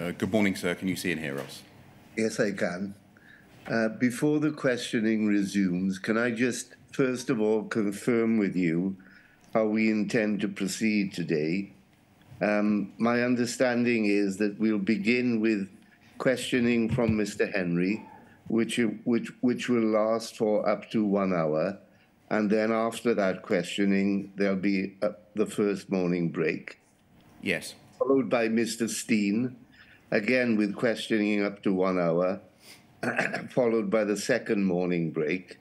Uh, good morning, sir. Can you see and hear us? Yes, I can. Uh, before the questioning resumes, can I just first of all confirm with you how we intend to proceed today? Um, my understanding is that we'll begin with questioning from Mr. Henry, which, which, which will last for up to one hour. And then after that questioning, there'll be a, the first morning break. Yes. Followed by Mr. Stein, again with questioning up to one hour, followed by the second morning break.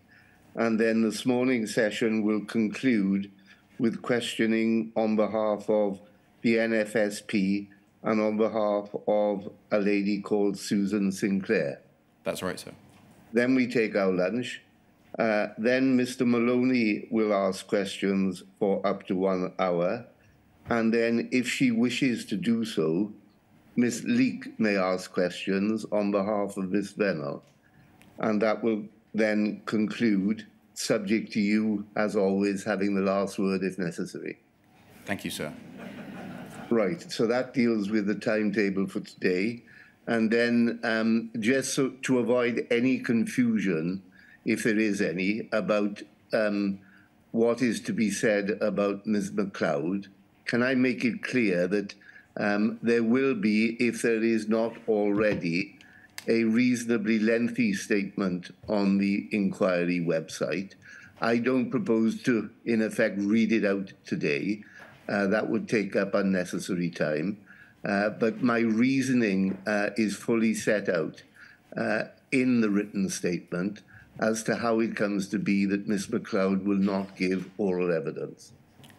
And then this morning session will conclude with questioning on behalf of the NFSP and on behalf of a lady called Susan Sinclair. That's right, sir. Then we take our lunch. Uh, then Mr. Moloney will ask questions for up to one hour. And then, if she wishes to do so, Ms. Leek may ask questions on behalf of Ms. Vennells. And that will then conclude, subject to you, as always, having the last word if necessary. Thank you, sir. Right, so that deals with the timetable for today. And then, um, just so, to avoid any confusion, if there is any, about um, what is to be said about Ms. MacLeod, can I make it clear that um, there will be, if there is not already, a reasonably lengthy statement on the inquiry website. I don't propose to, in effect, read it out today. Uh, that would take up unnecessary time. Uh, but my reasoning uh, is fully set out uh, in the written statement as to how it comes to be that Ms. MacLeod will not give oral evidence.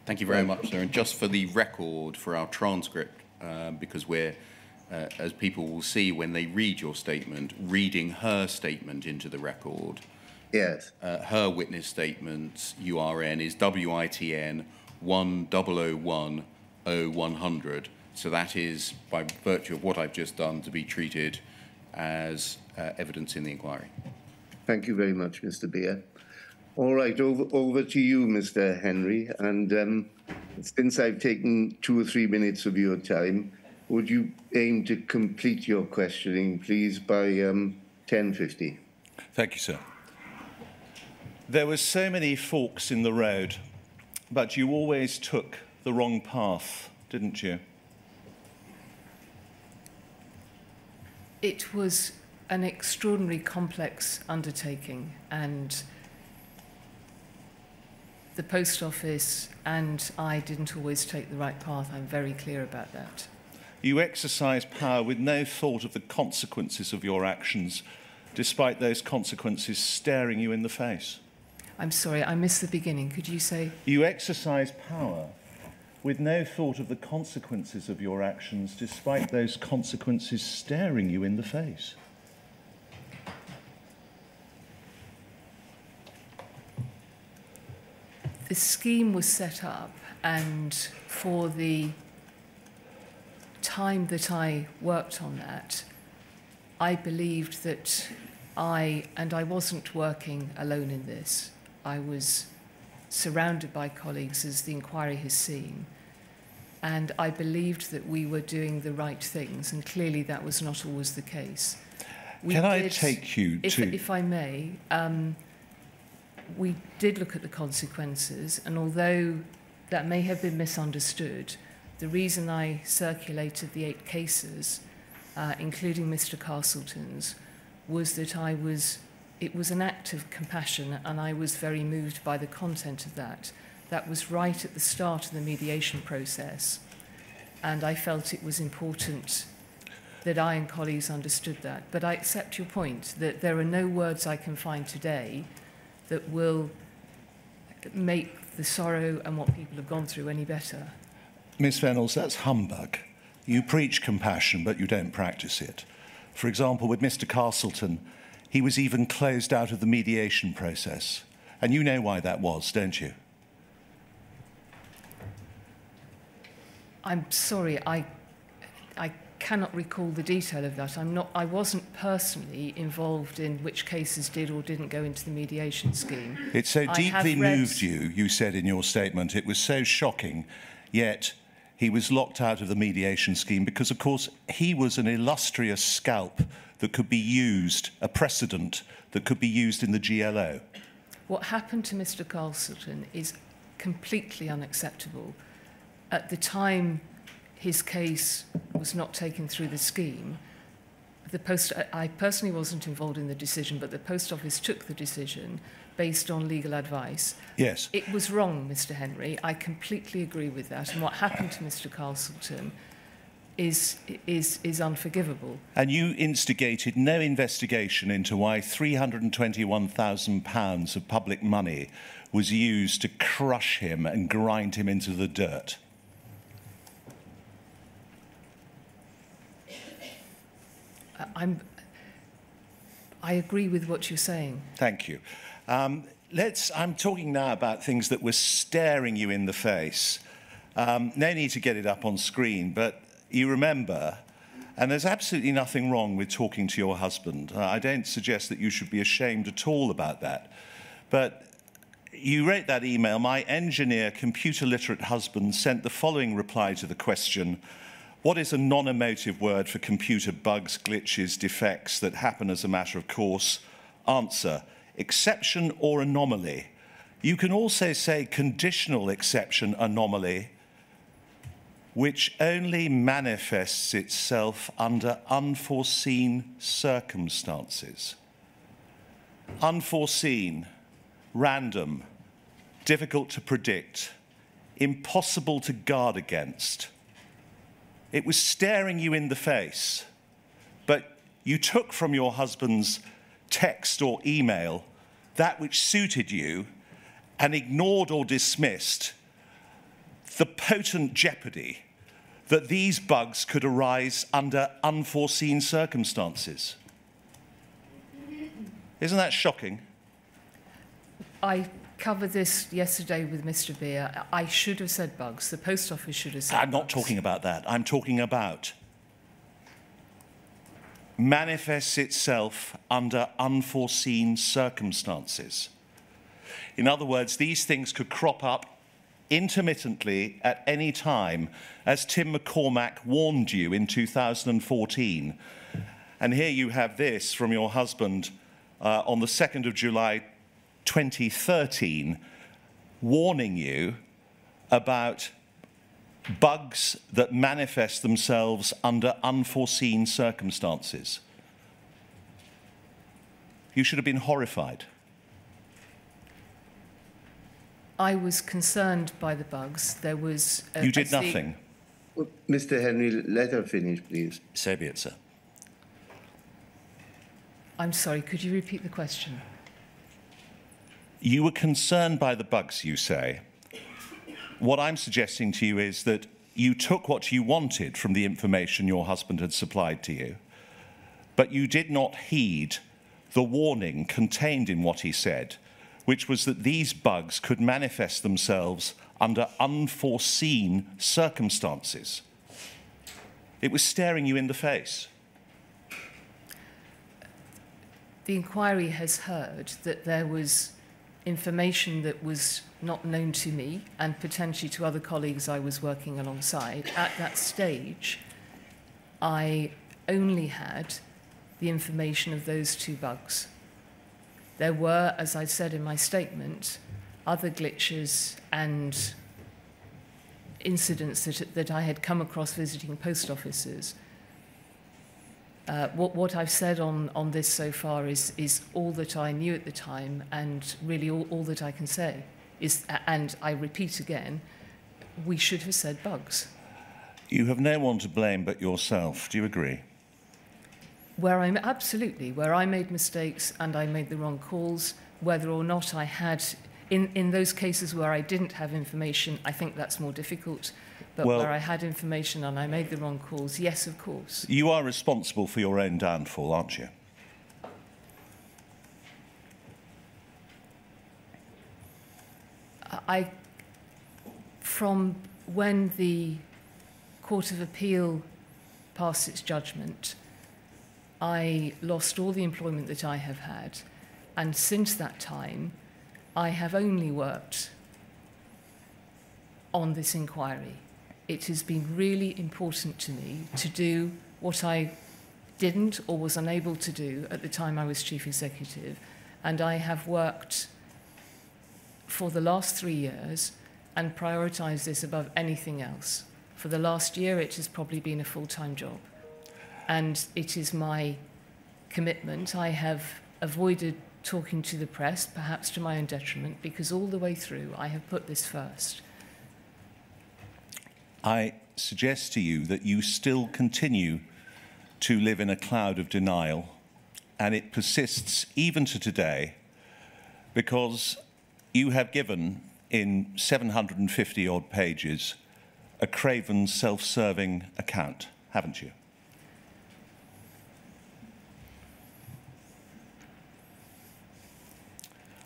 Thank you very much, sir. And just for the record, for our transcript, um, because we're, uh, as people will see when they read your statement, reading her statement into the record. Yes. Uh, her witness statement's URN is WITN 1001 0100. So that is, by virtue of what I've just done, to be treated as uh, evidence in the inquiry. Thank you very much, Mr. Beer. All right, over, over to you, Mr. Henry. And um, since I've taken two or three minutes of your time, would you aim to complete your questioning, please, by um, 10.50? Thank you, sir. There were so many forks in the road but you always took the wrong path, didn't you? It was an extraordinarily complex undertaking, and the post office and I didn't always take the right path. I'm very clear about that. You exercise power with no thought of the consequences of your actions, despite those consequences staring you in the face. I'm sorry, I missed the beginning. Could you say? You exercise power with no thought of the consequences of your actions, despite those consequences staring you in the face. The scheme was set up, and for the time that I worked on that, I believed that I, and I wasn't working alone in this, I was surrounded by colleagues, as the inquiry has seen, and I believed that we were doing the right things, and clearly that was not always the case. We Can did, I take you if, to... If I may, um, we did look at the consequences, and although that may have been misunderstood, the reason I circulated the eight cases, uh, including Mr. Castleton's, was that I was, it was an act of compassion, and I was very moved by the content of that. That was right at the start of the mediation process, and I felt it was important that I and colleagues understood that. But I accept your point that there are no words I can find today that will make the sorrow and what people have gone through any better. Miss Vennells, that's humbug. You preach compassion, but you don't practice it. For example, with Mr. Castleton, he was even closed out of the mediation process. And you know why that was, don't you? I'm sorry, I, I cannot recall the detail of that. I'm not, I wasn't personally involved in which cases did or didn't go into the mediation scheme. It so deeply moved you, you said in your statement, it was so shocking, yet he was locked out of the mediation scheme because, of course, he was an illustrious scalp that could be used, a precedent that could be used in the GLO. What happened to Mr. Castleton is completely unacceptable. At the time his case was not taken through the scheme, the post, I personally wasn't involved in the decision, but the post office took the decision based on legal advice. Yes. It was wrong, Mr. Henry. I completely agree with that. And what happened to Mr. Castleton is, is, is unforgivable. And you instigated no investigation into why £321,000 of public money was used to crush him and grind him into the dirt. I'm, I agree with what you're saying. Thank you. Um, let's, I'm talking now about things that were staring you in the face. Um, no need to get it up on screen, but you remember, and there's absolutely nothing wrong with talking to your husband. Uh, I don't suggest that you should be ashamed at all about that. But you wrote that email, my engineer, computer literate husband sent the following reply to the question, what is a non-emotive word for computer bugs, glitches, defects that happen as a matter of course? Answer, exception or anomaly. You can also say conditional exception anomaly, which only manifests itself under unforeseen circumstances. Unforeseen, random, difficult to predict, impossible to guard against it was staring you in the face, but you took from your husband's text or email that which suited you and ignored or dismissed the potent jeopardy that these bugs could arise under unforeseen circumstances. Isn't that shocking? I covered this yesterday with Mr. Beer. I should have said bugs. The post office should have said I'm not bugs. talking about that. I'm talking about manifests itself under unforeseen circumstances. In other words, these things could crop up intermittently at any time, as Tim McCormack warned you in 2014. And here you have this from your husband uh, on the 2nd of July 2013 warning you about bugs that manifest themselves under unforeseen circumstances. You should have been horrified. I was concerned by the bugs. There was. you did nothing. Well, Mr. Henry, let her finish, please. So be it, sir. I'm sorry, could you repeat the question? You were concerned by the bugs, you say. What I'm suggesting to you is that you took what you wanted from the information your husband had supplied to you, but you did not heed the warning contained in what he said, which was that these bugs could manifest themselves under unforeseen circumstances. It was staring you in the face. The inquiry has heard that there was information that was not known to me and potentially to other colleagues I was working alongside. At that stage, I only had the information of those two bugs. There were, as I said in my statement, other glitches and incidents that, that I had come across visiting post offices uh, what, what I've said on, on this so far is, is all that I knew at the time, and really all, all that I can say is, and I repeat again, we should have said bugs. You have no one to blame but yourself. Do you agree? Where I'm absolutely, where I made mistakes and I made the wrong calls, whether or not I had, in, in those cases where I didn't have information, I think that's more difficult. But Well- where I had information and I made the wrong calls, yes, of course. You are responsible for your own downfall, aren't you? I, from when the Court of Appeal passed its judgment, I lost all the employment that I have had. And since that time, I have only worked on this inquiry. It has been really important to me to do what I didn't or was unable to do at the time I was chief executive. And I have worked for the last three years and prioritised this above anything else. For the last year, it has probably been a full time job. And it is my commitment. I have avoided talking to the press, perhaps to my own detriment, because all the way through I have put this first. I suggest to you that you still continue to live in a cloud of denial, and it persists even to today because you have given in 750 odd pages a craven self serving account, haven't you?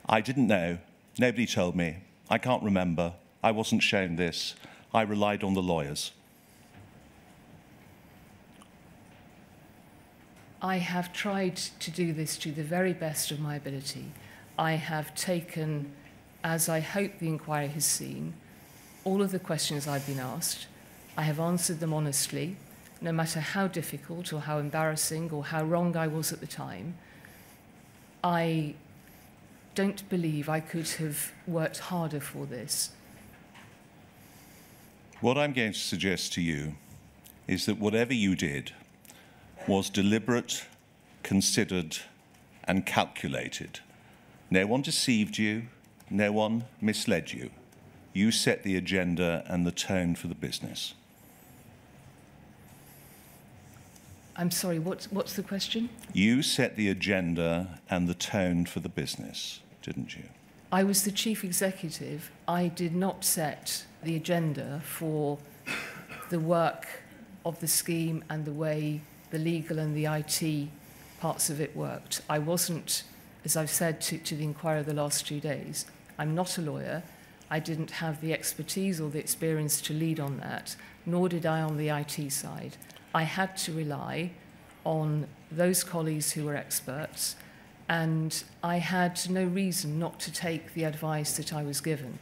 I didn't know. Nobody told me. I can't remember. I wasn't shown this. I relied on the lawyers. I have tried to do this to the very best of my ability. I have taken, as I hope the inquiry has seen, all of the questions I've been asked. I have answered them honestly, no matter how difficult or how embarrassing or how wrong I was at the time. I don't believe I could have worked harder for this. What I'm going to suggest to you is that whatever you did was deliberate, considered, and calculated. No one deceived you, no one misled you. You set the agenda and the tone for the business. I'm sorry, what's, what's the question? You set the agenda and the tone for the business didn't you? I was the chief executive. I did not set the agenda for the work of the scheme and the way the legal and the IT parts of it worked. I wasn't, as I've said to, to the inquirer the last two days, I'm not a lawyer. I didn't have the expertise or the experience to lead on that, nor did I on the IT side. I had to rely on those colleagues who were experts and I had no reason not to take the advice that I was given.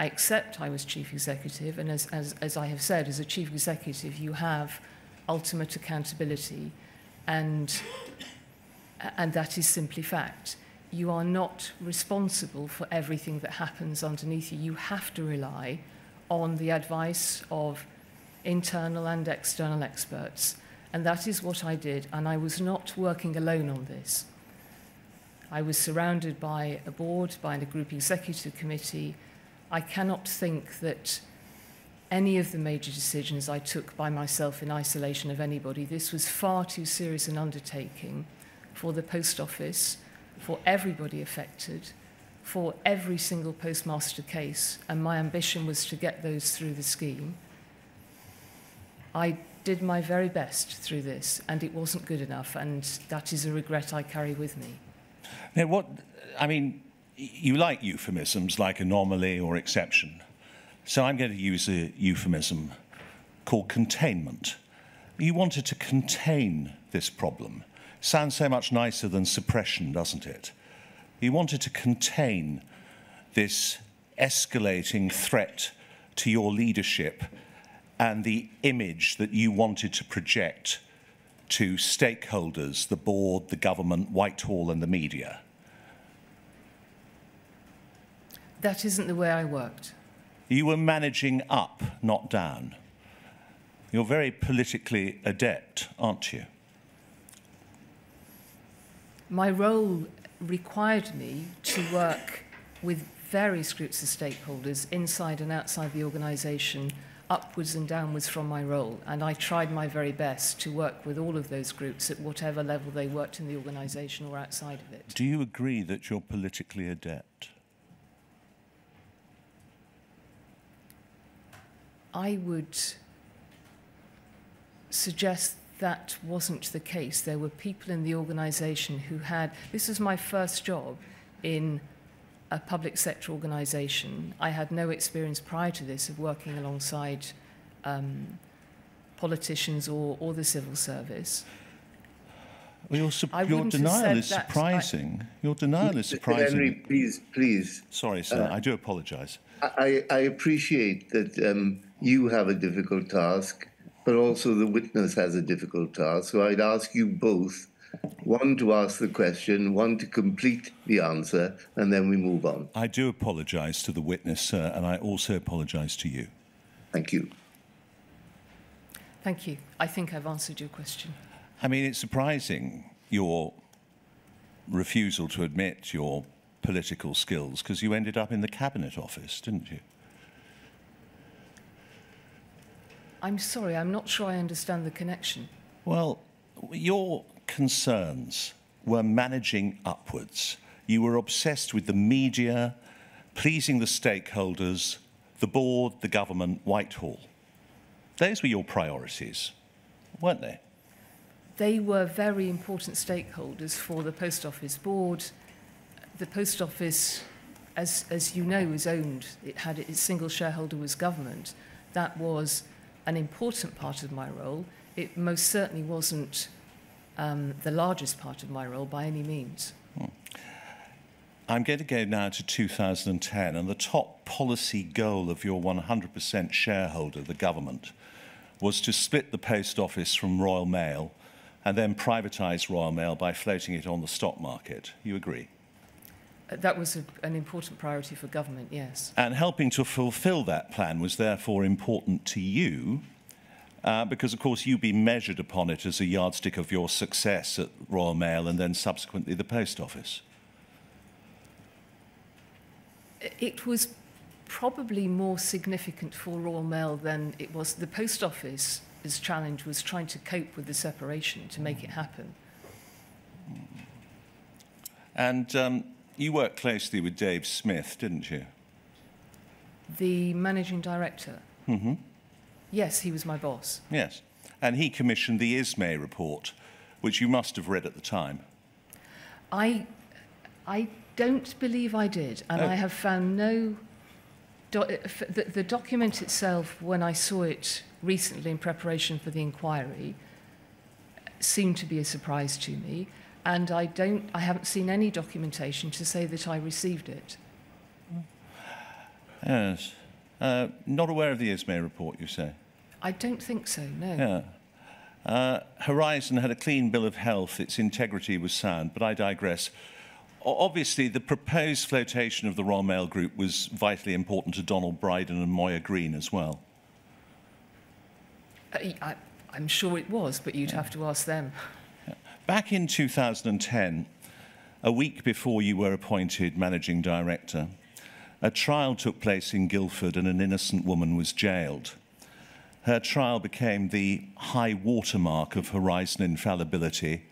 I accept I was chief executive, and as, as, as I have said, as a chief executive, you have ultimate accountability, and, and that is simply fact. You are not responsible for everything that happens underneath you. You have to rely on the advice of internal and external experts. And that is what I did, and I was not working alone on this. I was surrounded by a board, by a group executive committee. I cannot think that any of the major decisions I took by myself in isolation of anybody. This was far too serious an undertaking for the post office, for everybody affected, for every single postmaster case, and my ambition was to get those through the scheme. I did my very best through this, and it wasn't good enough, and that is a regret I carry with me. Now, what, I mean, you like euphemisms like anomaly or exception. So I'm going to use a euphemism called containment. You wanted to contain this problem. Sounds so much nicer than suppression, doesn't it? You wanted to contain this escalating threat to your leadership and the image that you wanted to project to stakeholders, the board, the government, Whitehall, and the media? That isn't the way I worked. You were managing up, not down. You're very politically adept, aren't you? My role required me to work with various groups of stakeholders inside and outside the organisation upwards and downwards from my role. And I tried my very best to work with all of those groups at whatever level they worked in the organisation or outside of it. Do you agree that you're politically adept? I would suggest that wasn't the case. There were people in the organisation who had, this was my first job in a public sector organisation. I had no experience prior to this of working alongside um, politicians or, or the civil service. Well, your, su- your denial is surprising. I, your denial is surprising. Henry, please, please. Sorry, sir. Uh, I do apologise. I, I appreciate that um, you have a difficult task, but also the witness has a difficult task. So I'd ask you both one to ask the question, one to complete the answer, and then we move on. I do apologise to the witness, sir, and I also apologise to you. Thank you. Thank you. I think I've answered your question. I mean, it's surprising your refusal to admit your political skills because you ended up in the Cabinet Office, didn't you? I'm sorry, I'm not sure I understand the connection. Well, your concerns were managing upwards. You were obsessed with the media, pleasing the stakeholders, the board, the government, Whitehall. Those were your priorities, weren't they? They were very important stakeholders for the Post Office Board. The Post Office, as, as you know, is owned. It had its single shareholder was government. That was an important part of my role. It most certainly wasn't um, the largest part of my role by any means. Hmm. I'm going to go now to 2010, and the top policy goal of your 100% shareholder, the government, was to split the post office from Royal Mail and then privatise Royal Mail by floating it on the stock market. You agree? That was a, an important priority for government, yes. And helping to fulfil that plan was therefore important to you uh, because, of course, you'd be measured upon it as a yardstick of your success at Royal Mail and then subsequently the Post Office. It was probably more significant for Royal Mail than it was. The Post Office's challenge was trying to cope with the separation to make it happen. And um, you worked closely with Dave Smith, didn't you? The managing director. Mm-hmm. Yes, he was my boss. Yes. And he commissioned the Ismay report, which you must have read at the time. I, I don't believe I did, and oh. I have found no. Do, the, the document itself, when I saw it recently in preparation for the inquiry, seemed to be a surprise to me, and I don't. I haven't seen any documentation to say that I received it. Yes. Uh, not aware of the Ismay report, you say? I don't think so, no. Yeah. Uh, Horizon had a clean bill of health, its integrity was sound, but I digress. Obviously, the proposed flotation of the Royal Mail Group was vitally important to Donald Brydon and Moya Greene as well. Uh, I, am sure it was, but you'd yeah. have to ask them. Back in 2010, a week before you were appointed managing director, a trial took place in Guildford and an innocent woman was jailed. Her trial became the high watermark of Horizon infallibility.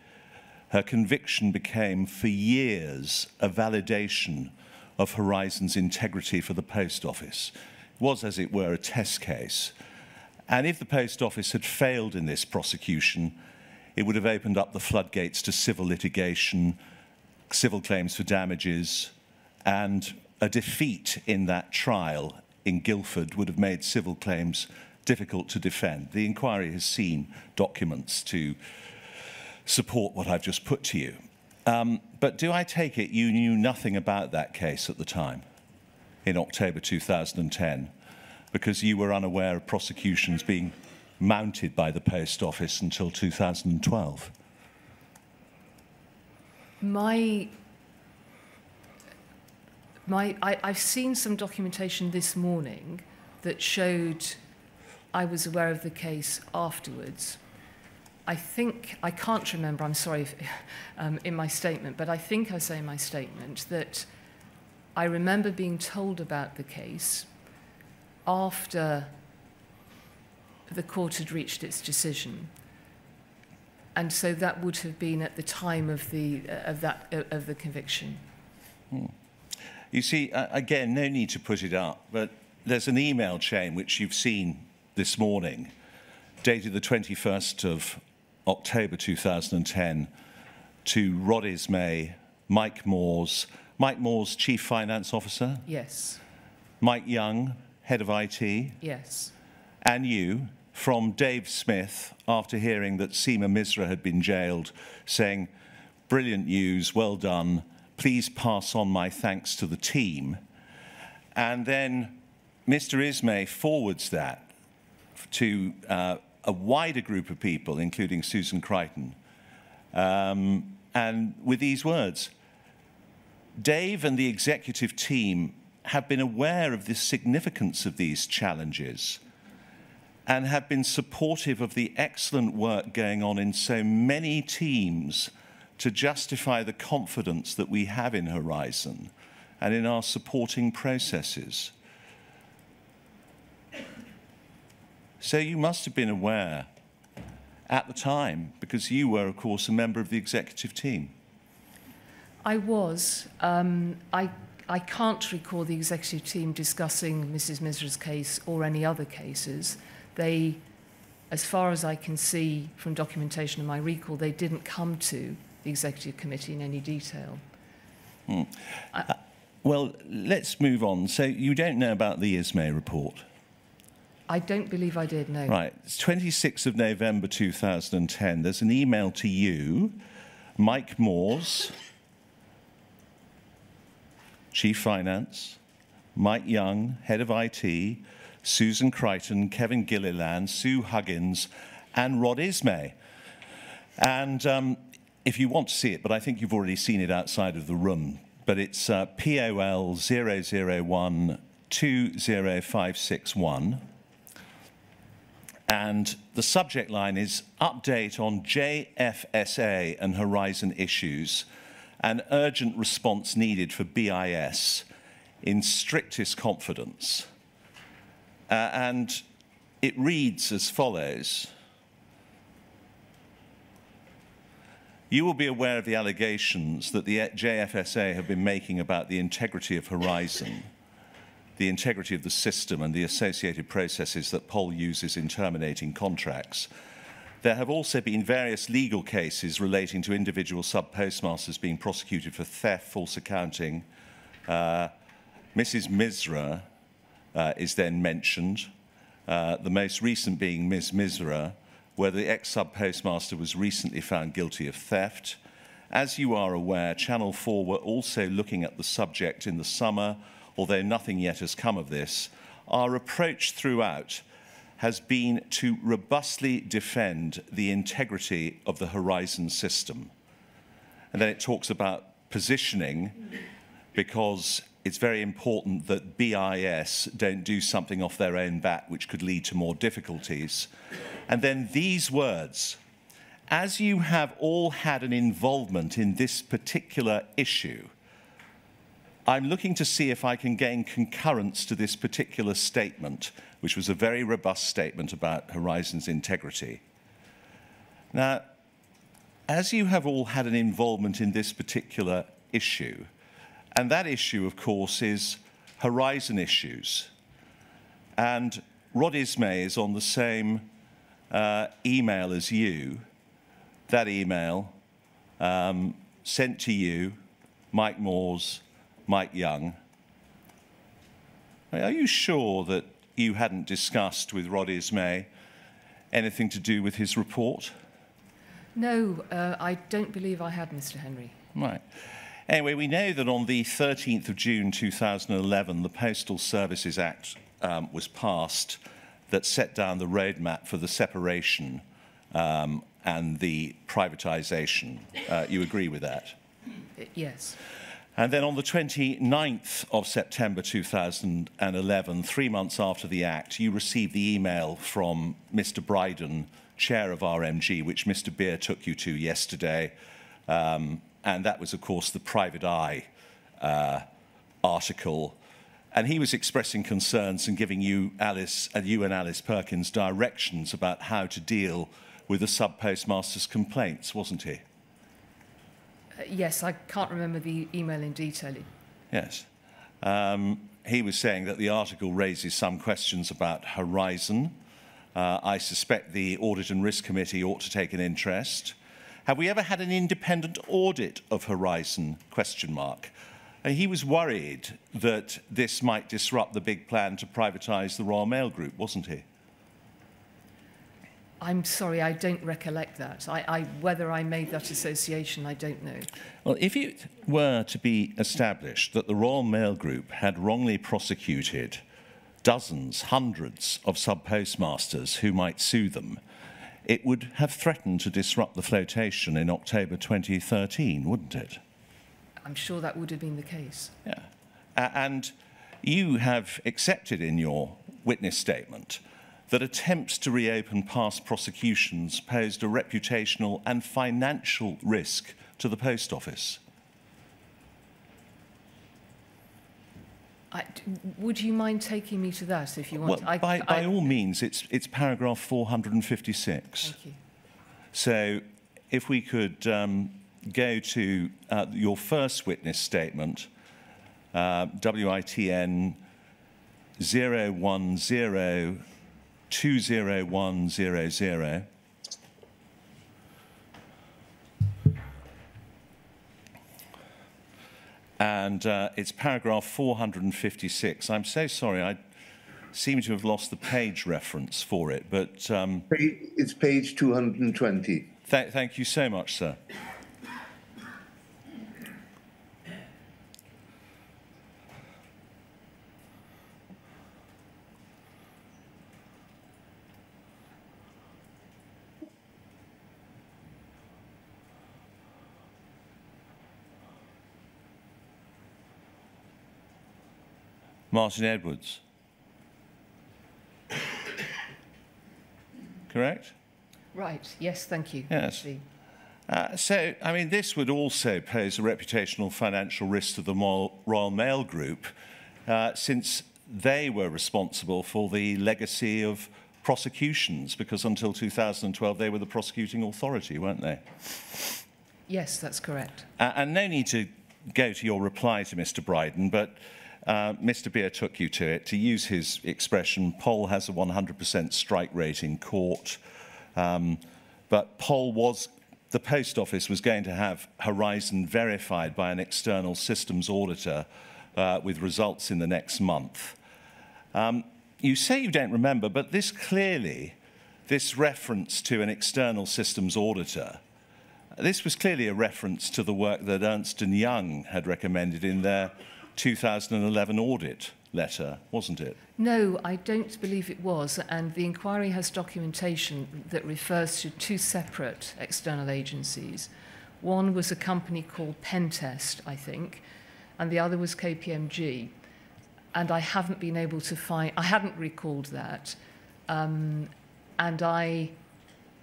Her conviction became, for years, a validation of Horizon's integrity for the post office. It was, as it were, a test case. And if the post office had failed in this prosecution, it would have opened up the floodgates to civil litigation, civil claims for damages, and a defeat in that trial in Guildford would have made civil claims difficult to defend. The inquiry has seen documents to support what I've just put to you. Um, but do I take it you knew nothing about that case at the time, in October 2010, because you were unaware of prosecutions being mounted by the Post Office until 2012? My my, I, I've seen some documentation this morning that showed I was aware of the case afterwards. I think, I can't remember, I'm sorry if, um, in my statement, but I think I say in my statement that I remember being told about the case after the court had reached its decision. And so that would have been at the time of the, uh, of that, uh, of the conviction. Hmm. You see, uh, again, no need to put it up, but there's an email chain which you've seen this morning, dated the 21st of October 2010, to Rod Ismay, Mike Moores, Mike Moores, Chief Finance Officer? Yes. Mike Young, Head of IT? Yes. And you, from Dave Smith, after hearing that Seema Misra had been jailed, saying, Brilliant news, well done please pass on my thanks to the team. And then Mr. Ismay forwards that to uh, a wider group of people, including Susan Crichton, um, and with these words Dave and the executive team have been aware of the significance of these challenges and have been supportive of the excellent work going on in so many teams to justify the confidence that we have in Horizon and in our supporting processes. So you must have been aware at the time, because you were, of course, a member of the executive team. I was. Um, I, I can't recall the executive team discussing Mrs. Misra's case or any other cases. They, as far as I can see from documentation of my recall, they didn't come to the executive committee in any detail. Hmm. Uh, well, let's move on. So you don't know about the Ismay report? I don't believe I did, no. Right. It's 26th of November 2010. There's an email to you, Mike Moores, Chief Finance, Mike Young, Head of IT, Susan Crichton, Kevin Gilliland, Sue Huggins, and Rod Ismay. And um, if you want to see it, but I think you've already seen it outside of the room, but it's uh, POL 001 20561. And the subject line is Update on JFSA and Horizon Issues, an urgent response needed for BIS in strictest confidence. Uh, and it reads as follows You will be aware of the allegations that the JFSA have been making about the integrity of Horizon the integrity of the system and the associated processes that POL uses in terminating contracts. There have also been various legal cases relating to individual sub-postmasters being prosecuted for theft, false accounting. Uh, Mrs. Misra uh, is then mentioned, uh, the most recent being Ms. Misra, where the ex-sub-postmaster was recently found guilty of theft. As you are aware, Channel 4 were also looking at the subject in the summer although nothing yet has come of this, our approach throughout has been to robustly defend the integrity of the Horizon system. And then it talks about positioning because it's very important that BIS don't do something off their own bat which could lead to more difficulties. And then these words, as you have all had an involvement in this particular issue, I'm looking to see if I can gain concurrence to this particular statement, which was a very robust statement about Horizon's integrity. Now, as you have all had an involvement in this particular issue, and that issue, of course, is Horizon issues, and Rod Ismay is on the same uh, email as you, that email um, sent to you, Mike Moores, Mike Young. Are you sure that you hadn't discussed with Rod Ismay anything to do with his report? No, uh, I don't believe I had, Mr. Henry. Right. Anyway, we know that on the 13th of June 2011, the Postal Services Act um, was passed that set down the roadmap for the separation um, and the privatisation. Uh, you agree with that? Yes. And then on the 29th of September 2011, three months after the act, you received the email from Mr. Brydon, chair of RMG, which Mr. Beer took you to yesterday. Um, and that was, of course, the Private Eye uh, article. And he was expressing concerns and giving you, Alice, and you and Alice Perkins directions about how to deal with the sub postmaster's complaints, wasn't he? Uh, yes, I can't remember the email in detail. Yes. Um, he was saying that the article raises some questions about Horizon. Uh, I suspect the Audit and Risk Committee ought to take an interest. Have we ever had an independent audit of Horizon? Question mark. And he was worried that this might disrupt the big plan to privatise the Royal Mail Group, wasn't he? I'm sorry, I don't recollect that. I, I, whether I made that association, I don't know. Well, if it were to be established that the Royal Mail Group had wrongly prosecuted dozens, hundreds of sub postmasters who might sue them, it would have threatened to disrupt the flotation in October 2013, wouldn't it? I'm sure that would have been the case. Yeah. Uh, and you have accepted in your witness statement that attempts to reopen past prosecutions posed a reputational and financial risk to the post office. I, would you mind taking me to that if you want? Well, I, by, by I, all means, it's, it's paragraph 456. Thank you. So if we could um, go to uh, your first witness statement, uh, WITN 010-20100. And uh, it's paragraph 456. I'm so sorry, I seem to have lost the page reference for it, but um, It's page 220. th- thank you so much, sir. Martin Edwards. Correct? Right. Yes. Thank you. Yes. Uh, so, I mean, this would also pose a reputational financial risk to the Royal Mail Group, uh, since they were responsible for the legacy of prosecutions, because until 2012 they were the prosecuting authority, weren't they? Yes, that's correct. Uh, and no need to go to your reply to Mr. Brydon, but uh, Mr. Beer took you to it. To use his expression, Poll has a 100% strike rate in court. Um, but Poll was, the post office was going to have Horizon verified by an external systems auditor uh, with results in the next month. Um, you say you don't remember, but this clearly, this reference to an external systems auditor, this was clearly a reference to the work that Ernst & Young had recommended in their 2011 audit letter, wasn't it? No, I don't believe it was, and the inquiry has documentation that refers to two separate external agencies. One was a company called Pentest, I think, and the other was KPMG. And I haven't been able to find, I hadn't recalled that. Um, and I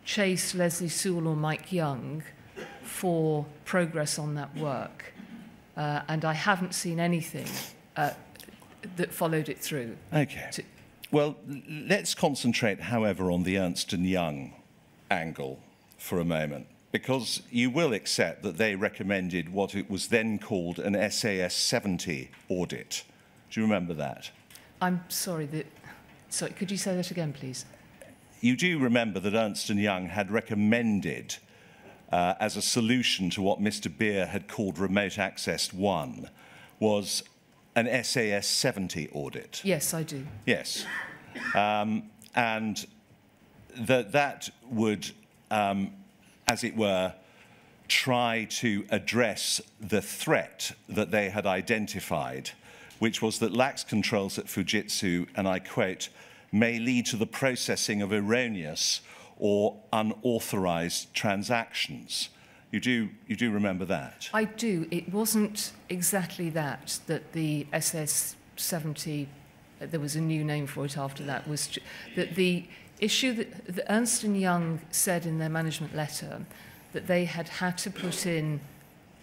chased Lesley Sewell or Mike Young for progress on that work. Uh, and I haven't seen anything uh, that followed it through. Okay. To- Well, let's concentrate, however, on the Ernst & Young angle for a moment, because you will accept that they recommended what it was then called an SAS 70 audit. Do you remember that? I'm sorry that. Sorry, could you say that again, please? you do remember that Ernst & Young had recommended uh, as a solution to what Mr. Beer had called remote access 1 was an SAS 70 audit. Yes, I do. Yes. Um, and that that would, um, as it were, try to address the threat that they had identified, which was that lax controls at Fujitsu, and I quote, may lead to the processing of erroneous or unauthorized transactions. You do, you do remember that? I do. It wasn't exactly that, that the SS 70, uh, there was a new name for it after that, was that the issue that, that Ernst & Young said in their management letter that they had had to put in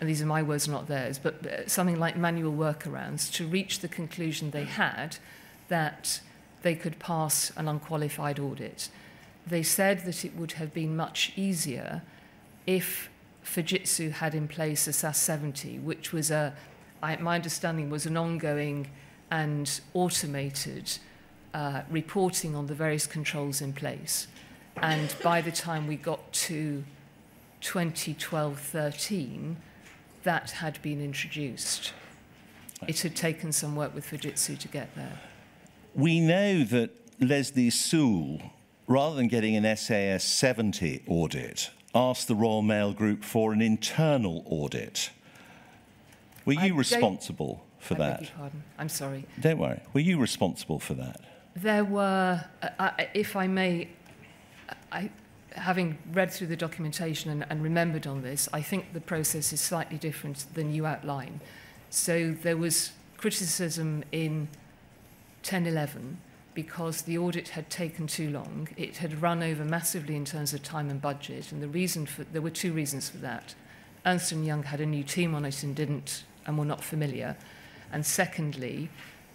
and these are my words, not theirs, but uh, something like manual workarounds to reach the conclusion they had that they could pass an unqualified audit. They said that it would have been much easier if Fujitsu had in place a SAS 70, which was a, I, my understanding was an ongoing and automated uh, reporting on the various controls in place. And by the time we got to 2012-13, that had been introduced. It had taken some work with Fujitsu to get there. We know that Lesley Sewell, rather than getting an SAS 70 audit, asked the Royal Mail Group for an internal audit. Were you don't- responsible for I that? Beg your pardon. I'm sorry. Don't worry. Were you responsible for that? There were, uh, uh, if I may, I, having read through the documentation and, and remembered on this, I think the process is slightly different than you outline. So there was criticism in 1011 because the audit had taken too long. It had run over massively in terms of time and budget, and the reason for, there were two reasons for that. Ernst & Young had a new team on it and didn't, and were not familiar. And secondly,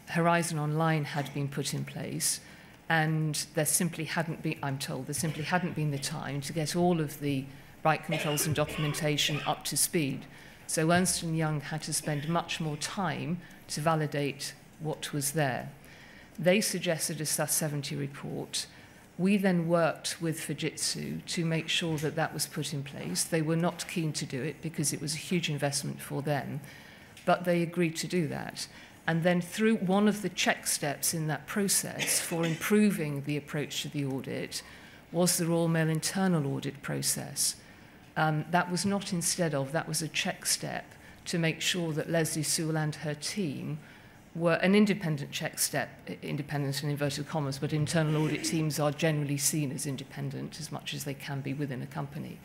Horizon Online had been put in place, and there simply hadn't been, I'm told, there simply hadn't been the time to get all of the right controls and documentation up to speed. So Ernst & Young had to spend much more time to validate what was there. They suggested a SAS 70 report. We then worked with Fujitsu to make sure that that was put in place. They were not keen to do it because it was a huge investment for them, but they agreed to do that. And then through one of the check steps in that process for improving the approach to the audit was the Royal Mail internal audit process. Um, that was not instead of, that was a check step to make sure that Leslie Sewell and her team were an independent check step, independent in inverted commas, but internal audit teams are generally seen as independent as much as they can be within a company.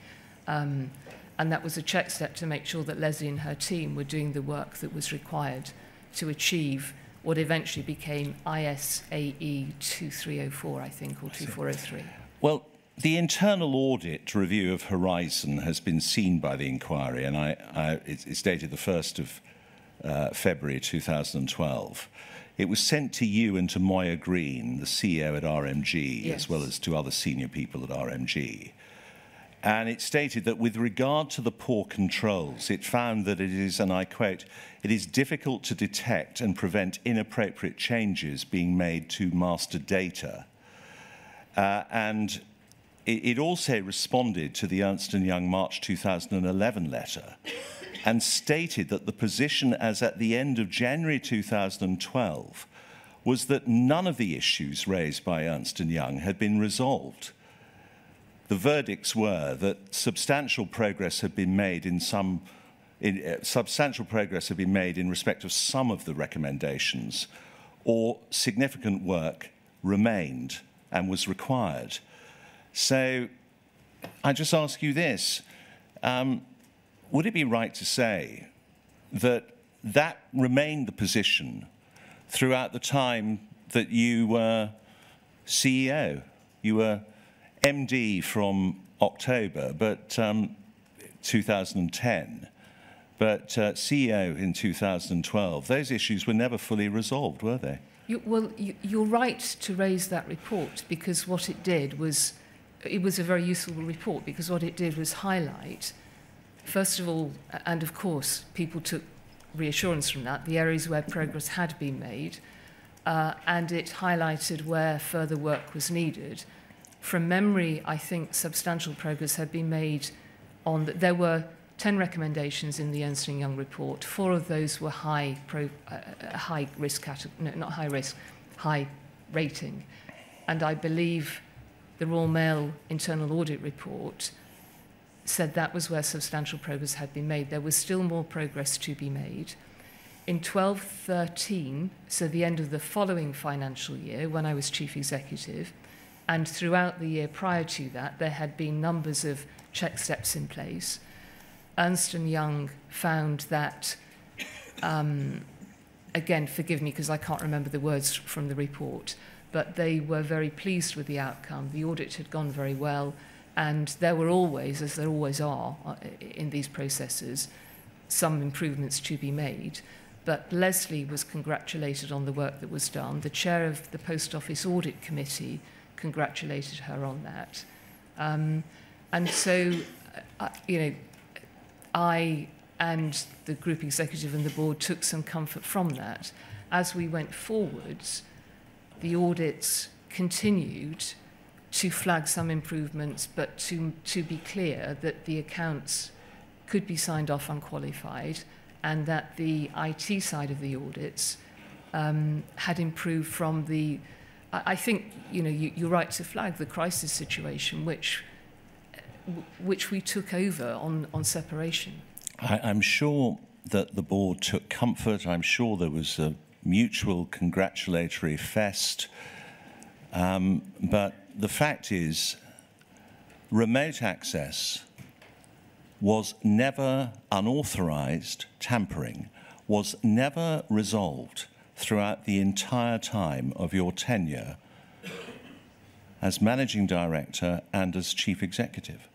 Um, and that was a check step to make sure that Lesley and her team were doing the work that was required to achieve what eventually became ISAE 2304, I think, or 2403. Well, the internal audit review of Horizon has been seen by the inquiry, and I, I, it's, it's dated the 1st of uh, February 2012. It was sent to you and to Moya Greene, the CEO at RMG, yes. as well as to other senior people at RMG. And it stated that with regard to the poor controls, it found that it is, and I quote, it is difficult to detect and prevent inappropriate changes being made to master data. Uh, and it, it also responded to the Ernst & Young March 2011 letter and stated that the position as at the end of January 2012 was that none of the issues raised by Ernst & Young had been resolved. The verdicts were that substantial progress had been made in some in, uh, substantial progress had been made in respect of some of the recommendations or significant work remained and was required. So I just ask you this. Um, would it be right to say that that remained the position throughout the time that you were CEO? You were MD from October, but um, 2010, but uh, CEO in 2012. Those issues were never fully resolved, were they? You, well, you, you're right to raise that report because what it did was, it was a very useful report because what it did was highlight, First of all, and of course, people took reassurance from that, the areas where progress had been made, uh, and it highlighted where further work was needed. From memory, I think substantial progress had been made on that. There were 10 recommendations in the Ernst & Young report. Four of those were high, pro, uh, uh high risk, no, not high risk, high rating. And I believe the Royal Mail internal audit report said that was where substantial progress had been made. There was still more progress to be made. In 1213, so the end of the following financial year, when I was chief executive, and throughout the year prior to that, there had been numbers of check steps in place. Ernst and Young found that, um, again, forgive me because I can't remember the words from the report, but they were very pleased with the outcome. The audit had gone very well. And there were always, as there always are uh, in these processes, some improvements to be made. But Lesley was congratulated on the work that was done. The chair of the Post Office Audit Committee congratulated her on that. Um, and so, uh, you know, I and the group executive and the board took some comfort from that. As we went forwards, the audits continued to flag some improvements, but to, to be clear that the accounts could be signed off unqualified and that the IT side of the audits um, had improved from the I think you know you, you're right to flag the crisis situation, which which we took over on on separation. I, I'm sure that the board took comfort. I'm sure there was a mutual congratulatory fest. Um, but the fact is, remote access was never unauthorized tampering, was never resolved throughout the entire time of your tenure as managing director and as chief executive.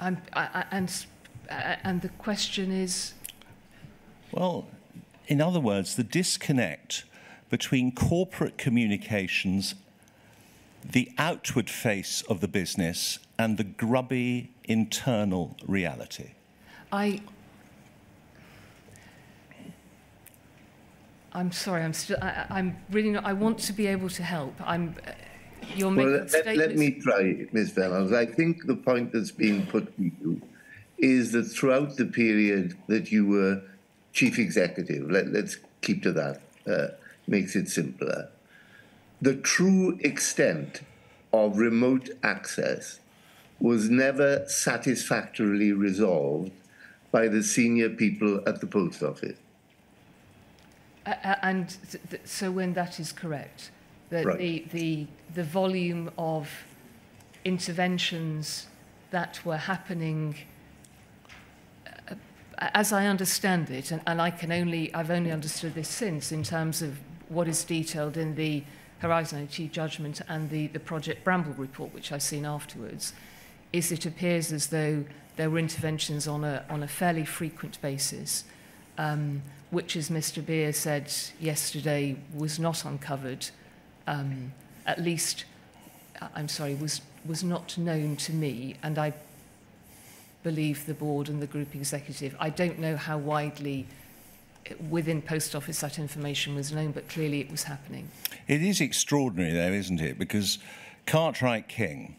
I'm, I, I, and, uh, and the question is? Well, in other words, the disconnect between corporate communications, the outward face of the business, and the grubby internal reality. I. I'm sorry. I'm still. I, I'm really not. I want to be able to help. I'm. Uh, you're making well, let, let, me try, Ms. Vennells. I think the point that's being put to you is that throughout the period that you were chief executive, let, us keep to that, uh, makes it simpler. The true extent of remote access was never satisfactorily resolved by the senior people at the post office. Uh, and so when that is correct, that right. the, the, the volume of interventions that were happening as I understand it, and, and I can only, I've only understood this since in terms of what is detailed in the Horizon IT judgment and the, the Project Bramble report, which I've seen afterwards, is it appears as though there were interventions on a, on a fairly frequent basis, um, which, as Mr. Beer said yesterday, was not uncovered um, at least, uh, I'm sorry, was, was not known to me, and I believe the board and the group executive. I don't know how widely within post office that information was known, but clearly it was happening. It is extraordinary, though, isn't it? Because Cartwright King,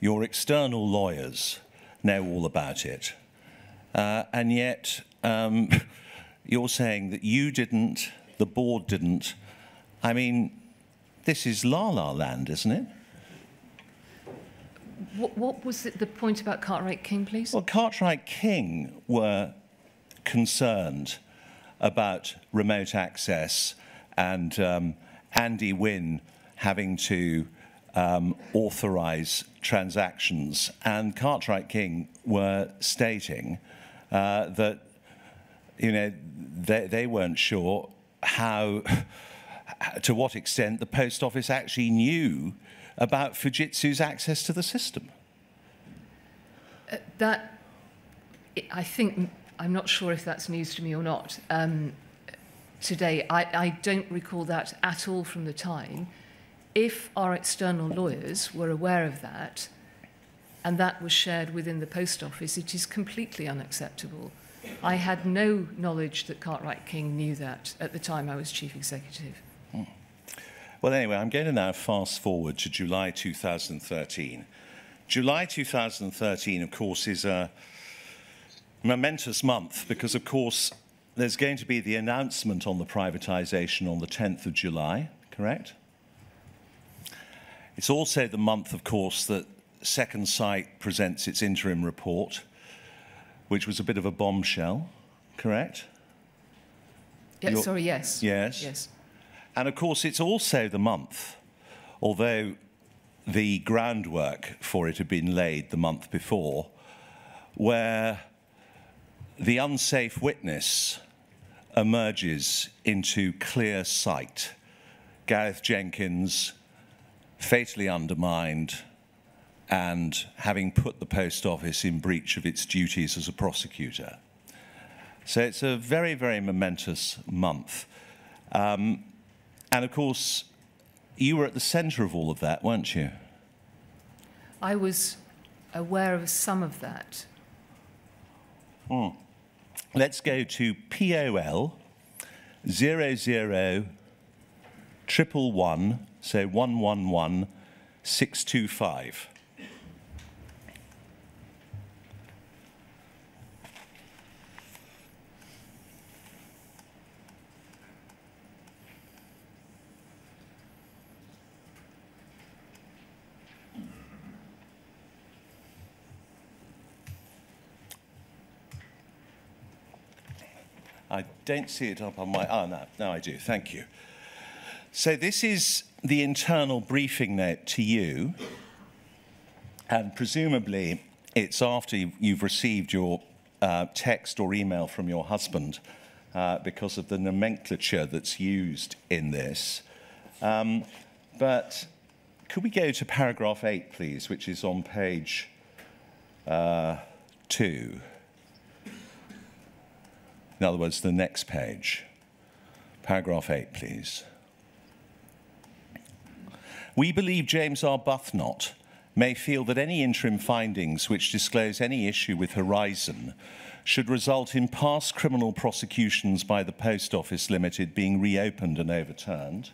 your external lawyers know all about it, uh, and yet um, you're saying that you didn't, the board didn't. I mean, this is La La Land, isn't it? What, what was it, the point about Cartwright King, please? Well, Cartwright King were concerned about remote access and um, Andy Winn having to um, authorize transactions. And Cartwright King were stating uh, that, you know, they, they weren't sure how to what extent the post office actually knew about Fujitsu's access to the system. Uh, that, I think, I'm not sure if that's news to me or not. Um, today, I, I don't recall that at all from the time. If our external lawyers were aware of that, and that was shared within the post office, it is completely unacceptable. I had no knowledge that Cartwright King knew that at the time I was chief executive. Well, anyway, I'm going to now fast forward to July 2013. July 2013, of course, is a momentous month because, of course, there's going to be the announcement on the privatization on the 10th of July, correct? It's also the month, of course, that Second Sight presents its interim report, which was a bit of a bombshell, correct? Yeah, sorry, yes. Yes. Yes. And of course, it's also the month, although the groundwork for it had been laid the month before, where the unsafe witness emerges into clear sight. Gareth Jenkins, fatally undermined and having put the post office in breach of its duties as a prosecutor. So it's a very, very momentous month. Um, and of course, you were at the centre of all of that, weren't you? I was aware of some of that. Hmm. Let's go to POL 00 triple one, so 111 I don't see it up on my. No, now I do. Thank you. So this is the internal briefing note to you, and presumably it's after you've received your uh, text or email from your husband uh, because of the nomenclature that's used in this. Um, but could we go to paragraph 8, please, which is on page uh, 2? In other words, the next page. Paragraph 8, please. We believe James R. Arbuthnot may feel that any interim findings which disclose any issue with Horizon should result in past criminal prosecutions by the Post Office Limited being reopened and overturned.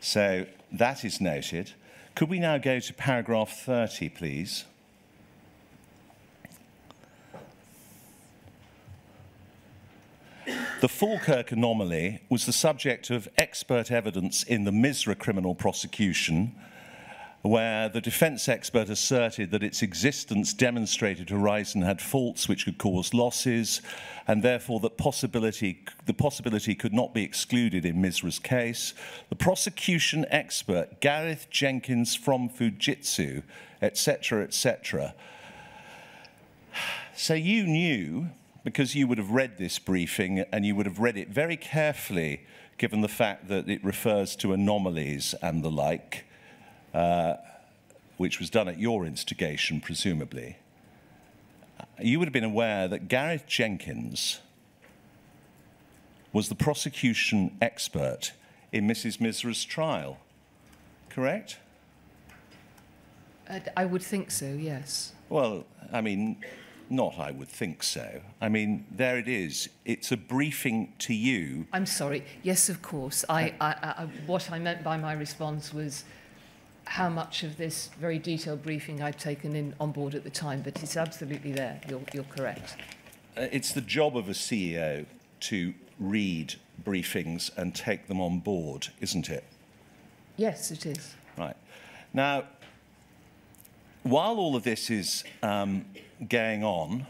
So that is noted. Could we now go to paragraph 30, please? The Falkirk anomaly was the subject of expert evidence in the Misra criminal prosecution, where the defence expert asserted that its existence demonstrated Horizon had faults which could cause losses, and therefore that possibility, the possibility could not be excluded in Misra's case. The prosecution expert, Gareth Jenkins from Fujitsu, etc., etc. So you knew because you would have read this briefing and you would have read it very carefully, given the fact that it refers to anomalies and the like, uh, which was done at your instigation, presumably. You would have been aware that Gareth Jenkins was the prosecution expert in Mrs. Misra's trial, correct? I would think so, yes. Well, I mean, not, I would think so. I mean, there it is. It's a briefing to you. I'm sorry. Yes, of course. I, I, I, what I meant by my response was how much of this very detailed briefing I'd taken in on board at the time, but it's absolutely there. You're, you're correct. Uh, it's the job of a CEO to read briefings and take them on board, isn't it? Yes, it is. Right. Now, while all of this is um, going on,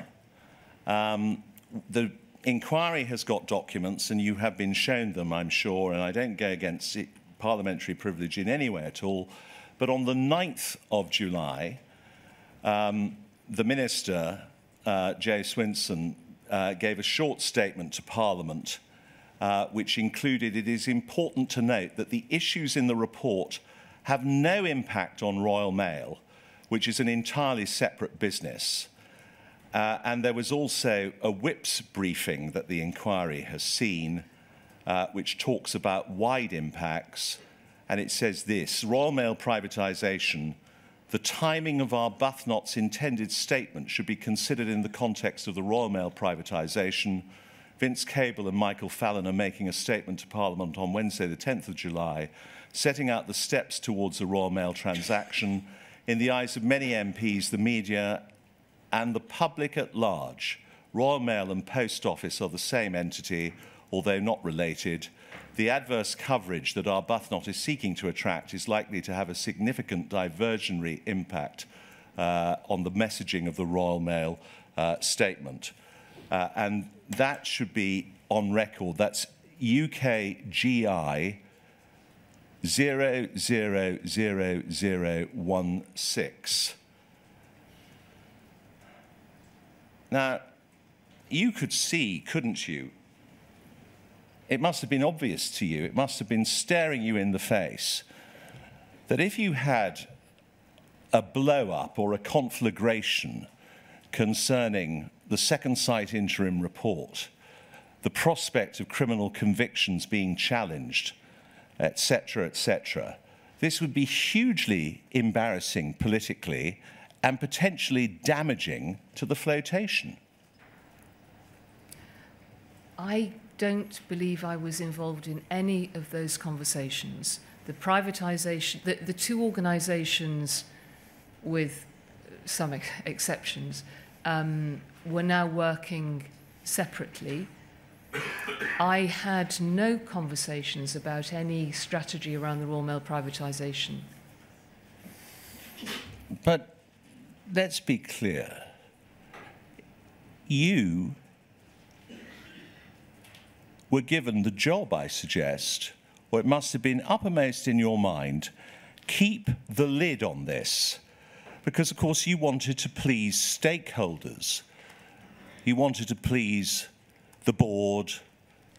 um, the inquiry has got documents, and you have been shown them, I'm sure, and I don't go against it, parliamentary privilege in any way at all. But on the 9th of July, um, the Minister, uh, Jo Swinson, uh, gave a short statement to Parliament, uh, which included it is important to note that the issues in the report have no impact on Royal Mail, which is an entirely separate business. Uh, and there was also a WIPS briefing that the inquiry has seen, uh, which talks about wide impacts. And it says this Royal Mail privatisation, the timing of Arbuthnot's intended statement should be considered in the context of the Royal Mail privatisation. Vince Cable and Michael Fallon are making a statement to Parliament on Wednesday, the 10th of July, setting out the steps towards the Royal Mail transaction. In the eyes of many MPs, the media, and the public at large. Royal Mail and Post Office are the same entity, although not related. The adverse coverage that Arbuthnot is seeking to attract is likely to have a significant diversionary impact uh, on the messaging of the Royal Mail uh, statement. Uh, and that should be on record. That's UKGI 000016. Now, you could see, couldn't you? It must have been obvious to you, it must have been staring you in the face, that if you had a blow up or a conflagration concerning the Second Sight interim report, the prospect of criminal convictions being challenged, etc., etc., this would be hugely embarrassing politically and potentially damaging to the flotation? I don't believe I was involved in any of those conversations. The privatization, the, the two organizations, with some ex exceptions, um, were now working separately. I had no conversations about any strategy around the Royal Mail privatisation. But let's be clear. You were given the job, I suggest, or it must have been uppermost in your mind, keep the lid on this. Because, of course, you wanted to please stakeholders. You wanted to please the board,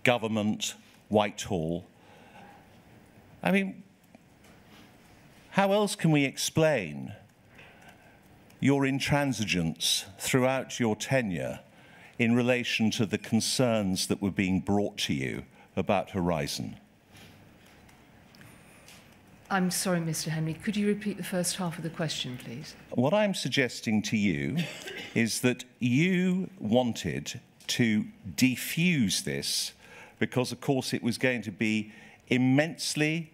government, Whitehall. I mean, how else can we explain your intransigence throughout your tenure in relation to the concerns that were being brought to you about Horizon? I'm sorry, Mr. Henry. Could you repeat the first half of the question, please? What I'm suggesting to you is that you wanted to defuse this because, of course, it was going to be immensely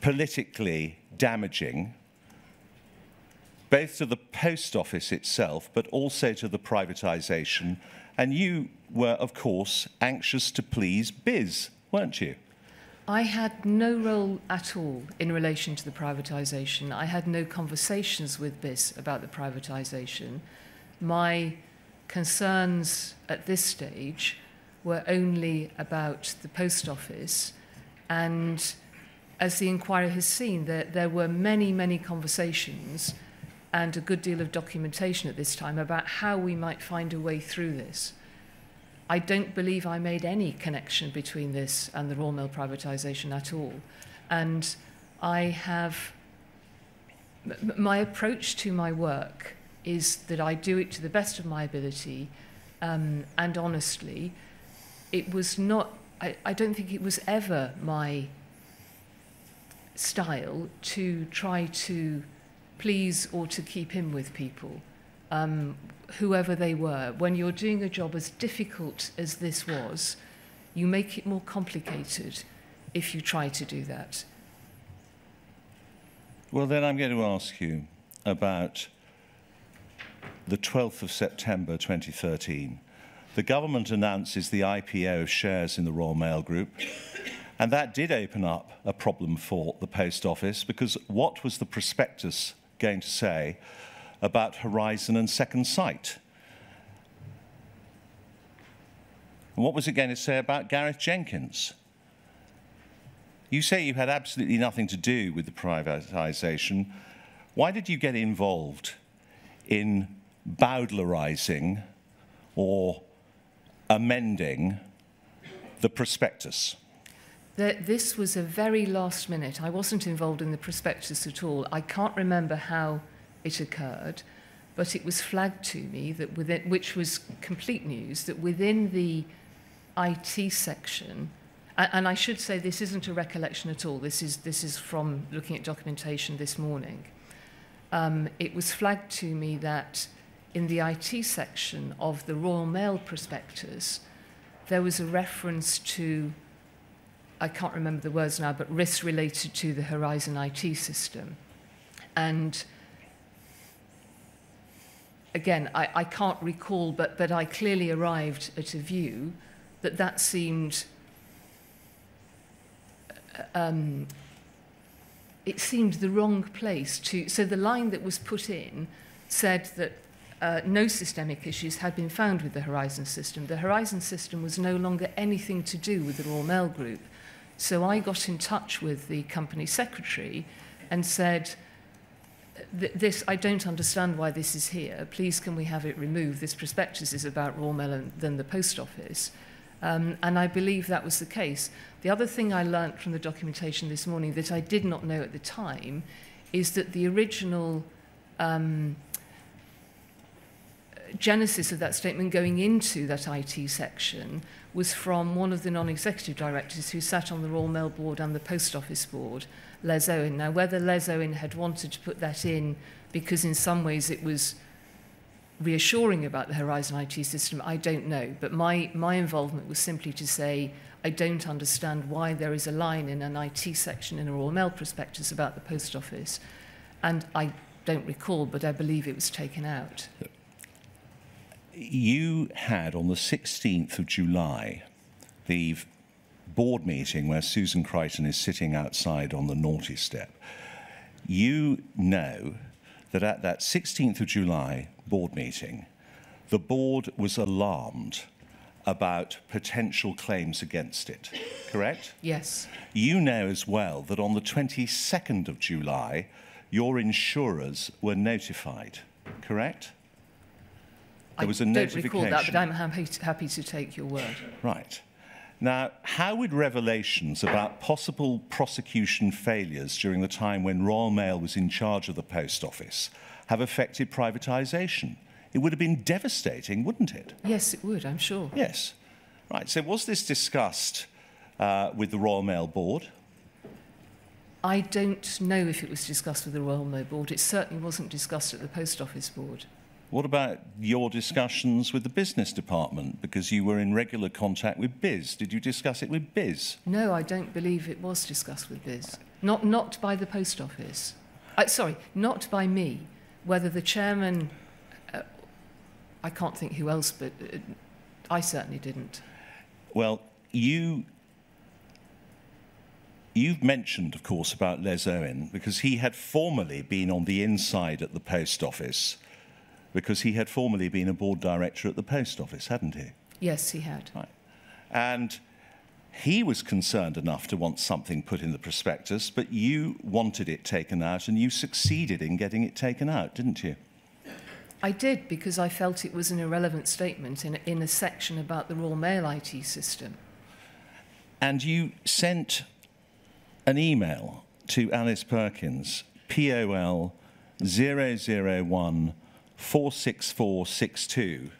politically damaging, both to the post office itself, but also to the privatisation. And you were, of course, anxious to please BIS, weren't you? I had no role at all in relation to the privatisation. I had no conversations with BIS about the privatisation. My concerns at this stage were only about the post office. And as the inquiry has seen, there, there were many, many conversations and a good deal of documentation at this time about how we might find a way through this. I don't believe I made any connection between this and the Royal Mail privatisation at all. And I have, my approach to my work is that I do it to the best of my ability um, and honestly it was not, I, I don't think it was ever my style to try to please or to keep in with people, um, whoever they were. When you're doing a job as difficult as this was, you make it more complicated if you try to do that. Well, then I'm going to ask you about the 12th of September 2013 the government announces the IPO of shares in the Royal Mail Group. And that did open up a problem for the post office because what was the prospectus going to say about Horizon and Second Sight? And what was it going to say about Gareth Jenkins? You say you had absolutely nothing to do with the privatisation. Why did you get involved in bowdlerising or amending the prospectus? This was a very last minute. I wasn't involved in the prospectus at all. I can't remember how it occurred, but it was flagged to me that within, which was complete news, that within the IT section, and I should say this isn't a recollection at all. This is this is from looking at documentation this morning. Um, it was flagged to me that in the IT section of the Royal Mail prospectus, there was a reference to, I can't remember the words now, but risks related to the Horizon IT system. And again, I, I can't recall, but, but I clearly arrived at a view that that seemed um, it seemed the wrong place to. So the line that was put in said that uh, no systemic issues had been found with the Horizon system. The Horizon system was no longer anything to do with the Royal Mail Group. So I got in touch with the company secretary and said, this, I don't understand why this is here. Please can we have it removed? This prospectus is about Royal Mail and then the post office. Um, and I believe that was the case. The other thing I learnt from the documentation this morning that I did not know at the time is that the original um, genesis of that statement going into that IT section was from one of the non-executive directors who sat on the Royal Mail Board and the Post Office Board, Les Owen. Now, whether Les Owen had wanted to put that in because in some ways it was reassuring about the Horizon IT system, I don't know. But my, my involvement was simply to say, I don't understand why there is a line in an IT section in a Royal Mail prospectus about the post office. And I don't recall, but I believe it was taken out. Yep. You had on the 16th of July the board meeting where Susan Crichton is sitting outside on the naughty step. You know that at that 16th of July board meeting, the board was alarmed about potential claims against it, correct? Yes. You know as well that on the 22nd of July, your insurers were notified, correct? There was a I don't recall that, but I'm happy to, happy to take your word. Right. Now, how would revelations about possible prosecution failures during the time when Royal Mail was in charge of the post office have affected privatisation? It would have been devastating, wouldn't it? Yes, it would, I'm sure. Yes. Right. So, was this discussed uh, with the Royal Mail board? I don't know if it was discussed with the Royal Mail Board. It certainly wasn't discussed at the Post Office Board. What about your discussions with the business department? Because you were in regular contact with BIS. Did you discuss it with BIS? No, I don't believe it was discussed with BIS. Not, not by the Post Office. Uh, sorry, not by me. Whether the chairman, uh, I can't think who else, but uh, I certainly didn't. Well, you you've mentioned, of course, about Les Owen because he had formerly been on the inside at the post office because he had formerly been a board director at the post office, hadn't he? Yes, he had. Right. And he was concerned enough to want something put in the prospectus, but you wanted it taken out and you succeeded in getting it taken out, didn't you? I did because I felt it was an irrelevant statement in, in a section about the Royal Mail IT system. And you sent an email to Alice Perkins, POL 001 46462,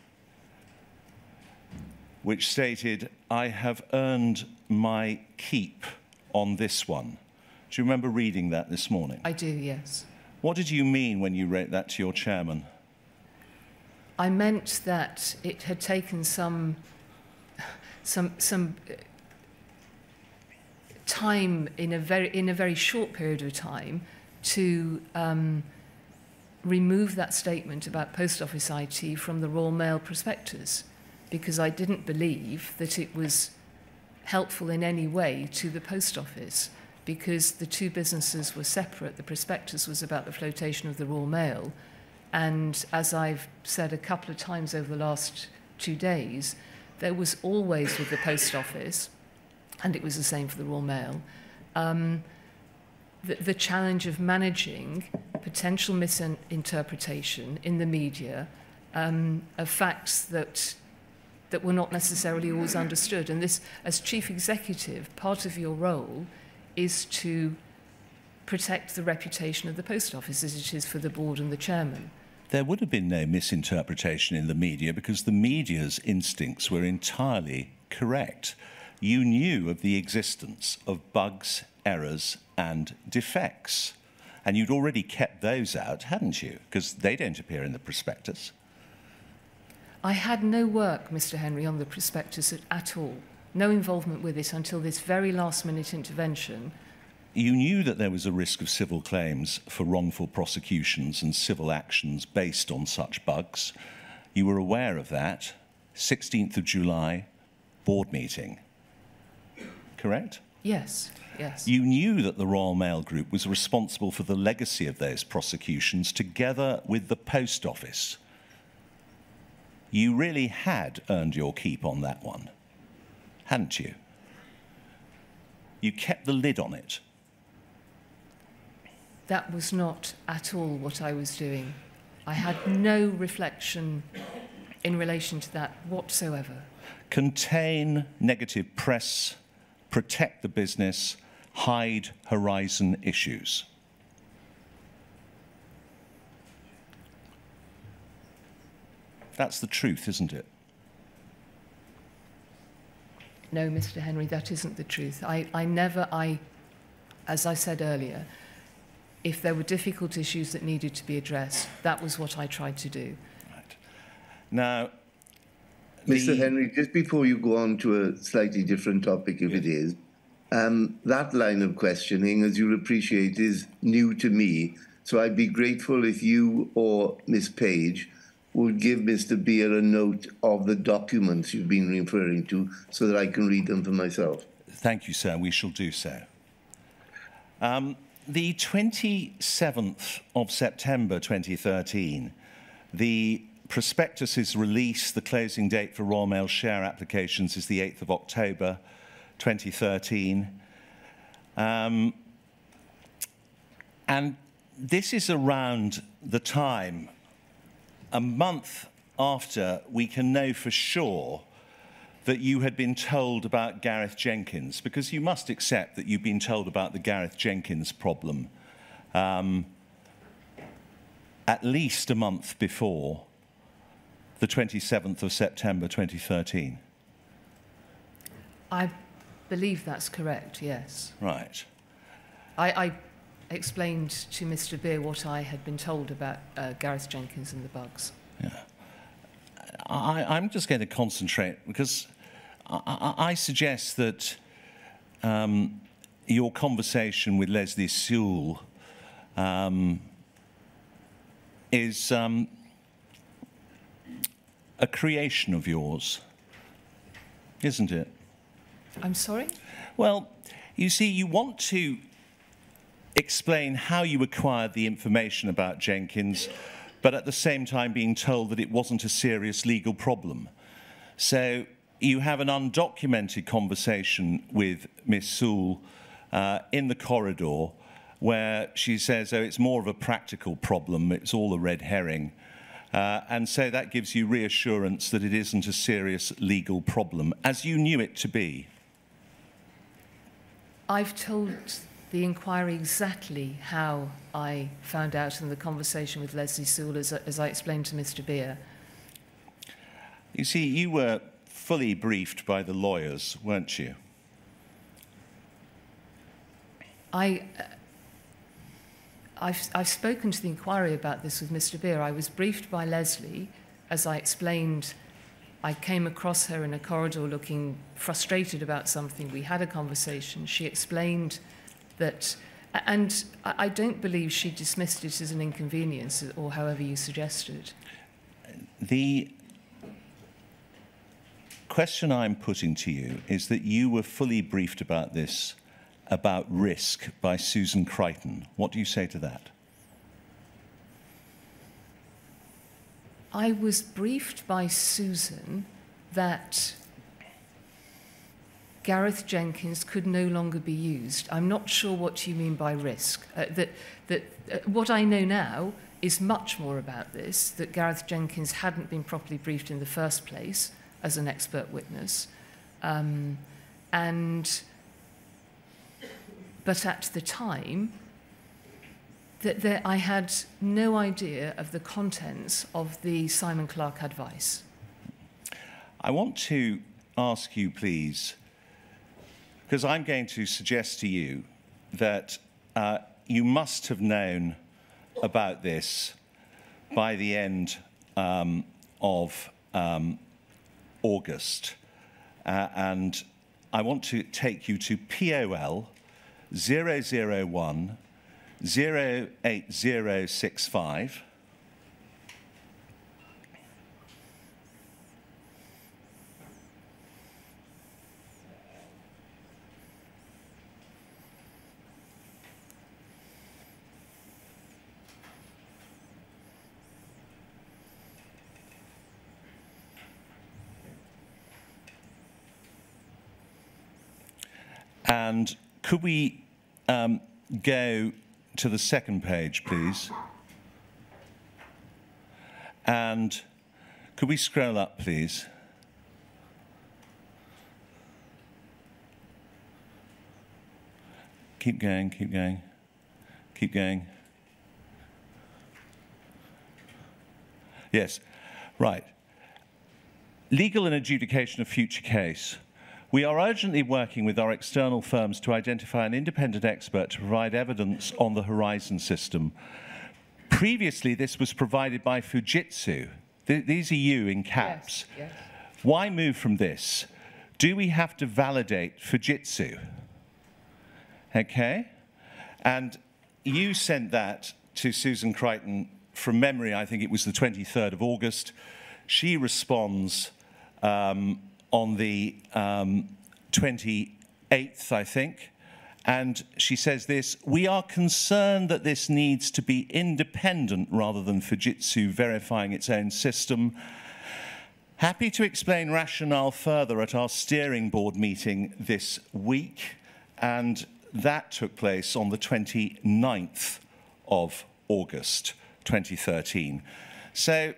which stated, I have earned my keep on this one. Do you remember reading that this morning? I do, yes. What did you mean when you wrote that to your chairman? I meant that it had taken some, some, some uh, time in a very, in a very short period of time to um, remove that statement about post office IT from the Royal Mail prospectus because I didn't believe that it was helpful in any way to the post office because the two businesses were separate. The prospectus was about the flotation of the Royal Mail. And as I've said a couple of times over the last two days, there was always with the post office, and it was the same for the Royal Mail, um, the, the challenge of managing potential misinterpretation in the media um, of facts that that were not necessarily always understood. And this, as chief executive, part of your role is to protect the reputation of the post office as it is for the board and the chairman. There would have been no misinterpretation in the media because the media's instincts were entirely correct. You knew of the existence of bugs, errors, and defects. And you'd already kept those out, hadn't you? Because they don't appear in the prospectus. I had no work, Mr. Henry, on the prospectus at, at all. No involvement with it until this very last minute intervention. You knew that there was a risk of civil claims for wrongful prosecutions and civil actions based on such bugs. You were aware of that. 16th of July, board meeting. Correct? Yes, yes. You knew that the Royal Mail Group was responsible for the legacy of those prosecutions together with the Post Office. You really had earned your keep on that one, hadn't you? You kept the lid on it. That was not at all what I was doing. I had no reflection in relation to that whatsoever. Contain negative press, protect the business, hide horizon issues. That's the truth, isn't it? No, Mr. Henry, that isn't the truth. I, I never, I, as I said earlier, if there were difficult issues that needed to be addressed, that was what I tried to do. Right. Now, Mr. the- Henry, just before you go on to a slightly different topic, if it is, um, that line of questioning, as you'll appreciate, is new to me. So I'd be grateful if you or Miss Page would give Mr. Beer a note of the documents you've been referring to so that I can read them for myself. Thank you, sir. We shall do so. Um, the 27th of September 2013, the prospectus is released. The closing date for Royal Mail share applications is the 8th of October 2013. Um, and this is around the time, a month after we can know for sure that you had been told about Gareth Jenkins, because you must accept that you've been told about the Gareth Jenkins problem um, at least a month before the 27th of September 2013. I believe that's correct, yes. Right. I, I explained to Mr. Beer what I had been told about uh, Gareth Jenkins and the bugs. Yeah. I, I'm just going to concentrate because I, I, I suggest that um, your conversation with Lesley Sewell um, is um, a creation of yours, isn't it? I'm sorry? Well, you see, you want to explain how you acquired the information about Jenkins, but at the same time being told that it wasn't a serious legal problem. So you have an undocumented conversation with Miss Sewell uh, in the corridor where she says, oh, it's more of a practical problem, it's all a red herring. Uh, and so that gives you reassurance that it isn't a serious legal problem, as you knew it to be. I've told the inquiry exactly how I found out in the conversation with Lesley Sewell, as, as I explained to Mr. Beer. You see, you were fully briefed by the lawyers, weren't you? I, uh, I've, I've spoken to the inquiry about this with Mr. Beer. I was briefed by Lesley as I explained. I came across her in a corridor looking frustrated about something. We had a conversation. She explained that, and I don't believe she dismissed it as an inconvenience or however you suggested. The question I'm putting to you is that you were fully briefed about this about risk by Susan Crichton. What do you say to that? I was briefed by Susan that Gareth Jenkins could no longer be used. I'm not sure what you mean by risk. Uh, that, that, uh, what I know now is much more about this, that Gareth Jenkins hadn't been properly briefed in the first place as an expert witness. Um, and but at the time, that there, I had no idea of the contents of the Simon Clarke advice. I want to ask you, please, because I'm going to suggest to you that uh, you must have known about this by the end um, of um, August. Uh, and I want to take you to POL 001 08065. And could we um, go to the second page, please? And could we scroll up, please? Keep going, keep going, keep going. Yes, right. Legal and adjudication of future case. We are urgently working with our external firms to identify an independent expert to provide evidence on the Horizon system. Previously, this was provided by Fujitsu. Th these are you in caps. Yes, yes. Why move from this? Do we have to validate Fujitsu? Okay? And you sent that to Susan Crichton from memory, I think it was the 23rd of August. She responds um, on the um, 28th, I think, And she says this We are concerned that this needs to be independent rather than Fujitsu verifying its own system. Happy to explain rationale further at our steering board meeting this week, and that took place on the 29th of August 2013. So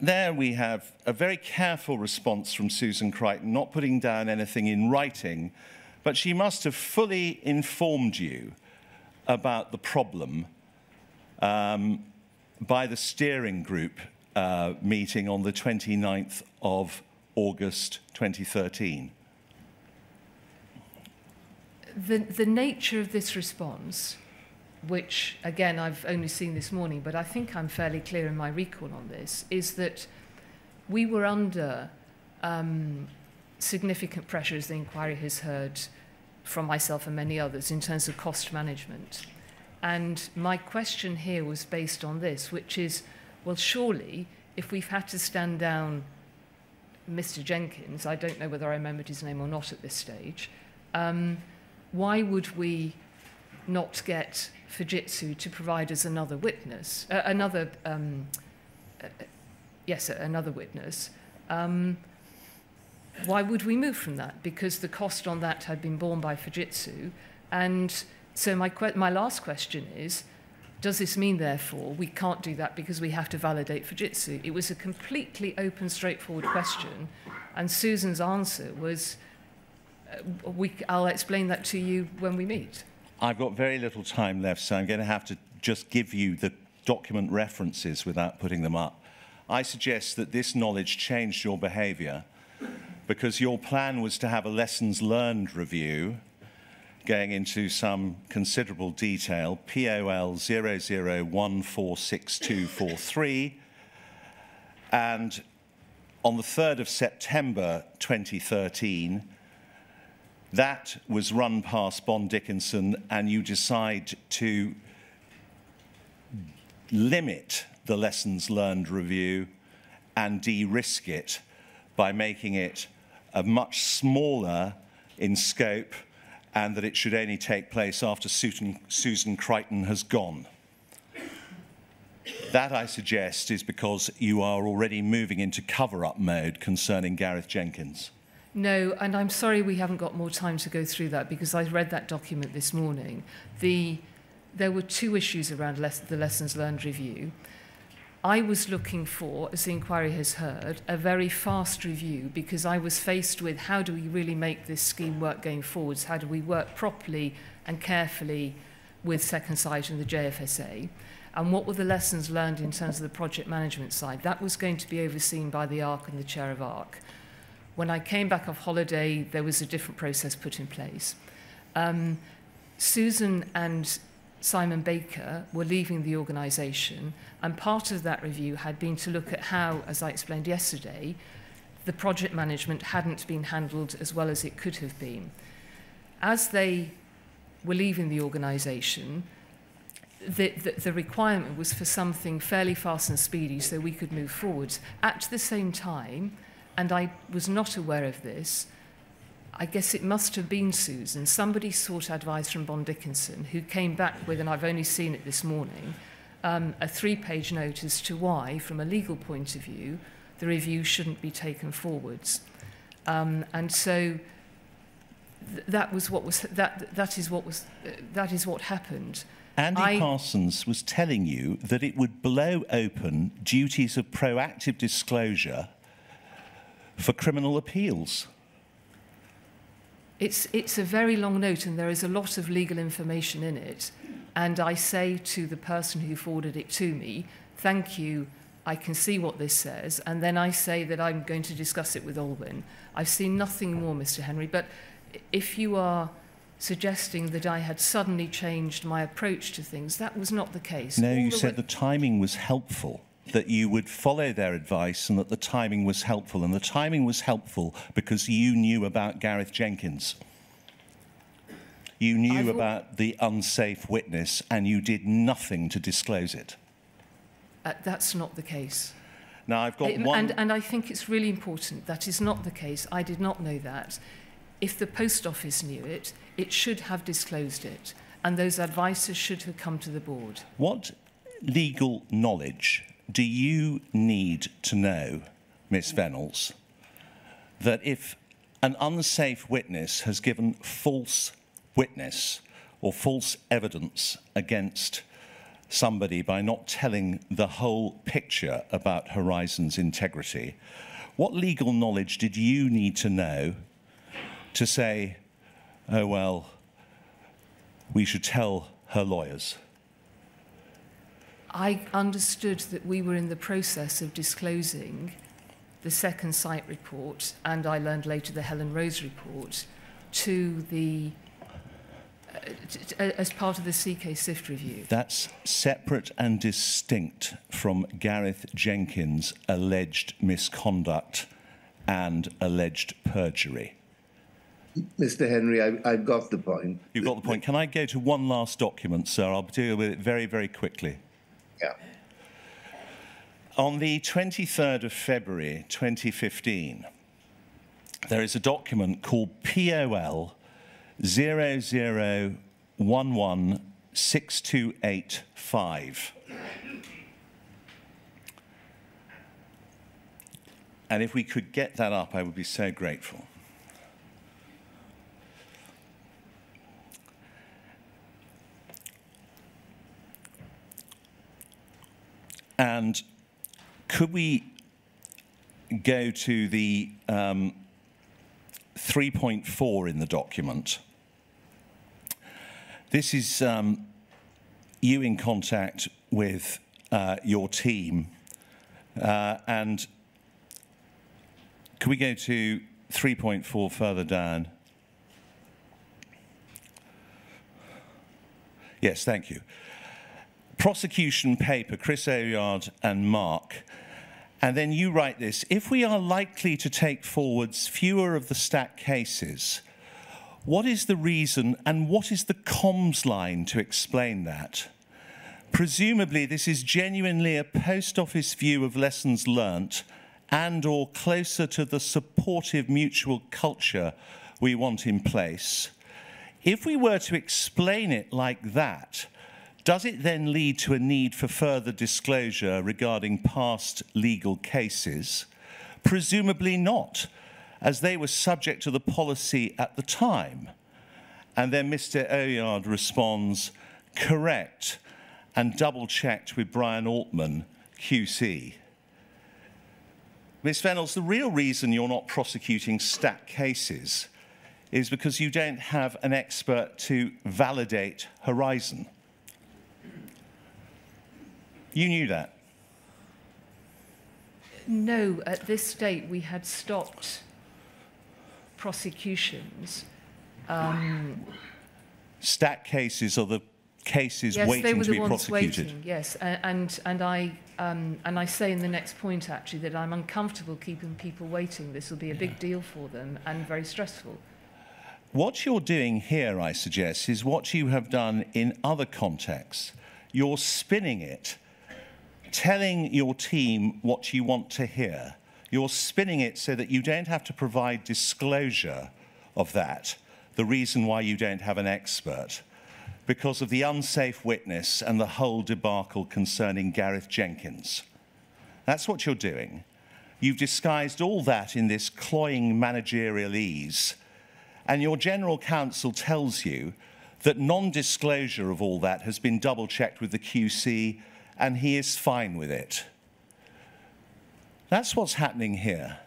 there we have a very careful response from Susan Crichton, not putting down anything in writing, but she must have fully informed you about the problem um, by the steering group uh, meeting on the 29th of August 2013. The, the nature of this response, which again I've only seen this morning, but I think I'm fairly clear in my recall on this, is that we were under um, significant pressure, as the inquiry has heard from myself and many others, in terms of cost management. And my question here was based on this, which is well, surely, if we've had to stand down Mr. Jenkins, I don't know whether I remembered his name or not at this stage, um, why would we not get Fujitsu to provide us another witness, uh, another, um, uh, yes, another witness? Um, why would we move from that? Because the cost on that had been borne by Fujitsu. And so my, my last question is, does this mean, therefore, we can't do that because we have to validate Fujitsu? It was a completely open, straightforward question, and Susan's answer was, uh, we, I'll explain that to you when we meet. I've got very little time left, so I'm going to have to just give you the document references without putting them up. I suggest that this knowledge changed your behaviour because your plan was to have a lessons learned review going into some considerable detail, POL 00146243. And on the 3rd of September 2013, that was run past Bond Dickinson, and you decide to limit the lessons learned review and de risk it by making it a much smaller in scope and that it should only take place after Susan, Susan Crichton has gone. That, I suggest, is because you are already moving into cover up mode concerning Gareth Jenkins. No, and I'm sorry we haven't got more time to go through that because I read that document this morning. The, there were two issues around les the lessons learned review. I was looking for, as the inquiry has heard, a very fast review because I was faced with how do we really make this scheme work going forwards? How do we work properly and carefully with Second Sight and the JFSA? And what were the lessons learned in terms of the project management side? That was going to be overseen by the ARC and the chair of ARC. When I came back off holiday, there was a different process put in place. Um, Susan and Simon Baker were leaving the organisation, and part of that review had been to look at how, as I explained yesterday, the project management hadn't been handled as well as it could have been. As they were leaving the organisation, the, the, the requirement was for something fairly fast and speedy so we could move forwards. At the same time, and I was not aware of this, I guess it must have been Susan. Somebody sought advice from Bond Dickinson, who came back with, and I've only seen it this morning, um, a three page note as to why, from a legal point of view, the review shouldn't be taken forwards. Um, and so th- that was what was that that is what was uh, that is what happened. Andy I, Parsons was telling you that it would blow open duties of proactive disclosure for criminal appeals. It's, it's a very long note and there is a lot of legal information in it. And I say to the person who forwarded it to me, thank you, I can see what this says. And then I say that I'm going to discuss it with Alwen. I've seen nothing more, Mr. Henry. But if you are suggesting that I had suddenly changed my approach to things, that was not the case. No, All you said the timing was helpful that you would follow their advice and that the timing was helpful. And the timing was helpful because you knew about Gareth Jenkins. You knew I've... about the unsafe witness and you did nothing to disclose it. Uh, that's not the case. Now, I've got one... And, and I think it's really important. That is not the case. I did not know that. If the post office knew it, it should have disclosed it, and those advices should have come to the board. What legal knowledge do you need to know, Miss Vennells, that if an unsafe witness has given false witness or false evidence against somebody by not telling the whole picture about Horizon's integrity, what legal knowledge did you need to know to say, oh, well, we should tell her lawyers? I understood that we were in the process of disclosing the Second Sight report, and I learned later the Helen Rose report, to the uh, as part of the CK SIFT review. That's separate and distinct from Gareth Jenkins' alleged misconduct and alleged perjury. Mr. Henry, I, I've got the point. You've got the point. Can I go to one last document, sir? I'll deal with it very, very quickly. Yeah. On the 23rd of February 2015, there is a document called POL 00116285. And if we could get that up, I would be so grateful. And could we go to the um, 3.4 in the document? This is um, you in contact with uh, your team. Uh, and could we go to 3.4 further down? Yes, thank you prosecution paper, Chris Aujard and Mark, and then you write this if we are likely to take forwards fewer of the stack cases, what is the reason and what is the comms line to explain that? Presumably, this is genuinely a post office view of lessons learnt and or closer to the supportive mutual culture we want in place. If we were to explain it like that, does it then lead to a need for further disclosure regarding past legal cases? Presumably not, as they were subject to the policy at the time. And then Mr. Aujard responds, correct, and double checked with Brian Altman, QC. Ms. Vennells, the real reason you're not prosecuting stack cases is because you don't have an expert to validate Horizon. You knew that? No, at this date we had stopped prosecutions. Um, Stack cases are the cases yes, waiting they were to the be ones prosecuted. Waiting, yes, and and I um, and I say in the next point actually that I'm uncomfortable keeping people waiting. This will be a big deal for them and very stressful. What you're doing here, I suggest, is what you have done in other contexts. You're spinning it telling your team what you want to hear. You're spinning it so that you don't have to provide disclosure of that, the reason why you don't have an expert, because of the unsafe witness and the whole debacle concerning Gareth Jenkins. That's what you're doing. You've disguised all that in this cloying managerial ease, and your general counsel tells you that non disclosure of all that has been double checked with the QC and he is fine with it. That's what's happening here.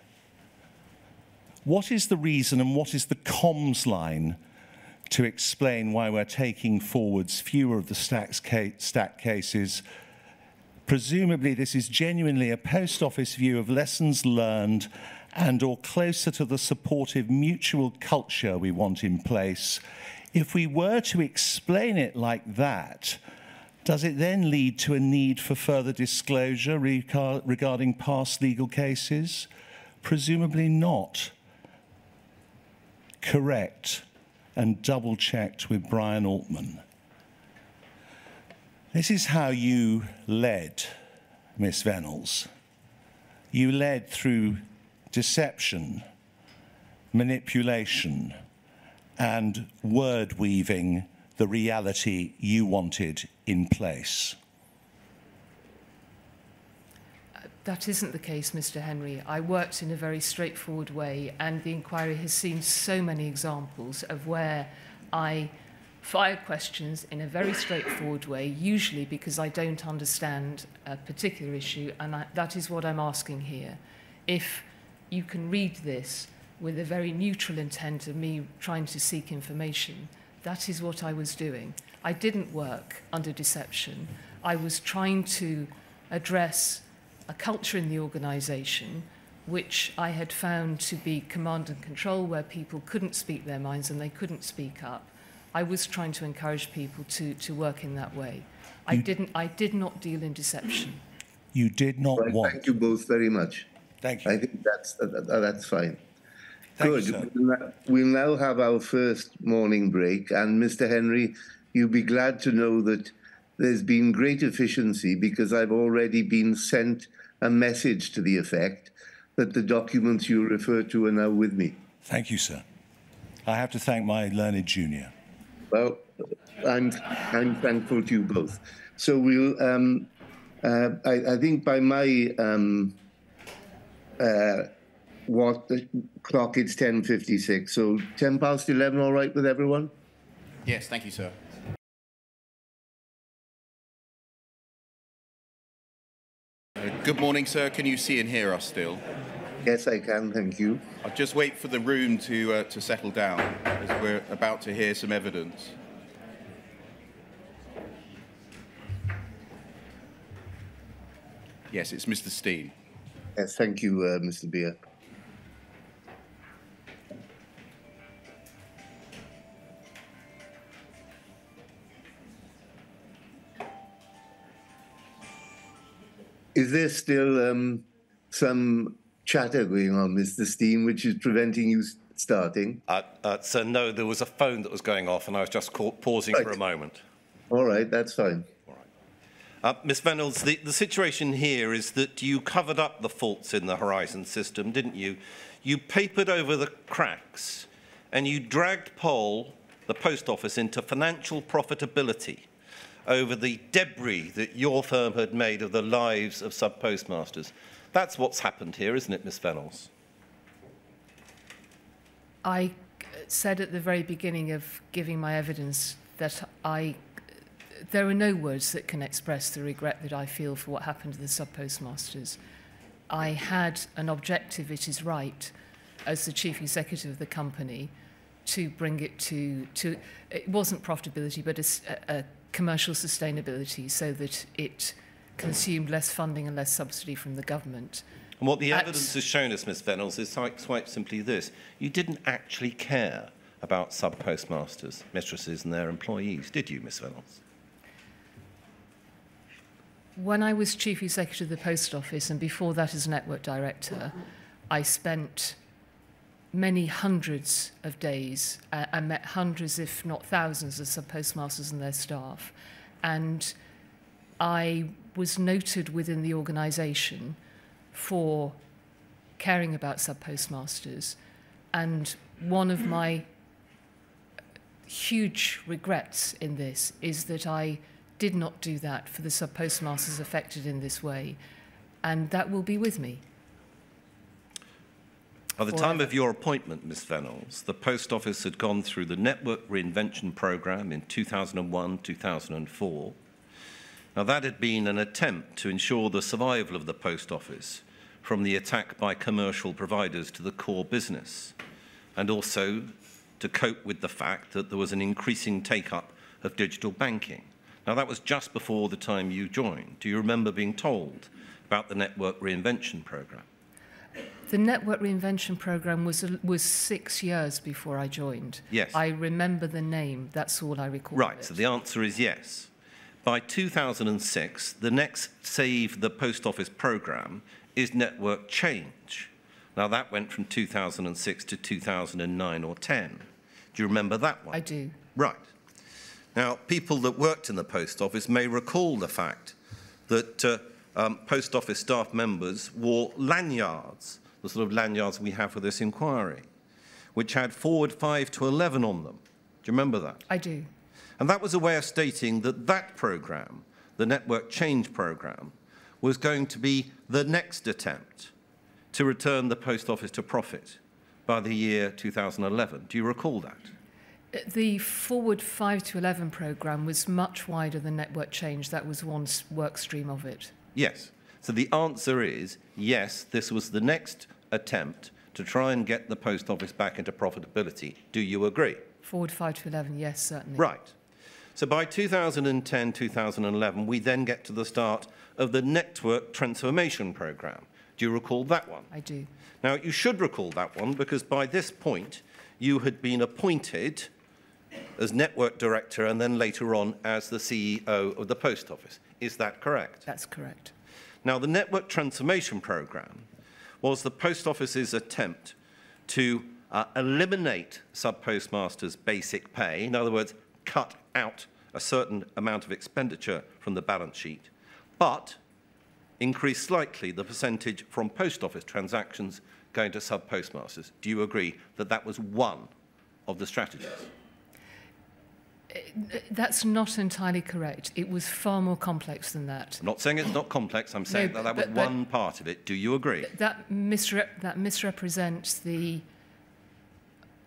What is the reason and what is the comms line to explain why we're taking forwards fewer of the stack cases? Presumably, this is genuinely a post office view of lessons learned and or closer to the supportive mutual culture we want in place. If we were to explain it like that, does it then lead to a need for further disclosure regarding past legal cases? Presumably not. Correct and double checked with Brian Altman. This is how you led, Miss Vennells. You led through deception, manipulation, and word weaving the reality you wanted in place? That isn't the case, Mr. Henry. I worked in a very straightforward way, and the inquiry has seen so many examples of where I fired questions in a very straightforward way, usually because I don't understand a particular issue, and I, that is what I'm asking here. If you can read this with a very neutral intent of me trying to seek information, That is what I was doing. I didn't work under deception. I was trying to address a culture in the organization which I had found to be command and control, where people couldn't speak their minds and they couldn't speak up. I was trying to encourage people to, to work in that way. I you, didn't. I did not deal in deception. You did not well, want. Thank you both very much. Thank you. I think that's uh, that's fine. Good. sir. We'll now- We'll now have our first morning break, and Mr. Henry, you'll be glad to know that there's been great efficiency because I've already been sent a message to the effect that the documents you refer to are now with me. Thank you, sir. I have to thank my learned junior. Well, I'm, I'm thankful to you both. So we'll, um, uh, I, I think by my, um, uh, what the clock, it's 10.56. So 10 past 11, all right with everyone? Yes, thank you, sir. Uh, Good morning, sir. Can you see and hear us still? Yes, I can, thank you. I'll just wait for the room to, uh, to settle down as we're about to hear some evidence. Yes, it's Mr. Stein. Yes, thank you, uh, Mr. Beer. Is there still um, some chatter going on, Mr. Stein, which is preventing you starting? Uh, uh, so no, there was a phone that was going off, and I was just ca- pausing for a moment. All right, that's fine. Uh, Ms. Vennells, the, the situation here is that you covered up the faults in the Horizon system, didn't you? You papered over the cracks, and you dragged Pol, the post office, into financial profitability over the debris that your firm had made of the lives of sub postmasters. That's what's happened here, isn't it, Ms. Vennells? I said at the very beginning of giving my evidence that I there are no words that can express the regret that I feel for what happened to the sub postmasters. I had an objective, it is right, as the chief executive of the company, to bring it to to it wasn't profitability, but a- a commercial sustainability, so that it consumed less funding and less subsidy from the government. And what the evidence has shown us, Ms. Vennells, is quite, simply this. You didn't actually care about sub postmasters, mistresses, and their employees, did you, Ms. Vennells? When I was chief executive of the post office and before that as network director, I spent many hundreds of days uh, and met hundreds, if not thousands, of sub postmasters and their staff. And I was noted within the organisation for caring about sub postmasters. And one of my huge regrets in this is that I did not do that for the sub postmasters affected in this way, and that will be with me. By the time of your appointment, Ms. Vennells, the Post Office had gone through the Network Reinvention Programme in 2001 2004. Now, that had been an attempt to ensure the survival of the Post Office from the attack by commercial providers to the core business, and also to cope with the fact that there was an increasing take up of digital banking. Now, that was just before the time you joined. Do you remember being told about the Network Reinvention Programme? The Network Reinvention Programme was, was six years before I joined. Yes. I remember the name, that's all I recall. Right, so the answer is yes. By 2006, the next Save the Post Office programme is Network Change. Now, that went from 2006 to 2009 or 10. Do you remember that one? I do. Right. Now, people that worked in the post office may recall the fact that uh, um, post office staff members wore lanyards, the sort of lanyards we have for this inquiry, which had forward 5 to 11 on them. Do you remember that? I do. And that was a way of stating that that programme, the Network Change Programme, was going to be the next attempt to return the post office to profit by the year 2011. Do you recall that? The Forward 5 to 11 programme was much wider than Network Change. That was one work stream of it. Yes. So the answer is yes, this was the next attempt to try and get the post office back into profitability. Do you agree? Forward 5 to 11, yes, certainly. Right. So by 2010, 2011, we then get to the start of the network transformation program. Do you recall that one? I do. Now, you should recall that one because by this point, you had been appointed as network director and then later on as the CEO of the post office. Is that correct? That's correct. Now, the network transformation program was the post office's attempt to uh, eliminate sub postmasters' basic pay, in other words, cut out a certain amount of expenditure from the balance sheet, but increase slightly the percentage from post office transactions going to sub postmasters. Do you agree that that was one of the strategies? That's not entirely correct. It was far more complex than that. I'm not saying it's not complex, I'm saying No, that that was but- but- one part of it. Do you agree? That, misrep- that misrepresents the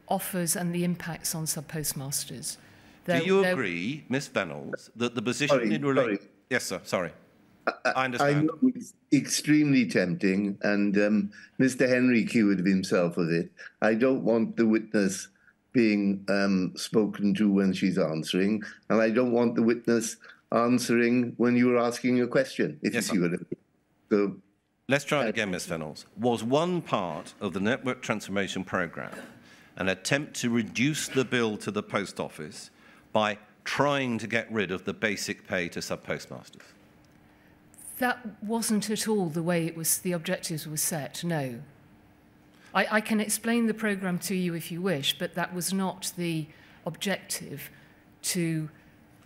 offers and the impacts on sub postmasters. Do you agree, Miss Vennells, that the position Sorry, in relation... sorry. Yes, sir, sorry. I I understand. know it's extremely tempting, and um, Mr. Henry cured himself of it. I don't want the witness being um, spoken to when she's answering, and I don't want the witness answering when you're asking a question, if Yes, you see what I mean. So, Let's try it again, Ms. Vennells. Was one part of the network transformation program an attempt to reduce the bill to the post office by trying to get rid of the basic pay to sub postmasters? That wasn't at all the way it was, the objectives were set, no. I, I can explain the program to you if you wish, but that was not the objective to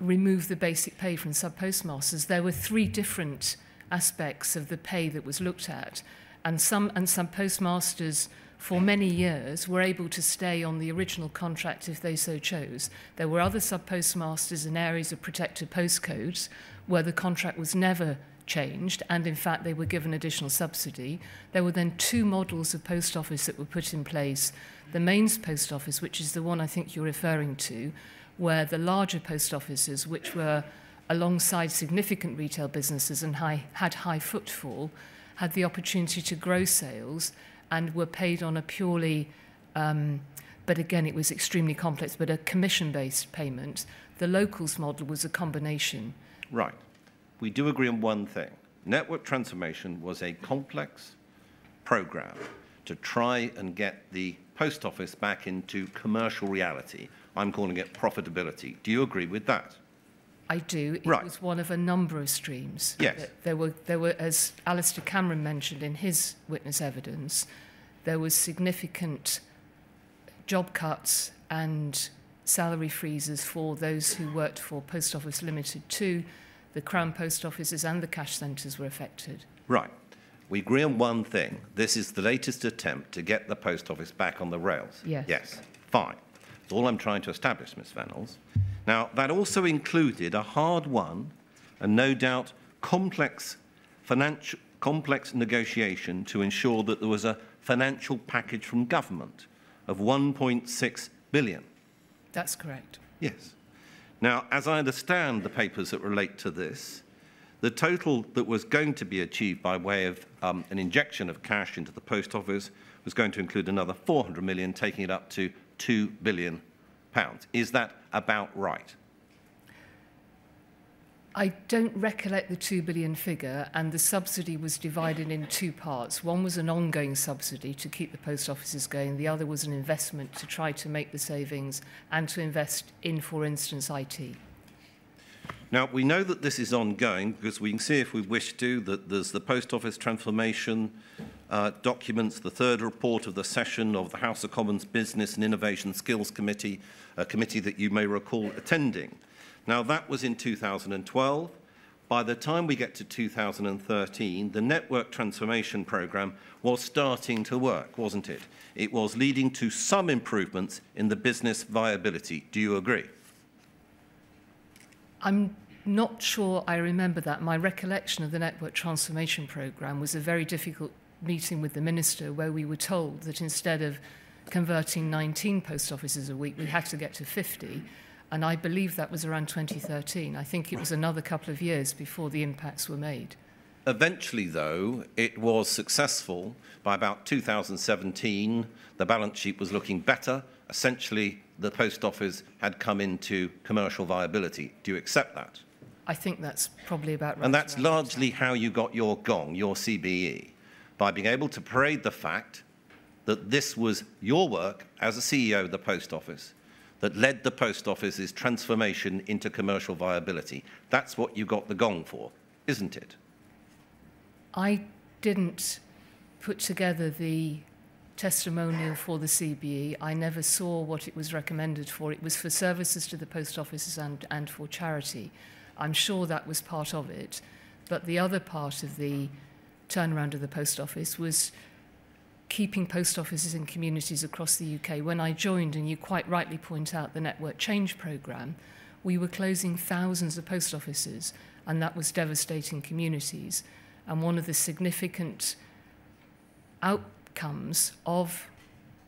remove the basic pay from sub-postmasters. There were three different aspects of the pay that was looked at, and some, and some postmasters for many years were able to stay on the original contract if they so chose. There were other sub-postmasters in areas of protected postcodes where the contract was never changed, and in fact, they were given additional subsidy. There were then two models of post office that were put in place the mains post office, which is the one I think you're referring to, where the larger post offices, which were alongside significant retail businesses and high, had high footfall, had the opportunity to grow sales and were paid on a purely, um, but again, it was extremely complex, but a commission based payment. The locals model was a combination. Right. We do agree on one thing. Network transformation was a complex program to try and get the post office back into commercial reality. I'm calling it profitability. Do you agree with that? I do. It Right. was one of a number of streams. Yes. There- were, there were, as Alistair Cameron mentioned in his witness evidence, there was significant job cuts and salary freezes for those who worked for Post Office Limited too. The Crown Post Offices and the cash centres were affected. Right. We agree on one thing. This is the latest attempt to get the post office back on the rails. Yes. Yes. Fine. That's all I'm trying to establish, Ms. Vennells. Now, that also included a hard won and no doubt complex financial complex negotiation to ensure that there was a financial package from government of 1.6 billion. That's correct. Yes. Now, as I understand the papers that relate to this, the total that was going to be achieved by way of um, an injection of cash into the post office was going to include another 400 million, taking it up to 2 billion pounds. Is that about right? I don't recollect the 2 billion figure, and the subsidy was divided in two parts. One was an ongoing subsidy to keep the post offices going, the other was an investment to try to make the savings and to invest in, for instance, IT. Now, we know that this is ongoing because we can see, if we wish to, that there's the post office transformation uh, documents, the third report of the session of the House of Commons Business and Innovation Skills Committee, a committee that you may recall attending. Now, that was in 2012. by the time we get to 2013, the network transformation program was starting to work, wasn't it? It was leading to some improvements in the business viability. Do you agree? I'm not sure I remember that. My recollection of the network transformation program was a very difficult meeting with the minister where we were told that instead of converting 19 post offices a week, we had to get to 50. And I believe that was around 2013. I think it was another couple of years before the impacts were made. Eventually, though, it was successful. By about 2017, the balance sheet was looking better. Essentially, the post office had come into commercial viability. Do you accept that? I think that's probably about right. And that's largely how you got your gong, your CBE, by being able to parade the fact that this was your work as a CEO of the post office that led the post office's transformation into commercial viability. That's what you got the gong for, isn't it? I didn't put together the testimonial for the CBE. I never saw what it was recommended for. It was for services to the post offices and, and for charity. I'm sure that was part of it. But the other part of the turnaround of the post office was keeping post offices in communities across the UK, when I joined, and you quite rightly point out the Network Change Programme, we were closing thousands of post offices, and that was devastating communities. And one of the significant outcomes of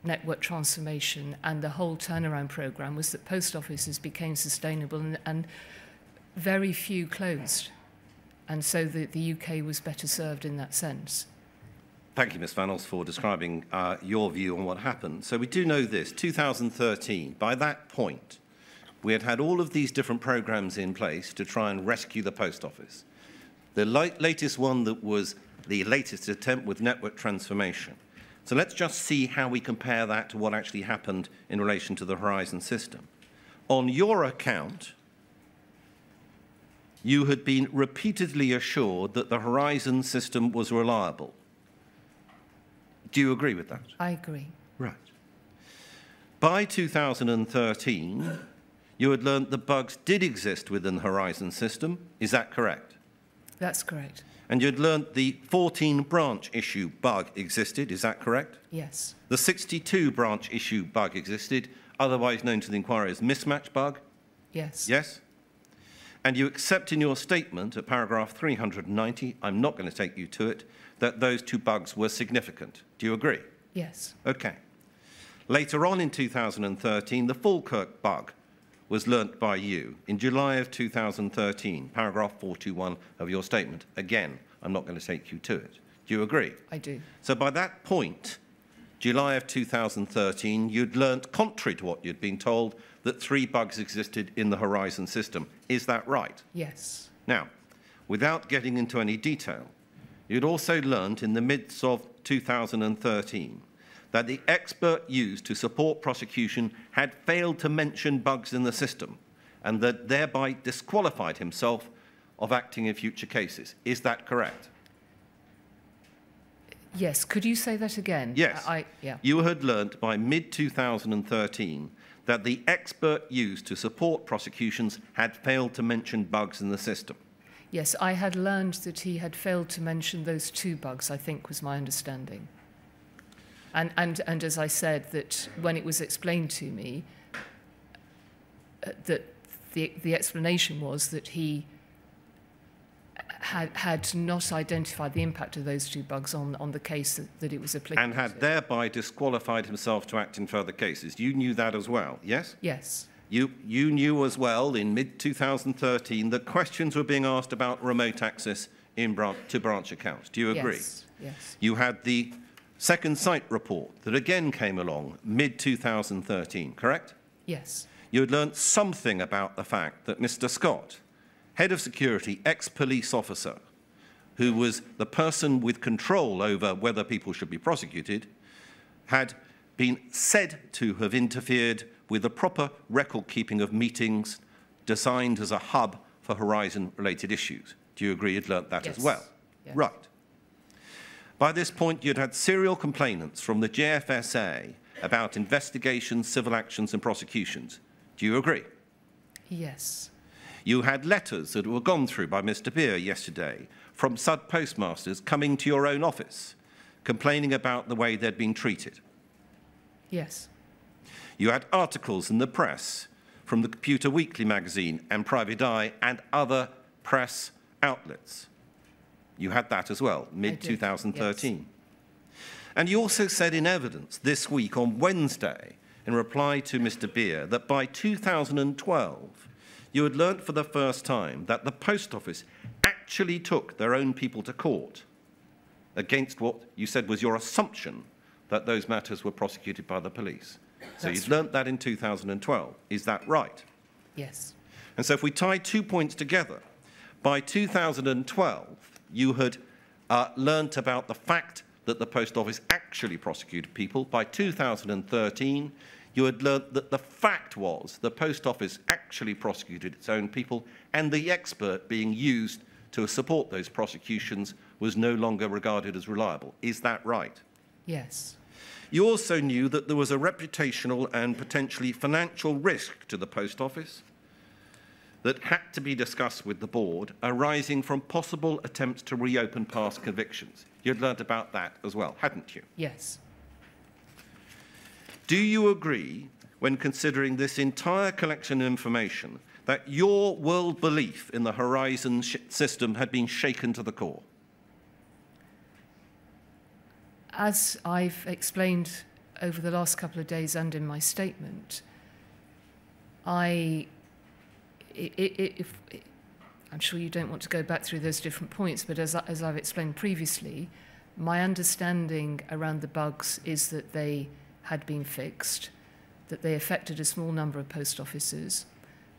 network transformation and the whole turnaround program was that post offices became sustainable and, and very few closed. And so the, the UK was better served in that sense. Thank you, Ms Vennells, for describing uh, your view on what happened. So we do know this, 2013, by that point, we had had all of these different programs in place to try and rescue the post office. The latest one that was the latest attempt with network transformation. So let's just see how we compare that to what actually happened in relation to the Horizon system. On your account, you had been repeatedly assured that the Horizon system was reliable. Do you agree with that? I agree. Right. By 2013, you had learned that bugs did exist within the Horizon system. Is that correct? That's correct. And you'd learnt the 14 branch issue bug existed, is that correct? Yes. The 62 branch issue bug existed, otherwise known to the inquiry as mismatch bug? Yes. Yes? And you accept in your statement at paragraph 390, I'm not going to take you to it, that those two bugs were significant. Do you agree? Yes. Okay. Later on in 2013, the Falkirk bug was learnt by you in July of 2013, paragraph 421 of your statement. Again, I'm not going to take you to it. Do you agree? I do. So by that point, July of 2013, you'd learnt, contrary to what you'd been told, that three bugs existed in the Horizon system. Is that right? Yes. Now, without getting into any detail, you'd also learnt in the midst of 2013 that the expert used to support prosecution had failed to mention bugs in the system and that thereby disqualified himself of acting in future cases. Is that correct? Yes. Could you say that again? Yes. I, yeah. You had learnt by mid 2013 that the expert used to support prosecutions had failed to mention bugs in the system. Yes, I had learned that he had failed to mention those two bugs, I think was my understanding. And, and, and as I said, that when it was explained to me, uh, that the, the explanation was that he had, had not identified the impact of those two bugs on, on the case that, that it was applicable And had to. thereby disqualified himself to act in further cases. You knew that as well, yes? Yes, You, you knew as well in mid 2013 that questions were being asked about remote access in bran- to branch accounts. Do you agree? yes, yes, You had the Second Sight report that again came along mid 2013, correct? yes, You had learnt something about the fact that Mr. Scott, head of security, ex police officer, who was the person with control over whether people should be prosecuted, had been said to have interfered with the proper record keeping of meetings designed as a hub for Horizon related issues. Do you agree you'd learnt that Yes. as well? Yes. Right. By this point, you'd had serial complainants from the JFSA about investigations, civil actions, and prosecutions. Do you agree? yes, You had letters that were gone through by Mr. Beer yesterday from sud postmasters coming to your own office complaining about the way they'd been treated. Yes. You had articles in the press from the Computer Weekly magazine and Private Eye and other press outlets. You had that as well, mid 2013. And you also said in evidence this week on Wednesday, in reply to Mr. Beer, that by 2012, you had learnt for the first time that the Post Office actually took their own people to court against what you said was your assumption that those matters were prosecuted by the police. So That's you'd learnt that in 2012. Is that right? Yes. And so if we tie two points together, by 2012, you had uh, learnt about the fact that the Post Office actually prosecuted people. By 2013, you had learnt that the fact was the Post Office actually prosecuted its own people, and the expert being used to support those prosecutions was no longer regarded as reliable. Is that right? Yes. You also knew that there was a reputational and potentially financial risk to the Post Office that had to be discussed with the board arising from possible attempts to reopen past convictions. You'd learned about that as well, hadn't you? Yes. Do you agree, when considering this entire collection of information, that your world belief in the Horizon system had been shaken to the core? As I've explained over the last couple of days and in my statement, I, if, I'm sure you don't want to go back through those different points, but as, as I've explained previously, my understanding around the bugs is that they had been fixed, that they affected a small number of post offices,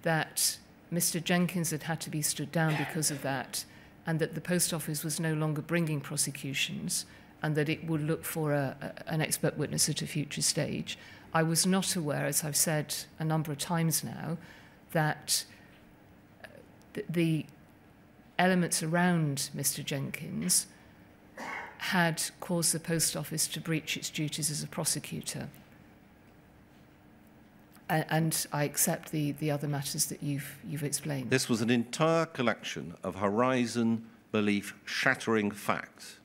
that Mr. Jenkins had had to be stood down because of that, and that the post office was no longer bringing prosecutions and that it would look for a, a, an expert witness at a future stage. I was not aware, as I've said a number of times now, that uh, the, the elements around Mr. Jenkins had caused the post office to breach its duties as a prosecutor. And I accept the, the other matters that you've, you've explained. This was an entire collection of horizon belief shattering facts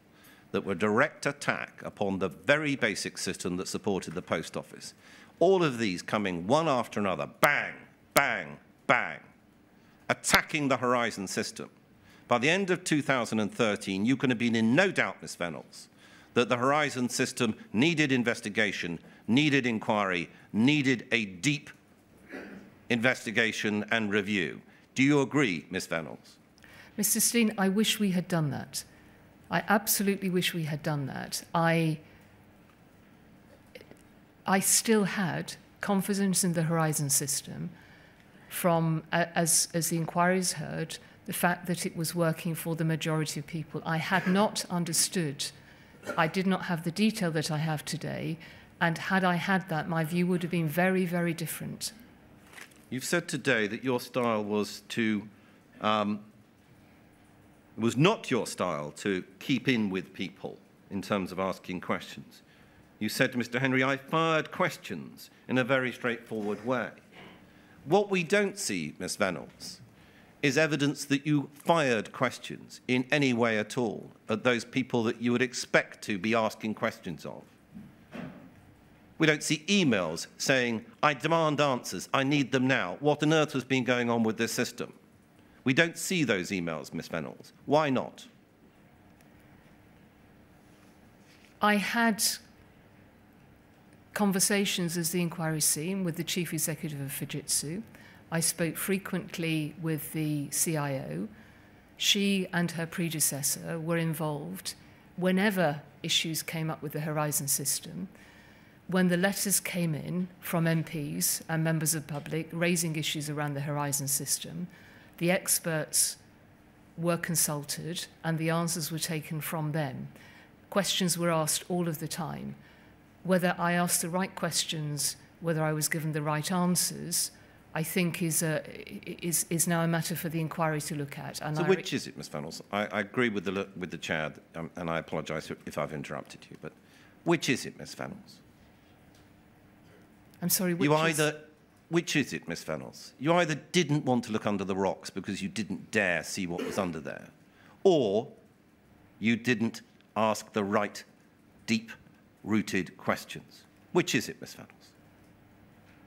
that were direct attack upon the very basic system that supported the post office. All of these coming one after another, bang, bang, bang, attacking the Horizon system. By the end of 2013, you can have been in no doubt, Ms. Vennells, that the Horizon system needed investigation, needed inquiry, needed a deep investigation and review. Do you agree, Ms. Vennells? Mr. Stein, I wish we had done that. I absolutely wish we had done that. I, I still had confidence in the Horizon system from, as, as the inquiries heard, the fact that it was working for the majority of people. I had not understood, I did not have the detail that I have today, and had I had that, my view would have been very, very different. You've said today that your style was to um, it was not your style to keep in with people in terms of asking questions. You said to Mr. Henry, I fired questions in a very straightforward way. What we don't see, Miss Vennells, is evidence that you fired questions in any way at all at those people that you would expect to be asking questions of. We don't see emails saying, I demand answers, I need them now. What on earth has been going on with this system? We don't see those emails, Ms. Vennells. Why not? I had conversations, as the inquiry seemed, with the chief executive of Fujitsu. I spoke frequently with the CIO. She and her predecessor were involved whenever issues came up with the Horizon system. When the letters came in from MPs and members of public raising issues around the Horizon system, the experts were consulted and the answers were taken from them. Questions were asked all of the time. Whether I asked the right questions, whether I was given the right answers, I think is, a, is, is now a matter for the inquiry to look at. And so I which is it, Ms Vennells? I, I, agree with the, with the chair, um, and I apologise if I've interrupted you, but which is it, Ms Vennells? I'm sorry, you either which is it, Miss Vennells? You either didn't want to look under the rocks because you didn't dare see what was under there, or you didn't ask the right, deep rooted questions. Which is it, Miss Vennells?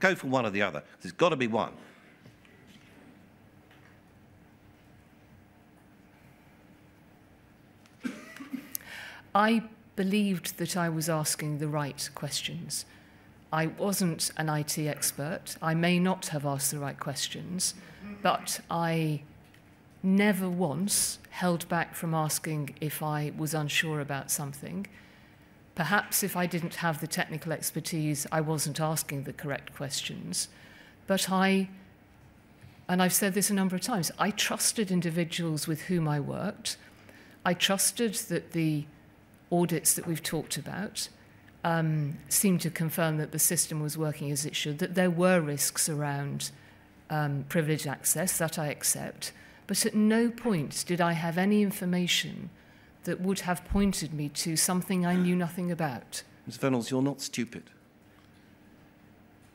Go for one or the other. There's got to be one. I believed that I was asking the right questions. I wasn't an IT expert. I may not have asked the right questions, but I never once held back from asking if I was unsure about something. Perhaps if I didn't have the technical expertise, I wasn't asking the correct questions. But I, and I've said this a number of times, I trusted individuals with whom I worked. I trusted that the audits that we've talked about um, seemed to confirm that the system was working as it should, that there were risks around um, privileged access, that I accept. But at no point did I have any information that would have pointed me to something I knew nothing about. Ms. Vennells, you're not stupid.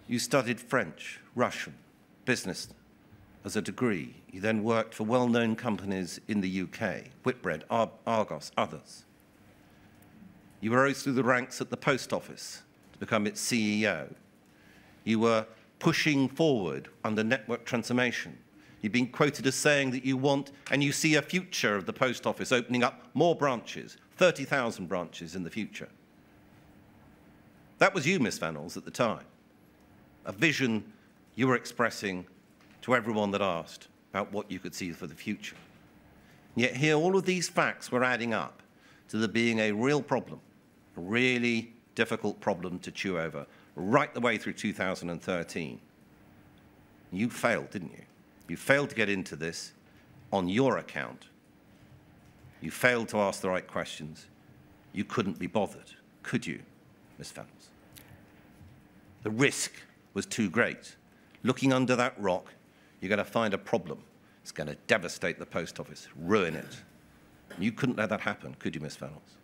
You studied French, Russian, business as a degree. You then worked for well known companies in the UK, Whitbread, Ar Argos, others. You rose through the ranks at the post office to become its CEO. You were pushing forward under network transformation You've been quoted as saying that you want and you see a future of the post office opening up more branches, 30,000 branches in the future. That was you, Miss Vennells, at the time. A vision you were expressing to everyone that asked about what you could see for the future. Yet here, all of these facts were adding up to there being a real problem, really difficult problem to chew over, right the way through 2013. You failed, didn't you? You failed to get into this on your account. You failed to ask the right questions. You couldn't be bothered, could you, Ms. Vennells? The risk was too great. Looking under that rock, you're going to find a problem. It's going to devastate the post office, ruin it. You couldn't let that happen, could you, Miss Vennells?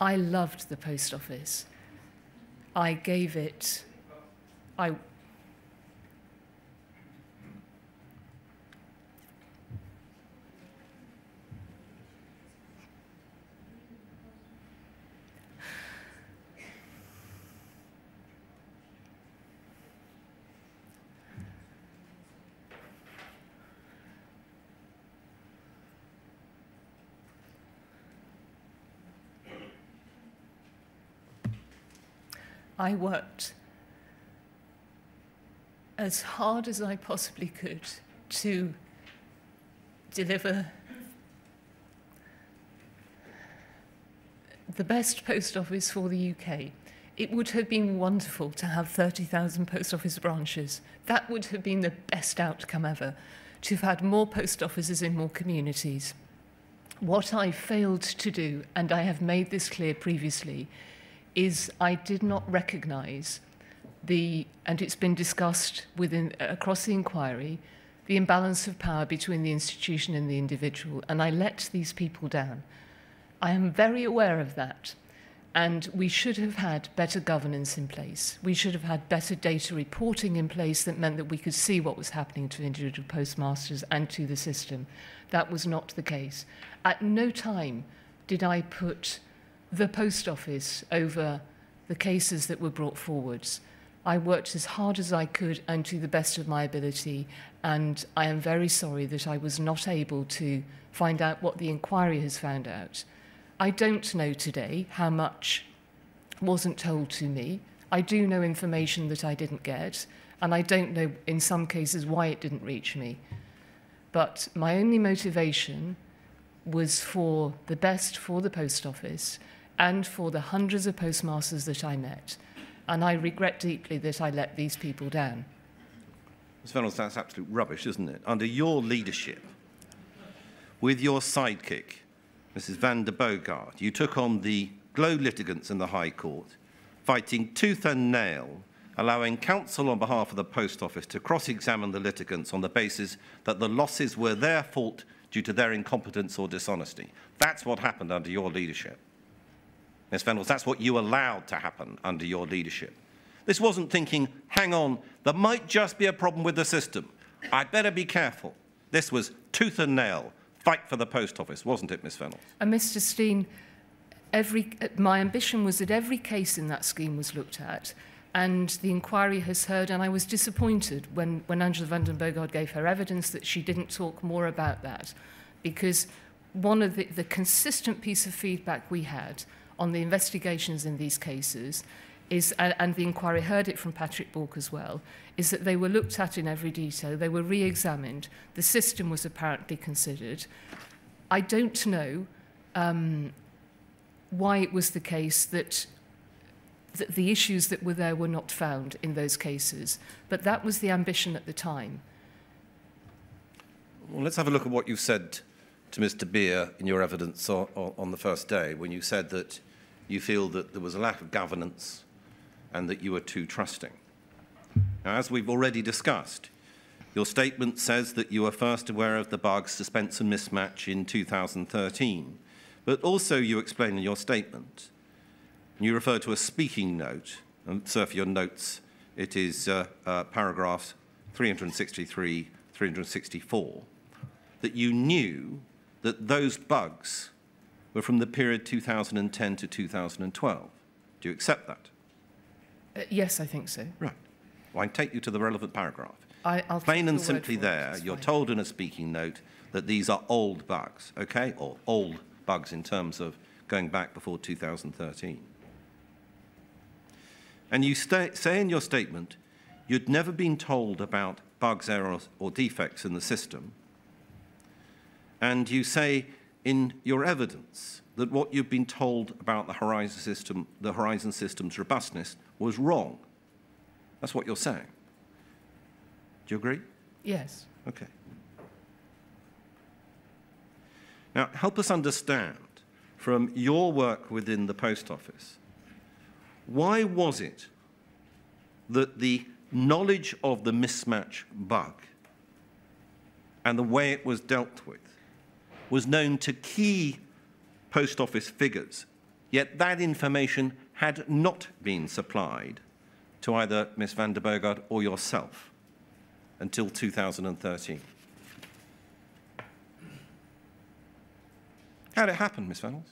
I loved the post office. I gave it, I I worked as hard as I possibly could to deliver the best post office for the UK. It would have been wonderful to have 30,000 post office branches. That would have been the best outcome ever, to have had more post offices in more communities. What I failed to do, and I have made this clear previously, is I did not recognise the, and it's been discussed within, across the inquiry, the imbalance of power between the institution and the individual, and I let these people down. I am very aware of that, and we should have had better governance in place. We should have had better data reporting in place that meant that we could see what was happening to individual postmasters and to the system. That was not the case. At no time did I put the post office over the cases that were brought forwards. I worked as hard as I could and to the best of my ability, and I am very sorry that I was not able to find out what the inquiry has found out. I don't know today how much wasn't told to me. I do know information that I didn't get, and I don't know in some cases why it didn't reach me. But my only motivation was for the best for the post office and for the hundreds of postmasters that I met. And I regret deeply that I let these people down. Ms. Vennells, that's absolute rubbish, isn't it? Under your leadership, with your sidekick, Mrs. van den Bogerd, you took on the GLO litigants in the High Court, fighting tooth and nail, allowing counsel on behalf of the Post Office to cross-examine the litigants on the basis that the losses were their fault due to their incompetence or dishonesty. That's what happened under your leadership. Ms. Vennells, that's what you allowed to happen under your leadership. This wasn't thinking, hang on, there might just be a problem with the system. I'd better be careful. This was tooth and nail, fight for the post office, wasn't it, Ms Vennells? And Mr Stein, every, my ambition was that every case in that scheme was looked at and the inquiry has heard, and I was disappointed when, when Angela van den Bogerd gave her evidence that she didn't talk more about that because one of the, the consistent piece of feedback we had on the investigations in these cases is, and, the inquiry heard it from Patrick Bourke as well, is that they were looked at in every detail, they were re-examined, the system was apparently considered. I don't know um, why it was the case that th the issues that were there were not found in those cases, but that was the ambition at the time. Well, let's have a look at what you said to Mr. Beer in your evidence on, on the first day, when you said that you feel that there was a lack of governance and that you were too trusting. Now, as we've already discussed, your statement says that you were first aware of the bug suspense and mismatch in 2013, but also you explain in your statement, you refer to a speaking note, and so for your notes, it is uh, uh, paragraphs 363, 364, that you knew that those bugs were from the period 2010 to 2012. Do you accept that? Uh, yes, I think so. Right. Well, I take you to the relevant paragraph. I, I'll Plain and simply simply there, you're told in a speaking note that these are old bugs, okay? Or old bugs in terms of going back before 2013. And you say in your statement, you'd never been told about bugs, errors, or defects in the system. And you say in your evidence that what you've been told about the Horizon system, the Horizon system's robustness, was wrong. That's what you're saying. Do you agree? Yes. Okay. Now, help us understand from your work within the post office, why was it that the knowledge of the mismatch bug and the way it was dealt with was known to key post office figures, yet that information had not been supplied to either Ms. van den Bogerd or yourself until 2013. How did it happen, Ms. Vennells?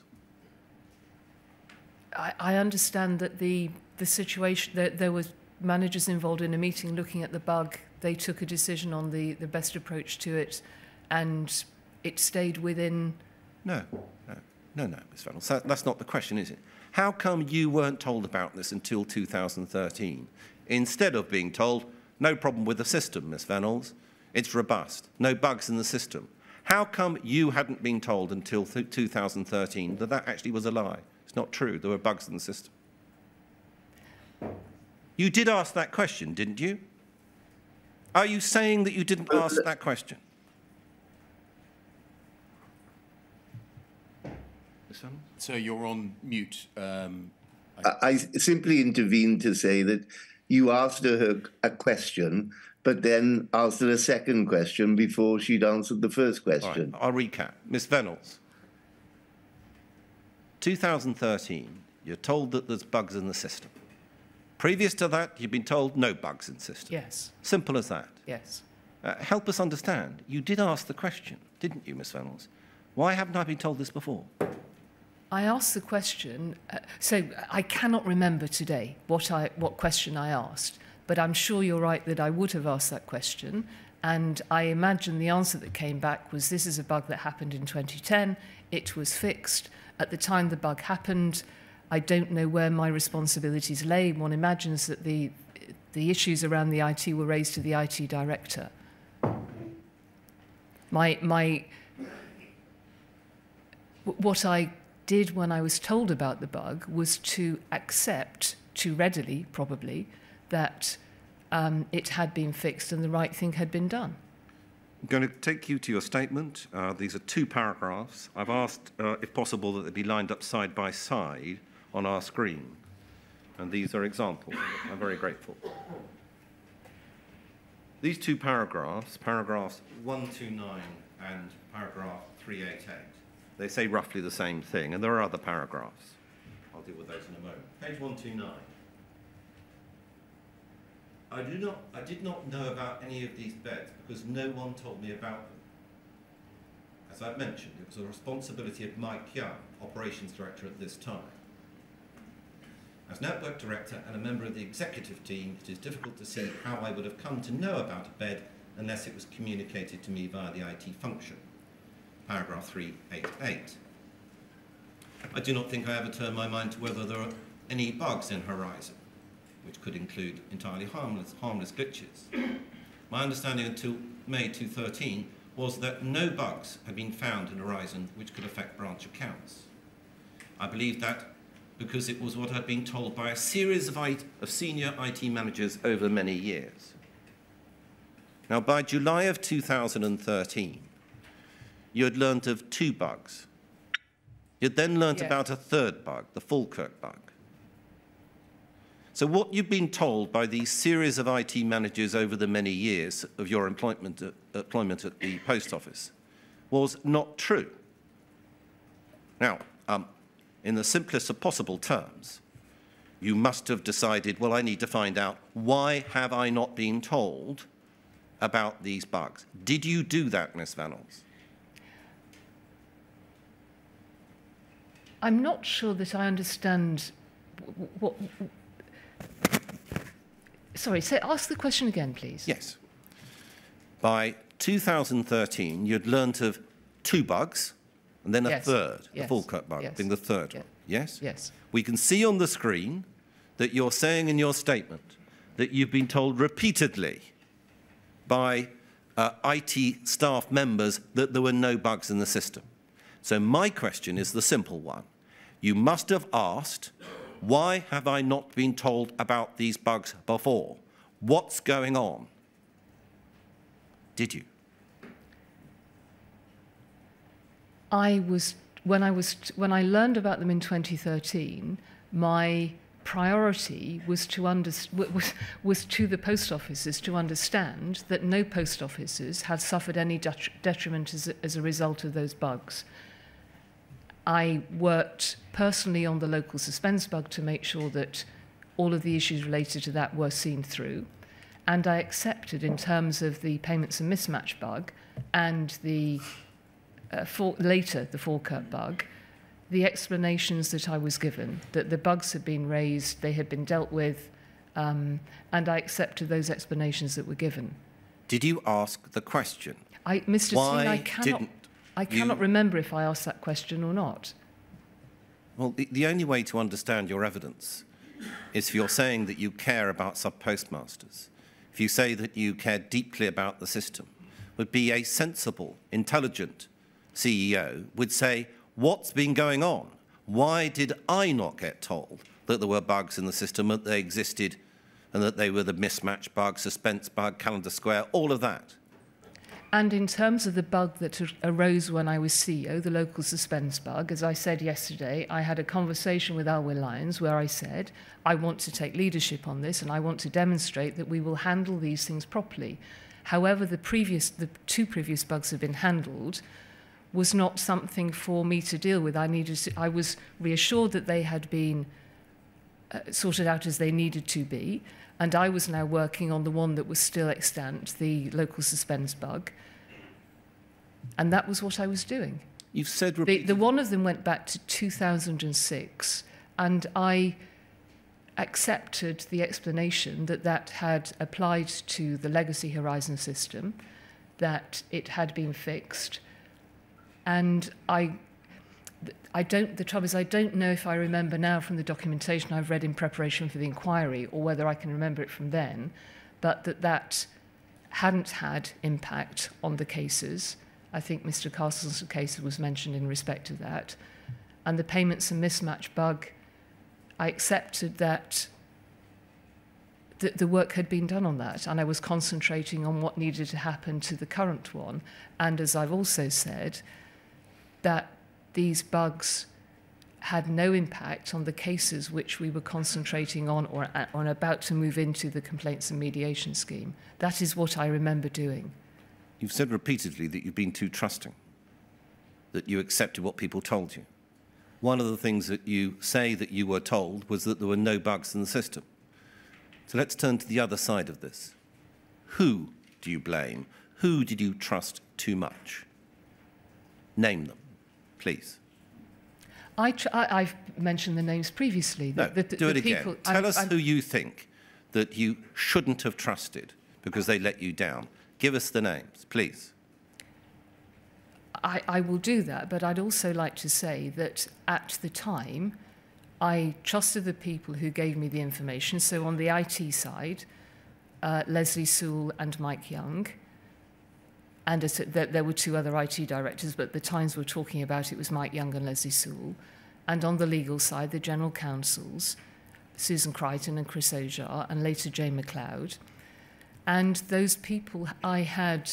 I, I understand that the, the situation, that there was managers involved in a meeting looking at the bug. They took a decision on the, the best approach to it, and it stayed within. No, no, no, no, Ms. Vennells. That, that's not the question, is it? How come you weren't told about this until 2013, instead of being told, no problem with the system, Ms. Vennells, it's robust, no bugs in the system? How come you hadn't been told until 2013 that that actually was a lie? It's not true. There were bugs in the system. You did ask that question, didn't you? Are you saying that you didn't ask that question? So you're on mute. Um, I, I simply intervened to say that you asked her a question, but then asked her a second question before she'd answered the first question. Right, I'll recap. Ms. Vennells, 2013, you're told that there's bugs in the system. Previous to that, you've been told no bugs in the system. Yes. Simple as that. Yes. Uh, help us understand. You did ask the question, didn't you, Ms. Vennells? Why haven't I been told this before? I asked the question, uh, so I cannot remember today what, I, what question I asked, but I'm sure you're right that I would have asked that question. And I imagine the answer that came back was this is a bug that happened in 2010, it was fixed. At the time the bug happened, I don't know where my responsibilities lay. One imagines that the, the issues around the IT were raised to the IT director. My, my, what I did when I was told about the bug was to accept, too readily probably, that um, it had been fixed and the right thing had been done. I'm going to take you to your statement. Uh, these are two paragraphs. I've asked, uh, if possible, that they be lined up side by side on our screen. And these are examples. I'm very grateful. These two paragraphs, paragraphs 129 and paragraph 388, they say roughly the same thing, and there are other paragraphs. I'll deal with those in a moment. Page 129. I, do not, I did not know about any of these beds because no one told me about them. As I've mentioned, it was the responsibility of Mike Young, Operations Director at this time. As Network Director and a member of the executive team, it is difficult to see how I would have come to know about a bed unless it was communicated to me via the IT function. Paragraph 388. I do not think I ever turned my mind to whether there are any bugs in Horizon, which could include entirely harmless, harmless glitches. My understanding until May 2013 was that no bugs had been found in Horizon which could affect branch accounts. I believe that because it was what I'd been told by a series of, IT, of senior IT managers over many years. Now, by July of 2013, you had learnt of two bugs. You'd then learnt Yeah. about a third bug, the Falkirk bug. So, what you've been told by these series of IT managers over the many years of your employment at, employment at the post office was not true. Now, um, in the simplest of possible terms, you must have decided, well, I need to find out why have I not been told about these bugs? Did you do that, Miss Vennells? I'm not sure that I understand what. Sorry, say, ask the question again, please. Yes. By 2013, you'd learnt of two bugs and then a Yes. third, the Yes. Falkirk bug Yes. being the third one. Yes? Yes. We can see on the screen that you're saying in your statement that you've been told repeatedly by uh, IT staff members that there were no bugs in the system. So my question is the simple one. You must have asked, why have I not been told about these bugs before? What's going on? Did you? I was when I was when I learned about them in 2013. My priority was to under, was, was to the post offices to understand that no post offices had suffered any detriment as a, as a result of those bugs. I worked personally on the local suspense bug to make sure that all of the issues related to that were seen through. And I accepted, in terms of the payments and mismatch bug and the uh, for, later the Falkirk bug, the explanations that I was given, that the bugs had been raised, they had been dealt with, um, and I accepted those explanations that were given. Did you ask the question? I, Mr. Why Singh, I cannot, I you- cannot remember if I asked that question or not. Well, the, the only way to understand your evidence is if you're saying that you care about sub postmasters, if you say that you care deeply about the system, would be a sensible, intelligent CEO would say, What's been going on? Why did I not get told that there were bugs in the system, that they existed, and that they were the mismatch bug, suspense bug, Callendar Square, all of that? And in terms of the bug that arose when I was CEO, the local suspense bug, as I said yesterday, I had a conversation with Alwen Lyons where I said, I want to take leadership on this and I want to demonstrate that we will handle these things properly. However, the previous, the two previous bugs have been handled was not something for me to deal with. I needed to, I was reassured that they had been uh, sorted out as they needed to be. And I was now working on the one that was still extant, the local suspense bug. And that was what I was doing. You've said The, the one of them went back to 2006, and I accepted the explanation that that had applied to the legacy Horizon system, that it had been fixed, and I. I don't, the trouble is, I don't know if I remember now from the documentation I've read in preparation for the inquiry or whether I can remember it from then, but that that hadn't had impact on the cases. I think Mr. Castle's case was mentioned in respect of that. And the payments and mismatch bug, I accepted that the, the work had been done on that, and I was concentrating on what needed to happen to the current one. And as I've also said, that these bugs had no impact on the cases which we were concentrating on or, uh, on about to move into the complaints and mediation scheme. That is what I remember doing. You've said repeatedly that you've been too trusting, that you accepted what people told you. One of the things that you say that you were told was that there were no bugs in the system. So let's turn to the other side of this. Who do you blame? Who did you trust too much? Name them, please. I have mentioned the names previously. No, the, the, do it the again. Tell I'm, us I'm, who you think that you shouldn't have trusted because they let you down. Give us the names, please. I, I will do that, but I'd also like to say that at the time, I trusted the people who gave me the information. So on the IT side, uh, Lesley Sewell and Mike Young. and a, there, there were two other IT directors, but the times we're talking about it was Mike Young and Leslie Sewell. And on the legal side, the general counsels, Susan Crichton and Chris Ojar, and later Jay McLeod. And those people I had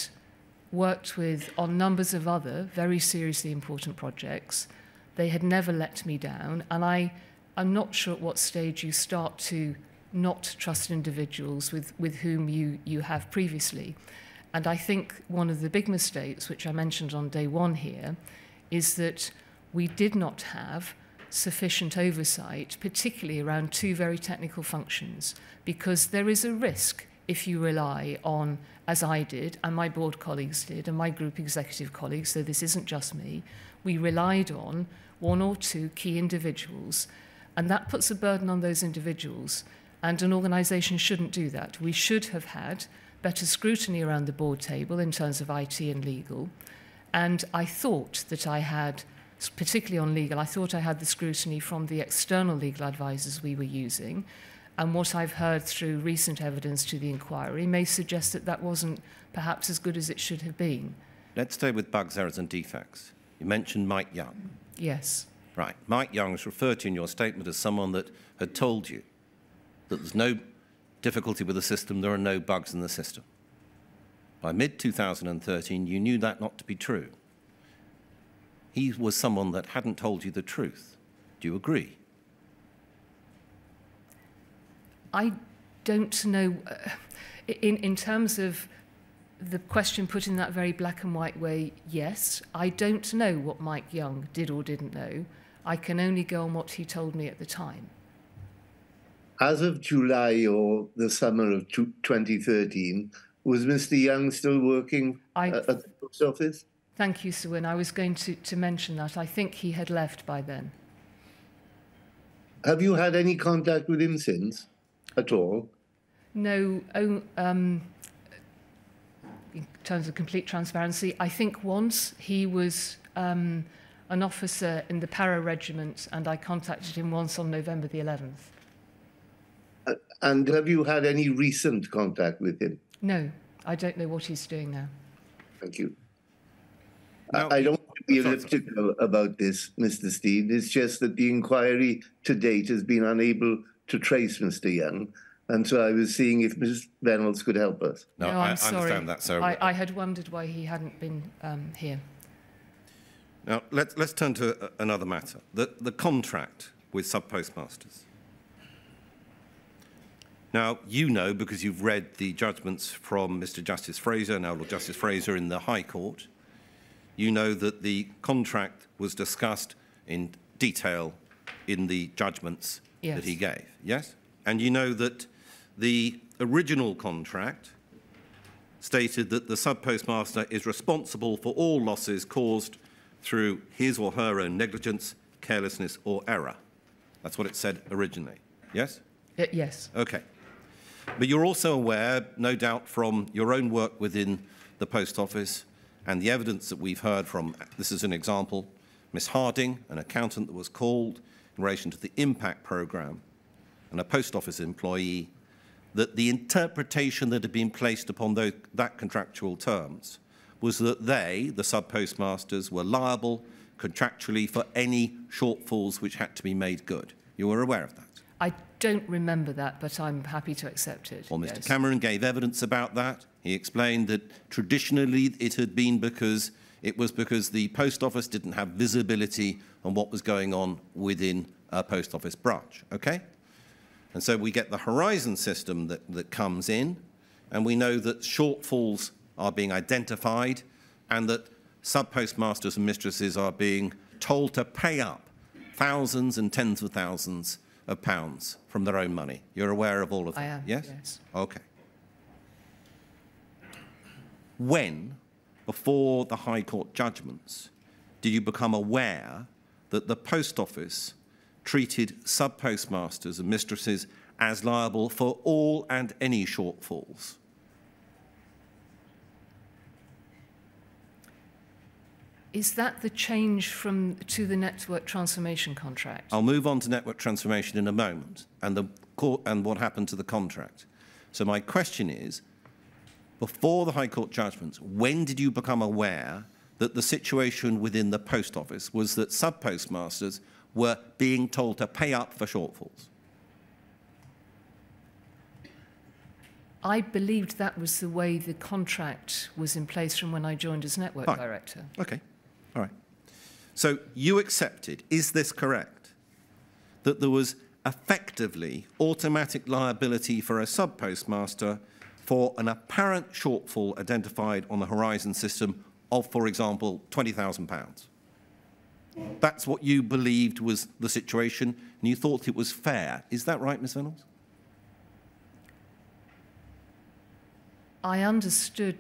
worked with on numbers of other very seriously important projects. They had never let me down. And I, I'm not sure at what stage you start to not trust individuals with, with whom you, you have previously. And I think one of the big mistakes, which I mentioned on day one here, is that we did not have sufficient oversight, particularly around two very technical functions, because there is a risk if you rely on, as I did, and my board colleagues did, and my group executive colleagues, so this isn't just me, we relied on one or two key individuals, and that puts a burden on those individuals. And an organisation shouldn't do that. We should have had better scrutiny around the board table in terms of IT and legal. And I thought that I had, particularly on legal, I thought I had the scrutiny from the external legal advisors we were using. And what I've heard through recent evidence to the inquiry may suggest that that wasn't perhaps as good as it should have been. Let's stay with bugs, errors, and defects. You mentioned Mike Young. Yes. Right. Mike Young is referred to in your statement as someone that had told you that there's no difficulty with the system, there are no bugs in the system. By mid 2013, you knew that not to be true. He was someone that hadn't told you the truth. Do you agree? I don't know. Uh, in, in terms of the question put in that very black and white way, yes. I don't know what Mike Young did or didn't know. I can only go on what he told me at the time. As of July or the summer of 2013, was Mr. Young still working I, at the post office? Thank you, Sir. I was going to, to mention that. I think he had left by then. Have you had any contact with him since? at all? No. Oh, um, in terms of complete transparency, I think once he was um, an officer in the para regiment, and I contacted him once on November the 11th. Uh, and have you had any recent contact with him? No, I don't know what he's doing now. Thank you. No, I, I don't want to be elliptical about this, Mr. Stein. It's just that the inquiry to date has been unable to trace Mr. Young. And so I was seeing if Mrs. Vennells could help us. No, no I, I'm sorry. understand that, sir. I, I, had wondered why he hadn't been um, here. Now, let's, let's turn to another matter. The, the contract with sub-postmasters. Now, you know, because you've read the judgments from Mr Justice Fraser, now Lord Justice Fraser in the High Court, you know that the contract was discussed in detail in the judgments yes. that he gave. Yes? And you know that the original contract stated that the sub postmaster is responsible for all losses caused through his or her own negligence, carelessness, or error. That's what it said originally. Yes? Uh, yes. Okay. But you're also aware, no doubt, from your own work within the Post Office and the evidence that we've heard from, this is an example, Miss Harding, an accountant that was called in relation to the impact program and a post office employee that the interpretation that had been placed upon those, that contractual terms was that they, the sub postmasters, were liable contractually for any shortfalls which had to be made good. You were aware of that? I don't remember that, but I'm happy to accept it. Well, Mr. Yes. Cameron gave evidence about that. He explained that traditionally it had been because it was because the post office didn't have visibility on what was going on within a post office branch. Okay? And so we get the horizon system that, that comes in, and we know that shortfalls are being identified, and that sub postmasters and mistresses are being told to pay up thousands and tens of thousands of pounds from their own money. You're aware of all of that? I am, Yes? yes. Okay. When, before the High Court judgments, did you become aware that the Post Office treated sub postmasters and mistresses as liable for all and any shortfalls? Is that the change from to the network transformation contract? I'll move on to network transformation in a moment and, the court, and what happened to the contract. So my question is, before the High Court judgments, when did you become aware that the situation within the post office was that sub-postmasters were being told to pay up for shortfalls? I believed that was the way the contract was in place from when I joined as network Fine. director. Okay, all right. So you accepted, is this correct, that there was effectively automatic liability for a sub-postmaster for an apparent shortfall identified on the Horizon system of, for example, £20,000? That's what you believed was the situation, and you thought it was fair. Is that right, Ms Vennells? I understood.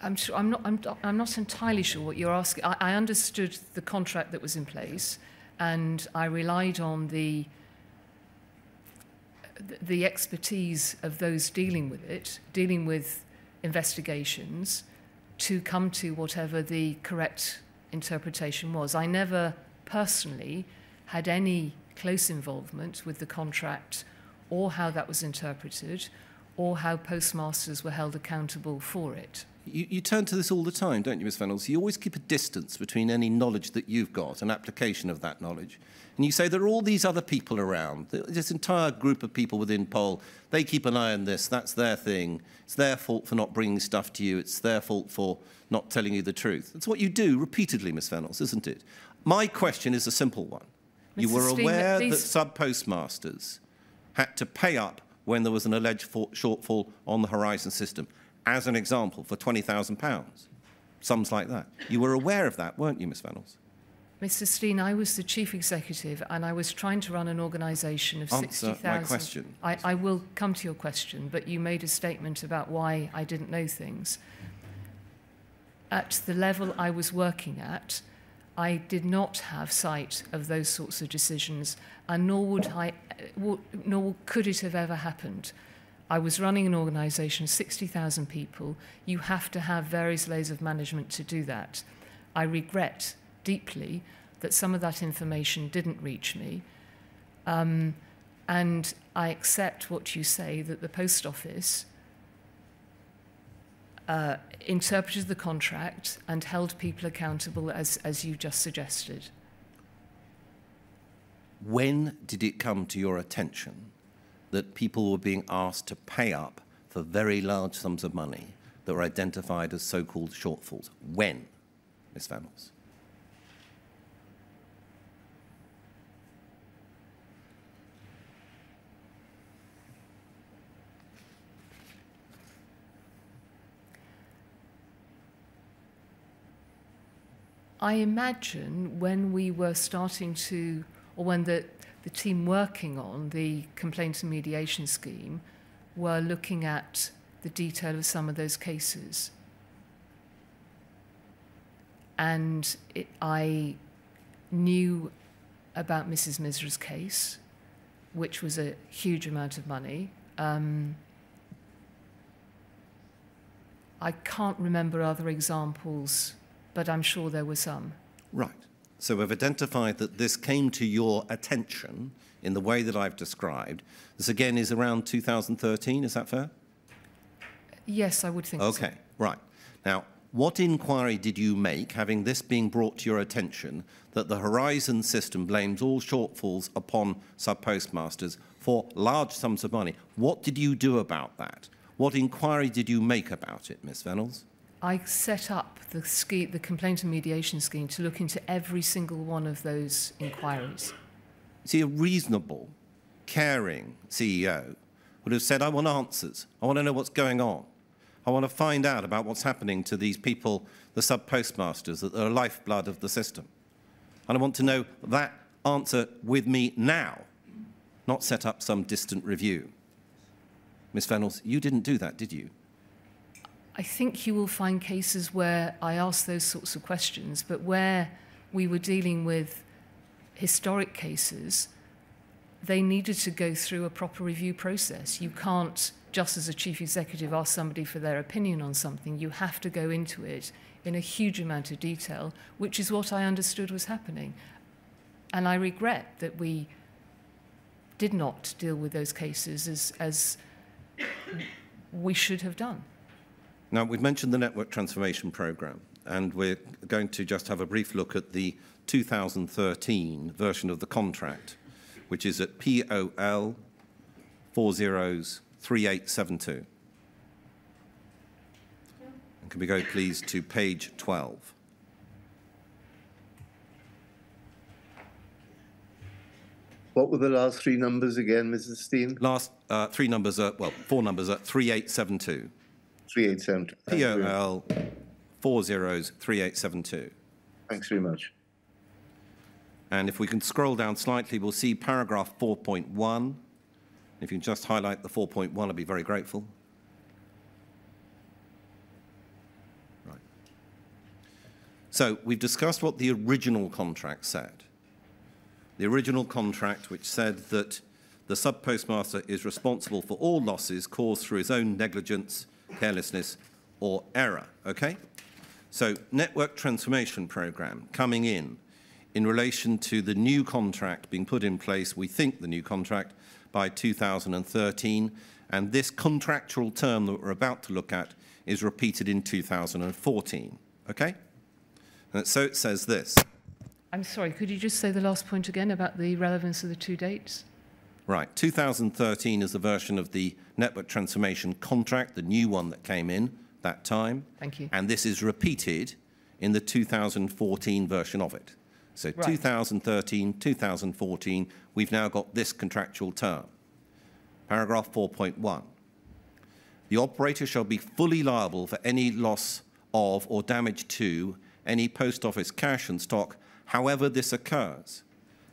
I'm, sure, I'm, not, I'm, I'm not entirely sure what you're asking. I, I understood the contract that was in place, and I relied on the the expertise of those dealing with it, dealing with investigations, to come to whatever the correct interpretation was. I never personally had any close involvement with the contract or how that was interpreted or how postmasters were held accountable for it. You, you turn to this all the time, don't you, Ms Vennells? You always keep a distance between any knowledge that you've got and application of that knowledge. And you say there are all these other people around, this entire group of people within Pol, they keep an eye on this, that's their thing. It's their fault for not bringing stuff to you, it's their fault for not telling you the truth. That's what you do repeatedly, Ms Vennells, isn't it? My question is a simple one. You were aware that sub-postmasters had to pay up when there was an alleged shortfall on the Horizon system, as an example, for £20,000. Sums like that. You were aware of that, weren't you, Ms Vennells? Mr. Stein, I was the chief executive and I was trying to run an organisation of Answer 60,000. my question. I, I will come to your question, but you made a statement about why I didn't know things. At the level I was working at, I did not have sight of those sorts of decisions, and nor would I, uh, nor could it have ever happened. I was running an organisation of 60,000 people. You have to have various layers of management to do that. I regret deeply that some of that information didn't reach me. Um, and I accept what you say that the post office uh, interpreted the contract and held people accountable as, as you just suggested. When did it come to your attention that people were being asked to pay up for very large sums of money that were identified as so-called shortfalls? When, Ms Vennells? I imagine when we were starting to, or when the, the team working on the complaints and mediation scheme were looking at the detail of some of those cases. And it, I knew about Mrs. Misra's case, which was a huge amount of money. Um, I can't remember other examples, but I'm sure there were some. Right. So we've identified that this came to your attention in the way that I've described. This again is around 2013, is that fair? Yes, I would think so. Okay, right. Now, what inquiry did you make, having this being brought to your attention, that the Horizon system blames all shortfalls upon sub-postmasters for large sums of money? What did you do about that? What inquiry did you make about it, Miss Vennells? I set up the, the complaint and mediation scheme to look into every single one of those inquiries. See, a reasonable, caring CEO would have said, I want answers. I want to know what's going on. I want to find out about what's happening to these people, the sub-postmasters, that are lifeblood of the system. And I want to know that answer with me now, not set up some distant review. Ms. Vennells, you didn't do that, did you? I think you will find cases where I ask those sorts of questions, but where we were dealing with historic cases, they needed to go through a proper review process. You can't, just as a chief executive, ask somebody for their opinion on something. You have to go into it in a huge amount of detail, which is what I understood was happening. And I regret that we did not deal with those cases as, as we should have done. Now, we've mentioned the Network Transformation Programme, and we're going to just have a brief look at the 2013 version of the contract, which is at POL 403872. And can we go, please, to page 12? What were the last three numbers again, Mrs. Stein? Last uh, three numbers are, well, four numbers are 3872. 3872. Thank you very. POL 403872. Thanks very much. And if we can scroll down slightly, we'll see paragraph 4.1. If you can just highlight the 4.1, I'd be very grateful. Right. So we've discussed what the original contract said. The original contract, which said that the sub postmaster is responsible for all losses caused through his own negligence, carelessness, or error. Okay? So, network transformation program coming in in relation to the new contract being put in place, we think the new contract by 2013, and this contractual term that we're about to look at is repeated in 2014. Okay? And so it says this. I'm sorry, could you just say the last point again about the relevance of the two dates? Right, 2013 is the version of the network transformation contract, the new one that came in that time. Thank you. And this is repeated in the 2014 version of it. So Right. 2013, 2014, we've now got this contractual term. Paragraph 4.1. The operator shall be fully liable for any loss of or damage to any post office cash and stock, however this occurs,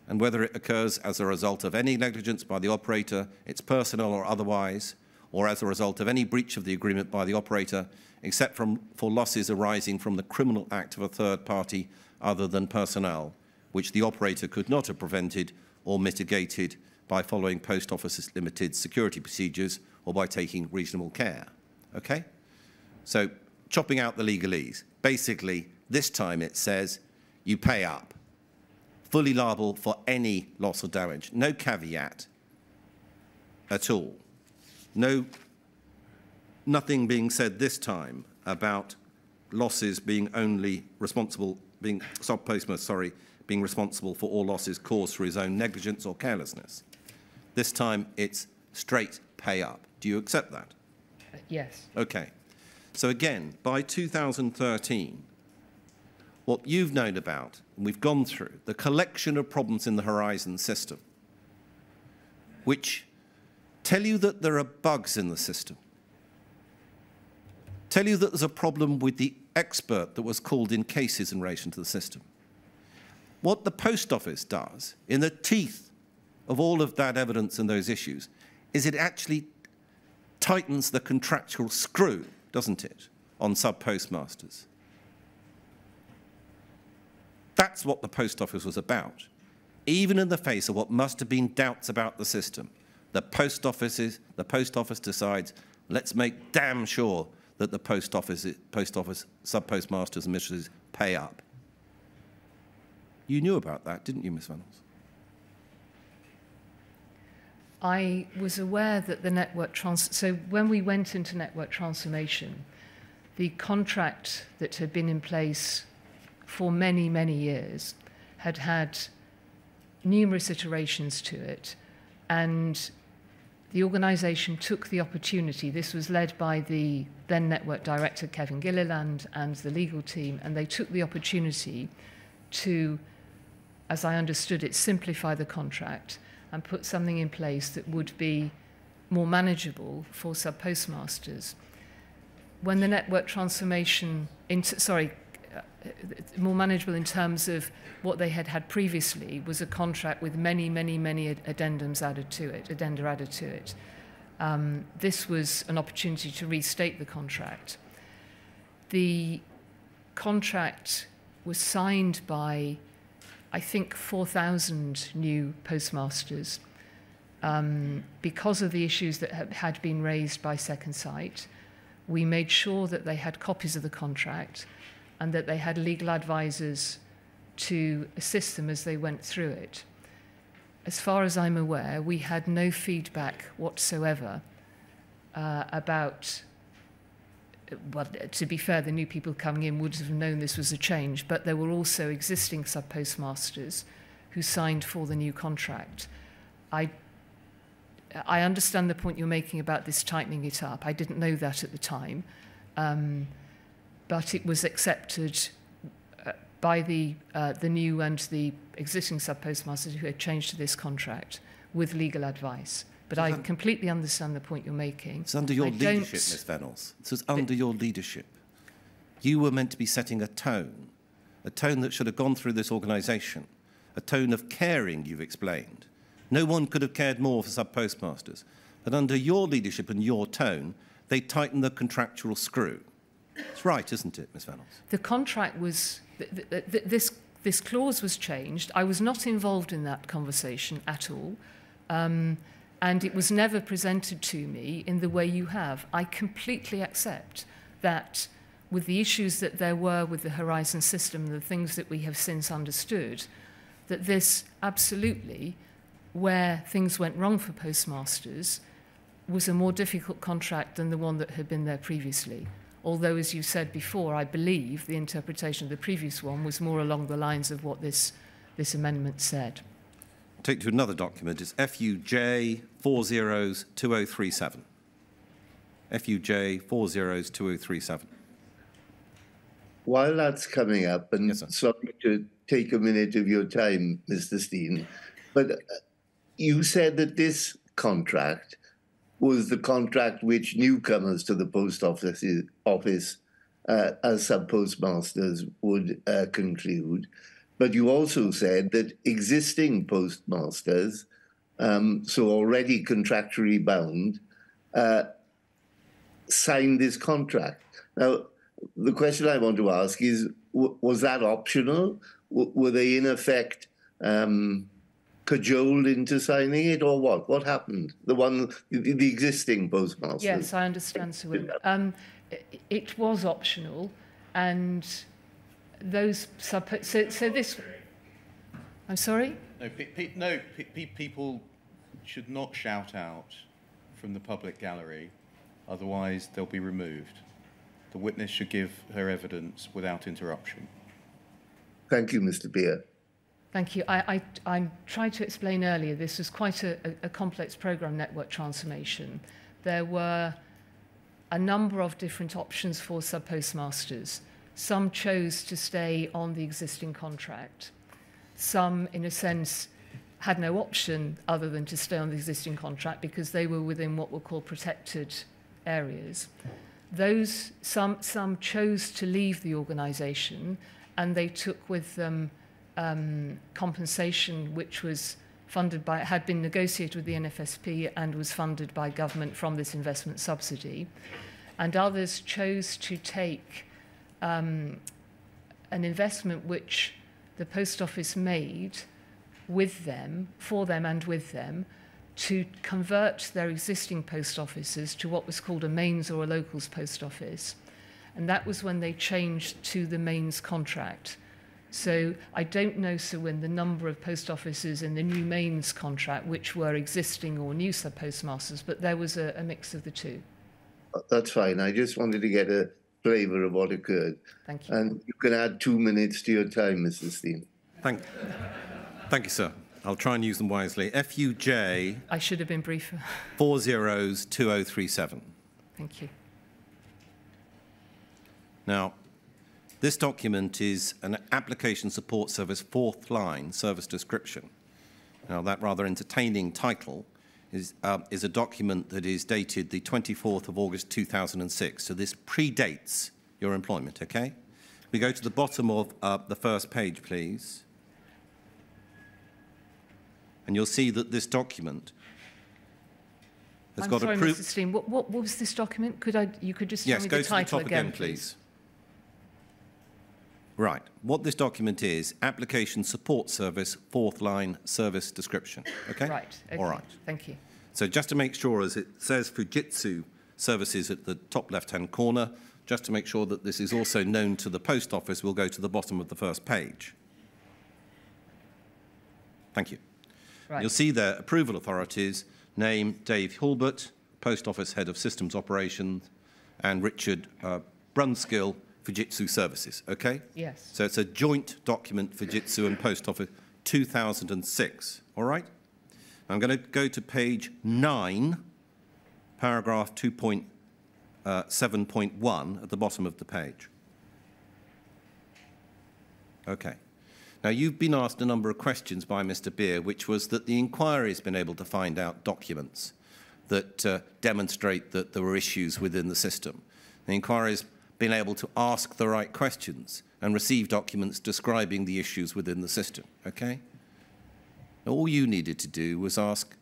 and whether it occurs as a result of any negligence by the operator, its personnel or otherwise, or as a result of any breach of the agreement by the operator, except from, for losses arising from the criminal act of a third party other than personnel, which the operator could not have prevented or mitigated by following Post Office Limited security procedures or by taking reasonable care. Okay? So, chopping out the legalese. Basically, this time it says you pay up, fully liable for any loss or damage. No caveat at all. No, nothing being said this time about losses being only responsible, being sub postmaster, sorry, being responsible for all losses caused through his own negligence or carelessness. This time it's straight pay up. Do you accept that? Yes. Okay. So again, by 2013, what you've known about, and we've gone through, the collection of problems in the Horizon system, which tell you that there are bugs in the system, tell you that there's a problem with the expert that was called in cases in relation to the system. What the Post Office does, in the teeth of all of that evidence and those issues, is it actually tightens the contractual screw, doesn't it, on sub postmasters? That's what the post office was about. Even in the face of what must have been doubts about the system, the post offices, the post office decides, let's make damn sure that the post office, post office sub postmasters and mistresses pay up. You knew about that, didn't you, Miss Vennells? I was aware that the network trans. So when we went into network transformation, the contract that had been in place for many, many years had had numerous iterations to it, and the organisation took the opportunity. This was led by the then network director Kevin Gilliland and the legal team, and they took the opportunity to, as I understood it, simplify the contract and put something in place that would be more manageable for sub postmasters. When the network transformation, sorry, more manageable in terms of what they had had previously was a contract with many, many, many addendums added to it, addenda added to it. Um, this was an opportunity to restate the contract. The contract was signed by, I think, 4,000 new postmasters um, because of the issues that had been raised by Second Sight. We made sure that they had copies of the contract and that they had legal advisors to assist them as they went through it. As far as I'm aware, we had no feedback whatsoever uh, about. Well, to be fair, the new people coming in would have known this was a change, but there were also existing sub postmasters who signed for the new contract. I, I understand the point you're making about this tightening it up. I didn't know that at the time. Um, but it was accepted uh, by the, uh, the new and the existing sub-postmasters who had changed to this contract with legal advice. But I completely understand the point you're making. It's under your I leadership, Ms Vennells. It's under your leadership. You were meant to be setting a tone, a tone that should have gone through this organisation, a tone of caring, you've explained. No one could have cared more for sub-postmasters. But under your leadership and your tone, they tightened the contractual screw. It's right, isn't it, Ms Vennells? The contract was, th th th this, this clause was changed. I was not involved in that conversation at all. Um, and it was never presented to me in the way you have. I completely accept that with the issues that there were with the Horizon system, the things that we have since understood, that this absolutely, where things went wrong for postmasters, was a more difficult contract than the one that had been there previously. Although, as you said before, I believe the interpretation of the previous one was more along the lines of what this, this amendment said. Take to another document. It's FUJ 402037. FUJ 402037. While that's coming up, and yes, sorry to take a minute of your time, Mr. Stein, but uh, you said that this contract was the contract which newcomers to the post office, office uh, as sub postmasters would uh, conclude. But you also said that existing postmasters, um, so already contractually bound, uh, signed this contract. Now, the question I want to ask is was that optional? W were they in effect um, cajoled into signing it, or what? What happened? The one, the, the existing postmaster. Yes, I understand, Sir William. Um, it, was optional, and those sub. So, so this. I'm sorry. No, pe pe no. Pe people should not shout out from the public gallery, otherwise they'll be removed. The witness should give her evidence without interruption. Thank you, Mr. Beer. Thank you. I, I, I tried to explain earlier, this was quite a, a, complex program network transformation. There were a number of different options for sub-postmasters. Some chose to stay on the existing contract. Some, in a sense, had no option other than to stay on the existing contract because they were within what were called protected areas. Those, some, some chose to leave the organisation and they took with them um, compensation which was funded by, had been negotiated with the NFSP and was funded by government from this investment subsidy. And others chose to take um, an investment which the post office made with them, for them and with them, to convert their existing post offices to what was called a mains or a locals post office. And that was when they changed to the mains contract. So I don't know, Sir Wyn, the number of post offices in the new mains contract which were existing or new sub postmasters, but there was a, a mix of the two. Uh, that's fine. I just wanted to get a flavour of what occurred. Thank you. And you can add two minutes to your time, Mrs. Stein. Thank, thank you, sir. I'll try and use them wisely. FUJ. I should have been briefer. Four zeros 2037. Thank you. Now, this document is an application support service fourth line service description. Now, that rather entertaining title is, uh, is a document that is dated the 24th of August 2006. So this predates your employment, okay? We go to the bottom of uh, the first page, please. And you'll see that this document has I'm got sorry, approved. Mr. Stein. What, what, what was this document? Could I? You could just tell Yes, me go the to the title top again, again, please. Right. What this document is, application support service, fourth line service description. Okay? Right. Okay. All right. Thank you. So just to make sure, as it says Fujitsu services at the top left-hand corner, just to make sure that this is also known to the post office, we'll go to the bottom of the first page. Thank you. Right. You'll see there approval authorities, name Dave Hulbert, Post Office Head of Systems Operations, and Richard uh, Brunskill, Fujitsu Services. Okay? Yes. So it's a joint document, Fujitsu and Post Office, 2006. All right? I'm going to go to page 9, paragraph 2.7.1 at the bottom of the page. Okay. Now, you've been asked a number of questions by Mr. Beer, which was that the inquiry has been able to find out documents that uh, demonstrate that there were issues within the system. The inquiry has been able to ask the right questions and receive documents describing the issues within the system. Okay? All you needed to do was ask,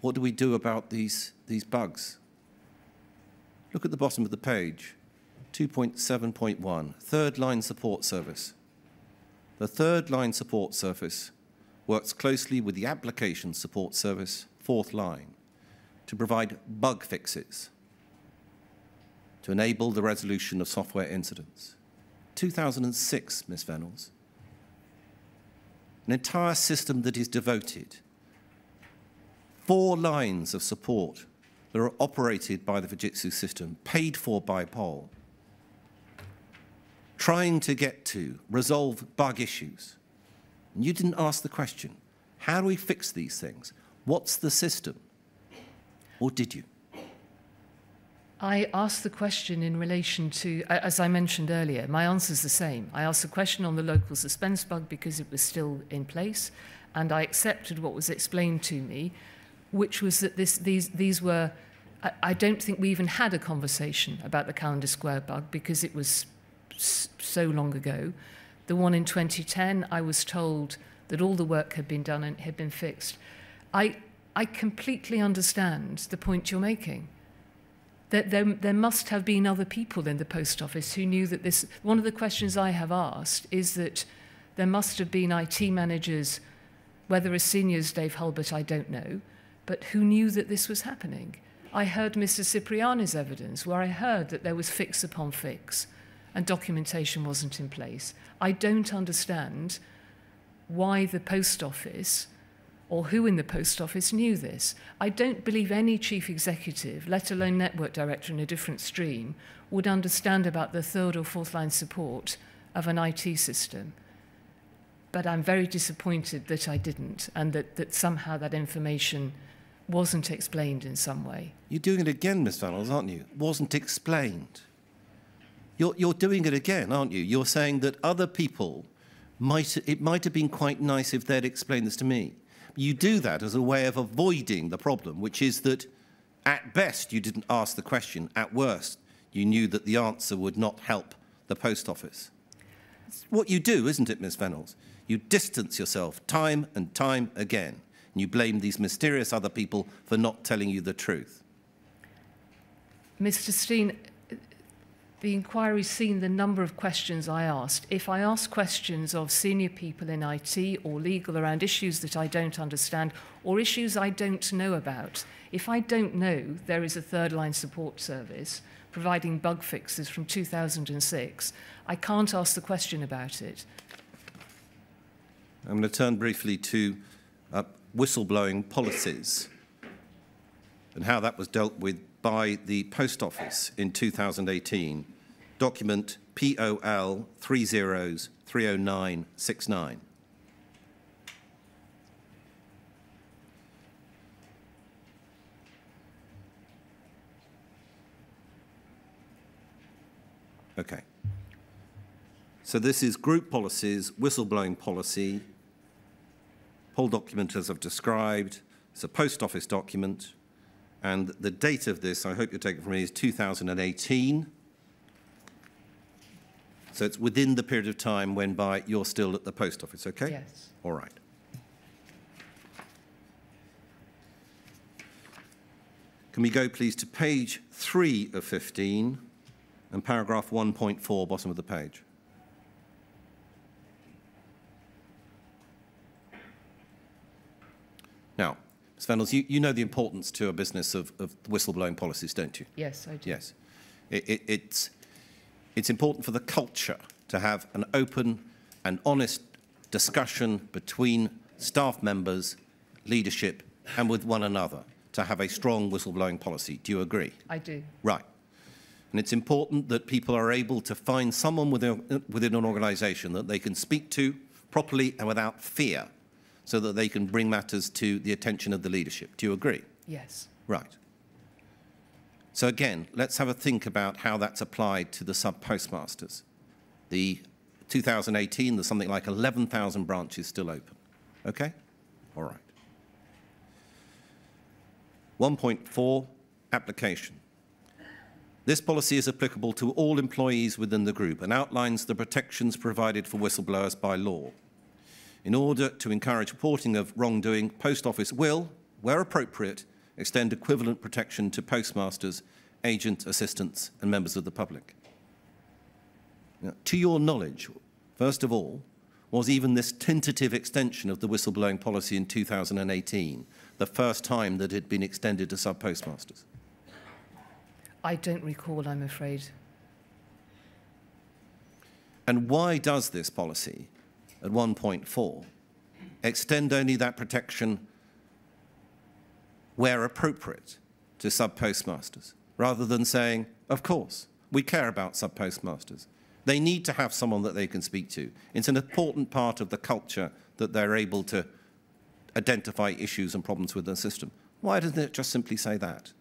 what do we do about these, these bugs? Look at the bottom of the page, 2.7.1, third line support service. The third line support service works closely with the application support service, fourth line, to provide bug fixes to enable the resolution of software incidents. 2006, Ms. Vennells. An entire system that is devoted. Four lines of support that are operated by the Fujitsu system, paid for by POL trying to get to resolve bug issues. And you didn't ask the question, how do we fix these things? What's the system? Or did you? I asked the question in relation to, as I mentioned earlier, my answer is the same. I asked the question on the local suspense bug because it was still in place, and I accepted what was explained to me, which was that this, these, these were. I, I don't think we even had a conversation about the Callendar Square bug because it was so long ago. The one in 2010, I was told that all the work had been done and had been fixed. I, I completely understand the point you're making that there, there must have been other people in the post office who knew that this. One of the questions I have asked is that there must have been IT managers, whether as seniors, Dave Hulbert, I don't know, but who knew that this was happening. I heard Mr. Cipriani's evidence, where I heard that there was fix upon fix and documentation wasn't in place. I don't understand why the post office or who in the post office knew this. I don't believe any chief executive, let alone network director in a different stream, would understand about the third or fourth line support of an IT system. But I'm very disappointed that I didn't and that, that somehow that information wasn't explained in some way. You're doing it again, Ms. Vennells, aren't you? Wasn't explained. You're, you're doing it again, aren't you? You're saying that other people might, it might have been quite nice if they'd explained this to me. You do that as a way of avoiding the problem, which is that at best you didn't ask the question, at worst you knew that the answer would not help the post office. It's what you do, isn't it, Ms. Vennells? You distance yourself time and time again, and you blame these mysterious other people for not telling you the truth. Mr. Stein, the inquiry's seen the number of questions I asked. If I ask questions of senior people in IT or legal around issues that I don't understand or issues I don't know about, if I don't know there is a third line support service providing bug fixes from 2006, I can't ask the question about it. I'm going to turn briefly to uh, whistleblowing policies and how that was dealt with by the Post Office in 2018. Document POL 30030969. Okay. So this is group policies, whistleblowing policy, whole document as I've described. It's a post office document. And the date of this, I hope you'll take it from me, is 2018. So it's within the period of time when by you're still at the post office, okay? Yes. All right. Can we go, please, to page 3 of 15 and paragraph 1.4, bottom of the page? Now, Ms Vennells, you, you know the importance to a business of, of whistleblowing policies, don't you? Yes, I do. Yes. It, it, it's, it's important for the culture to have an open and honest discussion between staff members, leadership, and with one another to have a strong whistleblowing policy. Do you agree? I do. Right. And it's important that people are able to find someone within, within an organisation that they can speak to properly and without fear so that they can bring matters to the attention of the leadership. Do you agree? Yes. Right. So again, let's have a think about how that's applied to the sub-postmasters. The 2018, there's something like 11,000 branches still open. Okay? All right. 1.4, application. This policy is applicable to all employees within the group and outlines the protections provided for whistleblowers by law. In order to encourage reporting of wrongdoing, Post Office will, where appropriate, extend equivalent protection to postmasters, agent assistants and members of the public. Now, to your knowledge, first of all, was even this tentative extension of the whistleblowing policy in 2018 the first time that it had been extended to sub-postmasters? I don't recall, I'm afraid. And why does this policy at 1.4 extend only that protection where appropriate to sub-postmasters, rather than saying, of course, we care about sub-postmasters. They need to have someone that they can speak to. It's an important part of the culture that they're able to identify issues and problems with the system. Why doesn't it just simply say that?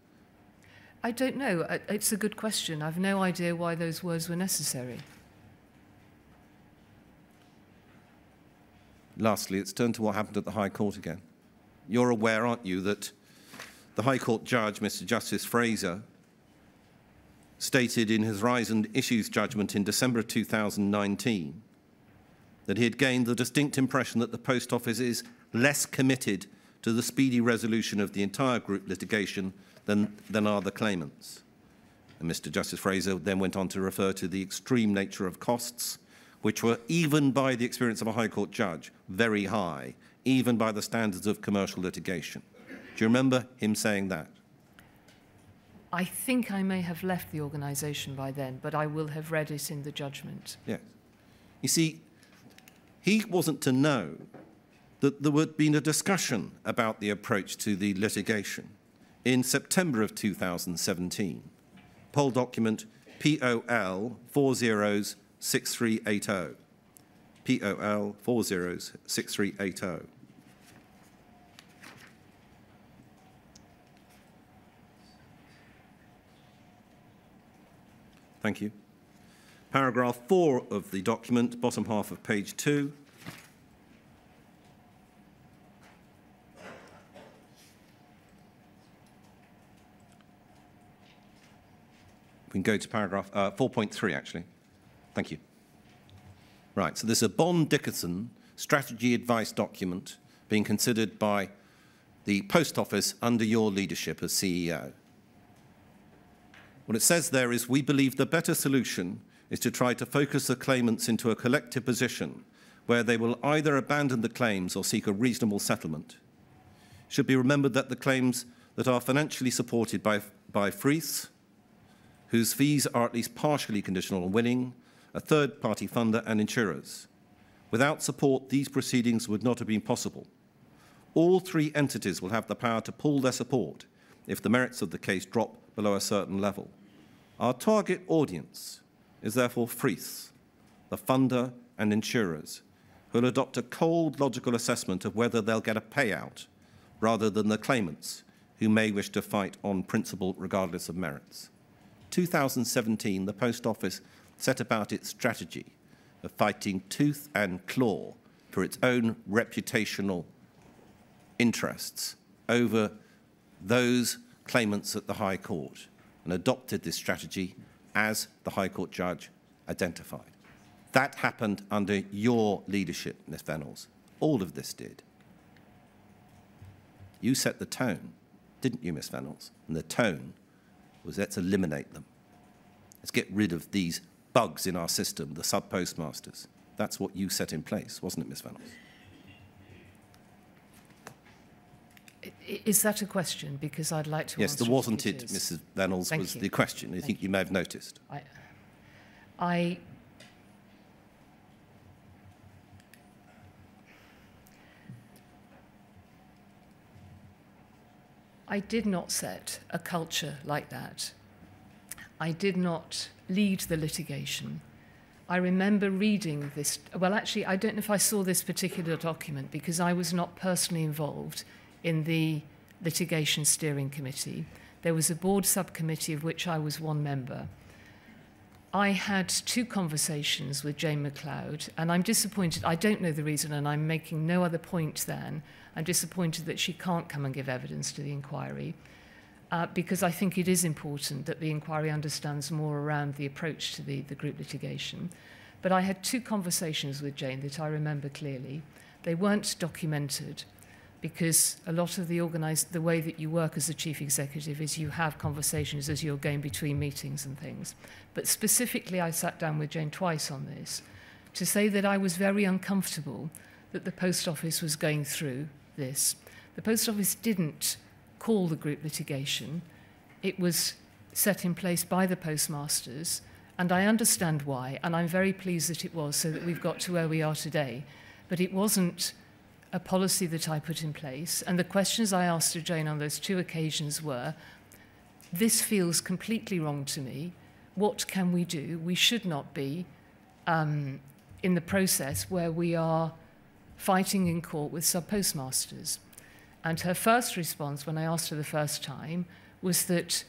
I don't know. It's a good question. I've no idea why those words were necessary. Lastly, it's turned to what happened at the High Court again. You're aware, aren't you, that the High Court judge, Mr Justice Fraser, stated in his Horizon Issues judgment in December 2019 that he had gained the distinct impression that the Post Office is less committed to the speedy resolution of the entire group litigation than, than are the claimants. And Mr Justice Fraser then went on to refer to the extreme nature of costs, which were, even by the experience of a High Court judge, very high, even by the standards of commercial litigation. Do you remember him saying that? I think I may have left the organisation by then, but I will have read it in the judgment. Yes. You see, he wasn't to know that there had been a discussion about the approach to the litigation in September of 2017. Poll document POL 406380. POL 406380. Thank you. Paragraph 4 of the document, bottom half of page 2. We can go to paragraph uh, 4.3, actually. Thank you. Right, so there's a Bond Dickinson strategy advice document being considered by the Post Office under your leadership as CEO. What it says there is we believe the better solution is to try to focus the claimants into a collective position where they will either abandon the claims or seek a reasonable settlement. It should be remembered that the claims that are financially supported by, by Freeth, whose fees are at least partially conditional on winning, a third-party funder and insurers. Without support, these proceedings would not have been possible. All three entities will have the power to pull their support if the merits of the case drop below a certain level. Our target audience is therefore Freeth, the funder and insurers, who will adopt a cold logical assessment of whether they'll get a payout rather than the claimants who may wish to fight on principle regardless of merits. 2017, the Post Office set about its strategy of fighting tooth and claw for its own reputational interests over those claimants at the High Court and adopted this strategy as the High Court judge identified. That happened under your leadership, Ms Vennells. All of this did. You set the tone, didn't you, Ms Vennells? And the tone was let's eliminate them. Let's get rid of these bugs in our system, the sub-postmasters. That's what you set in place, wasn't it, Ms Vennells? Is that a question? Because I'd like to Yes, there wasn't it, it. Mrs Vennells, Thank was you. the question. I Thank think you may have noticed. I, I I did not set a culture like that. I did not lead the litigation. I remember reading this. Well, actually, I don't know if I saw this particular document because I was not personally involved in the litigation steering committee. There was a board subcommittee of which I was one member. I had two conversations with Jane McLeod, and I'm disappointed. I don't know the reason, and I'm making no other point then. I'm disappointed that she can't come and give evidence to the inquiry uh, because I think it is important that the inquiry understands more around the approach to the, the group litigation. But I had two conversations with Jane that I remember clearly. They weren't documented because a lot of the organized the way that you work as a chief executive is you have conversations as you're going between meetings and things. But specifically, I sat down with Jane twice on this to say that I was very uncomfortable that the post office was going through this. The post office didn't call the group litigation. It was set in place by the postmasters, and I understand why, and I'm very pleased that it was, so that we've got to where we are today. But it wasn't a policy that I put in place, and the questions I asked to Jane on those two occasions were, this feels completely wrong to me. What can we do? We should not be um, in the process where we are fighting in court with sub postmasters. And her first response, when I asked her the first time, was that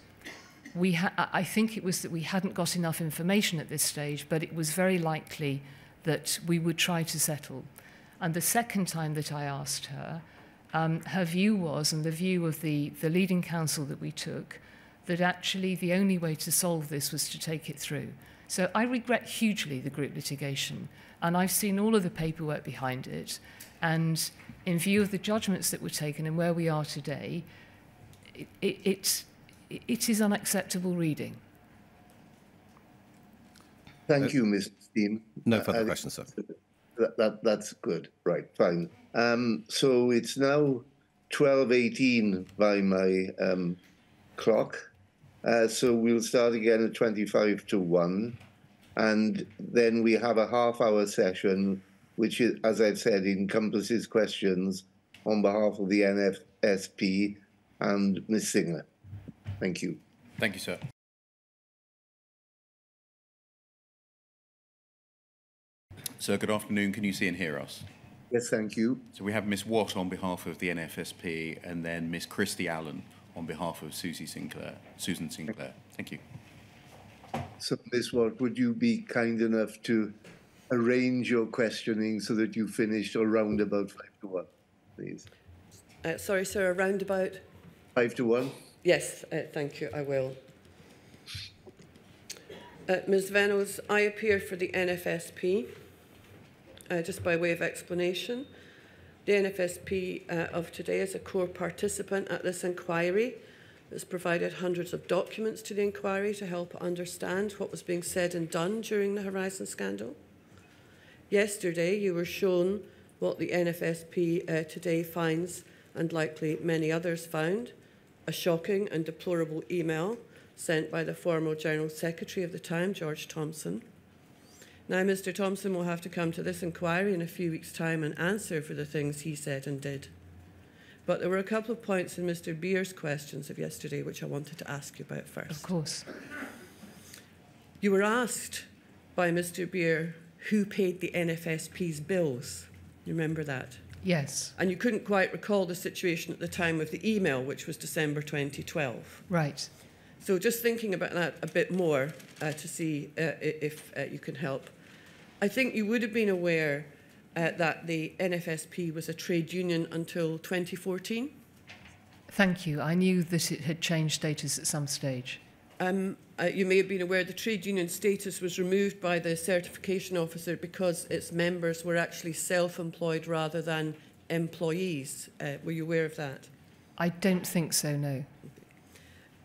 we ha- I think it was that we hadn't got enough information at this stage, but it was very likely that we would try to settle. And the second time that I asked her, um, her view was, and the view of the, the leading counsel that we took, that actually the only way to solve this was to take it through. So I regret hugely the group litigation, and I've seen all of the paperwork behind it, and in view of the judgments that were taken and where we are today, it, it, it, it is unacceptable reading. Thank you, Mr. Stein. No further Uh, questions, sir. That, that, that's good. Right, fine. Um, so it's now 12.18 by my um, clock. Uh, so we'll start again at 25 to 1. And then we have a half hour session, which, is, as I've said, encompasses questions on behalf of the NFSP and Ms. Singer. Thank you. Thank you, sir. Sir, good afternoon. Can you see and hear us? Yes, thank you. So we have Miss Watt on behalf of the NFSP and then Miss Christy Allen on behalf of Susie Sinclair, Susan Sinclair. Thank you. So, Ms. Watt, would you be kind enough to arrange your questioning so that you finished around about five to one, please? Uh, sorry, sir, a roundabout? Five to one? Yes, uh, thank you, I will. Uh, Ms Vennells, I appear for the NFSP. Uh, just by way of explanation, the NFSP uh, of today is a core participant at this inquiry. It's provided hundreds of documents to the inquiry to help understand what was being said and done during the Horizon scandal. Yesterday, you were shown what the NFSP uh, today finds, and likely many others found, a shocking and deplorable email sent by the former General Secretary of the time, George Thompson. Now, Mr. Thompson will have to come to this inquiry in a few weeks' time and answer for the things he said and did. But there were a couple of points in Mr. Beer's questions of yesterday which I wanted to ask you about first. Of course. You were asked by Mr. Beer who paid the NFSP's bills. You remember that? Yes. And you couldn't quite recall the situation at the time of the email, which was December 2012. Right. So just thinking about that a bit more uh, to see uh, if uh, you can help. I think you would have been aware uh, that the NFSP was a trade union until 2014. Thank you. I knew that it had changed status at some stage. Um, uh, you may have been aware the trade union status was removed by the certification officer because its members were actually self-employed rather than employees. Uh, were you aware of that? I don't think so, no.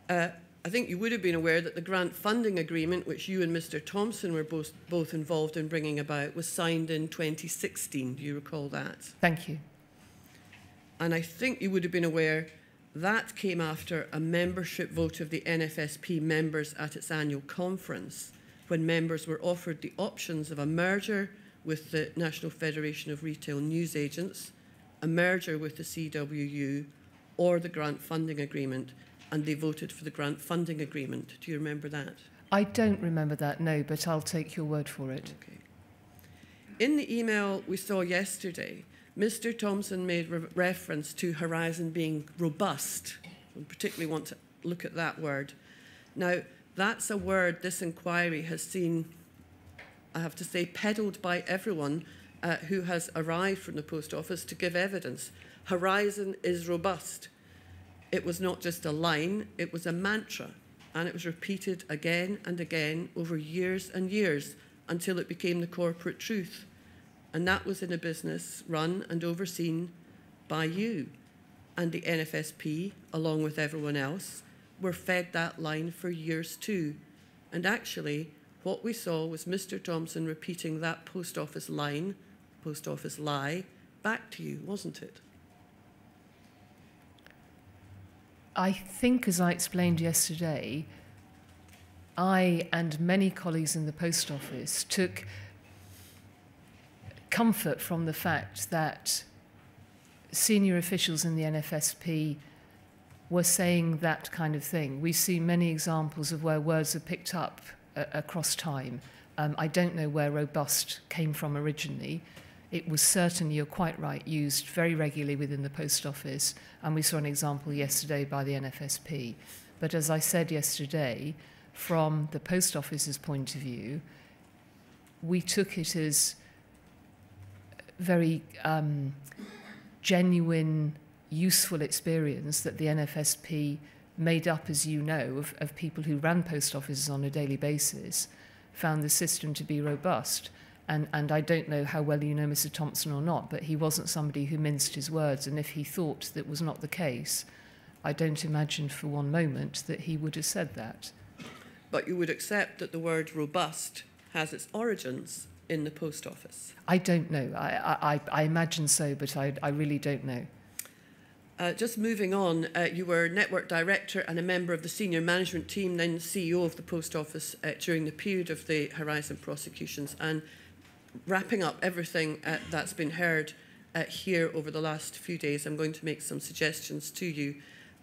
Uh, I think you would have been aware that the grant funding agreement, which you and Mr Thompson were both, both involved in bringing about, was signed in 2016. Do you recall that? Thank you. And I think you would have been aware that came after a membership vote of the NFSP members at its annual conference, when members were offered the options of a merger with the National Federation of Retail News Agents, a merger with the CWU, or the grant funding agreement, and they voted for the grant funding agreement. Do you remember that? I don't remember that, no, but I'll take your word for it. Okay. In the email we saw yesterday, Mr. Thompson made re reference to Horizon being robust. I particularly want to look at that word. Now, that's a word this inquiry has seen, I have to say, peddled by everyone uh, who has arrived from the post office to give evidence. Horizon is robust. It was not just a line, it was a mantra, and it was repeated again and again over years and years until it became the corporate truth and that was in a business run and overseen by you. And the NFSP, along with everyone else, were fed that line for years too. And actually, what we saw was Mr. Thompson repeating that post office line, post office lie, back to you, wasn't it? I think, as I explained yesterday, I and many colleagues in the post office took comfort from the fact that senior officials in the NFSP were saying that kind of thing. We see many examples of where words are picked up uh, across time. Um, I don't know where robust came from originally. It was certainly, you're quite right, used very regularly within the post office, and we saw an example yesterday by the NFSP. But as I said yesterday, from the post office's point of view, we took it as very um, genuine, useful experience that the NFSP made up, as you know, of, of people who ran post offices on a daily basis, found the system to be robust. And, and I don't know how well you know Mr. Thompson or not, but he wasn't somebody who minced his words. And if he thought that was not the case, I don't imagine for one moment that he would have said that. But you would accept that the word robust has its origins in the post office? I don't know. I, I, I imagine so, but I, I really don't know. Uh, just moving on, uh, you were network director and a member of the senior management team, then CEO of the post office uh, during the period of the Horizon prosecutions. And wrapping up everything uh, that's been heard uh, here over the last few days, I'm going to make some suggestions to you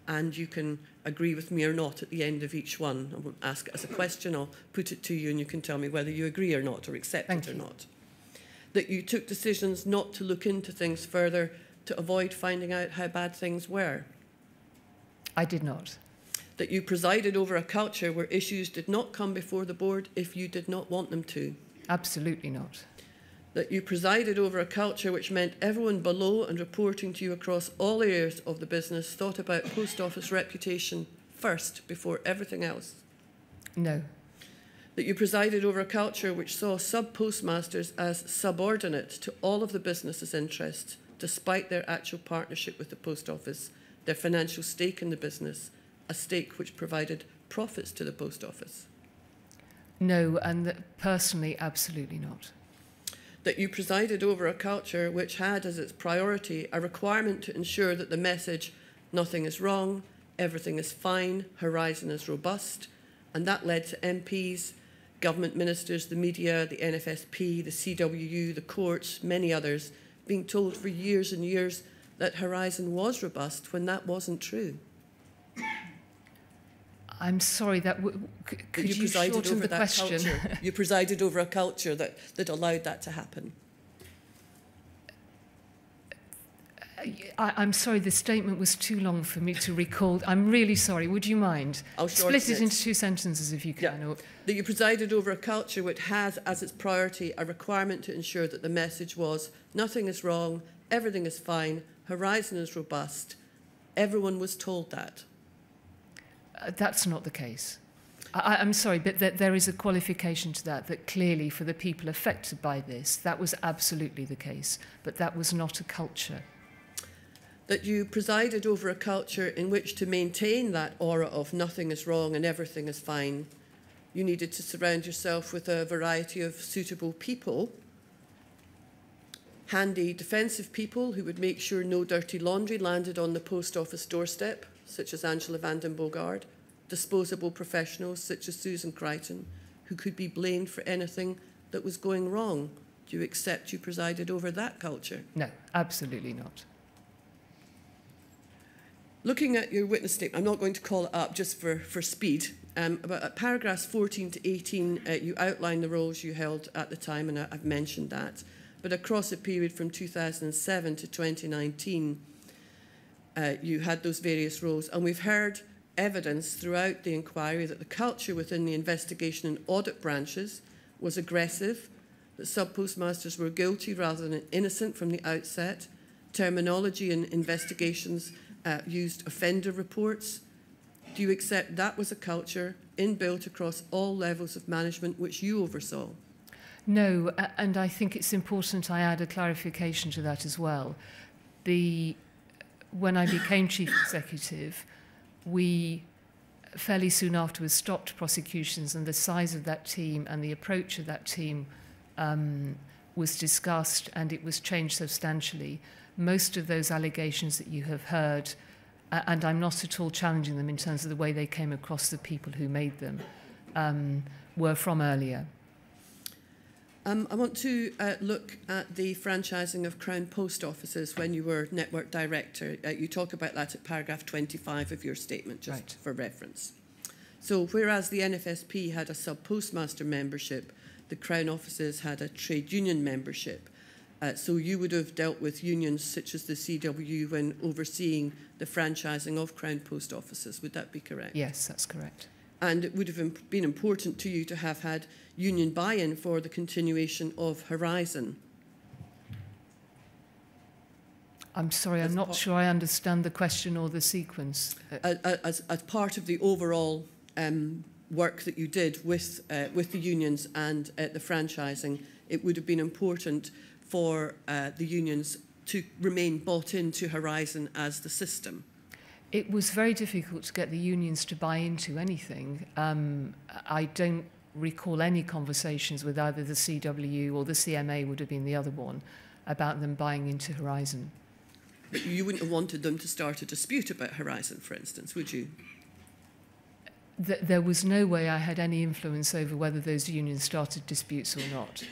and you can agree with me or not at the end of each one. I won't ask it as a question, I'll put it to you and you can tell me whether you agree or not or accept Thank it you. or not. That you took decisions not to look into things further to avoid finding out how bad things were. I did not. That you presided over a culture where issues did not come before the board if you did not want them to. Absolutely not. That you presided over a culture which meant everyone below and reporting to you across all areas of the business thought about post office reputation first before everything else. No. That you presided over a culture which saw sub postmasters as subordinate to all of the business's interests, despite their actual partnership with the post office, their financial stake in the business, a stake which provided profits to the post office. No, and personally, absolutely not. That you presided over a culture which had as its priority a requirement to ensure that the message, nothing is wrong, everything is fine, horizon is robust, and that led to MPs, government ministers, the media, the NFSP, the CWU, the courts, many others, being told for years and years that Horizon was robust when that wasn't true. I'm sorry, that w- c- could you, presided shorten over the that question? culture. you presided over a culture that, that allowed that to happen. I, I'm sorry, the statement was too long for me to recall. I'm really sorry. Would you mind? I'll Split it it. into two sentences if you can. Yeah. Or, that you presided over a culture which has as its priority a requirement to ensure that the message was nothing is wrong, everything is fine, horizon is robust. Everyone was told that. That's not the case. I, I'm sorry, but th- there is a qualification to that, that clearly for the people affected by this, that was absolutely the case, but that was not a culture. That you presided over a culture in which to maintain that aura of nothing is wrong and everything is fine, you needed to surround yourself with a variety of suitable people handy defensive people who would make sure no dirty laundry landed on the post office doorstep, such as Angela van den Bogerd, disposable professionals such as Susan Crichton, who could be blamed for anything that was going wrong. Do you accept you presided over that culture? No, absolutely not. Looking at your witness statement, I'm not going to call it up just for, for speed, um, but at paragraphs 14 to 18, uh, you outline the roles you held at the time, and I, I've mentioned that. But across a period from 2007 to 2019, uh, you had those various roles. And we've heard evidence throughout the inquiry that the culture within the investigation and audit branches was aggressive, that sub postmasters were guilty rather than innocent from the outset. Terminology in investigations uh, used offender reports. Do you accept that was a culture inbuilt across all levels of management which you oversaw? No, and I think it's important I add a clarification to that as well. The, when I became chief executive, we fairly soon afterwards stopped prosecutions, and the size of that team and the approach of that team um, was discussed and it was changed substantially. Most of those allegations that you have heard, uh, and I'm not at all challenging them in terms of the way they came across the people who made them, um, were from earlier. Um, I want to uh, look at the franchising of Crown Post offices when you were network director. Uh, you talk about that at paragraph 25 of your statement, just right. for reference. So, whereas the NFSP had a sub postmaster membership, the Crown offices had a trade union membership. Uh, so, you would have dealt with unions such as the CWU when overseeing the franchising of Crown Post offices. Would that be correct? Yes, that's correct. And it would have been important to you to have had union buy-in for the continuation of Horizon. I'm sorry, I'm not sure I understand the question or the sequence. As, as part of the overall um, work that you did with, uh, with the unions and uh, the franchising, it would have been important for uh, the unions to remain bought into Horizon as the system. It was very difficult to get the unions to buy into anything. Um, I don't recall any conversations with either the CW or the CMA would have been the other one about them buying into Horizon. But you wouldn't have wanted them to start a dispute about Horizon, for instance, would you? Th there was no way I had any influence over whether those unions started disputes or not.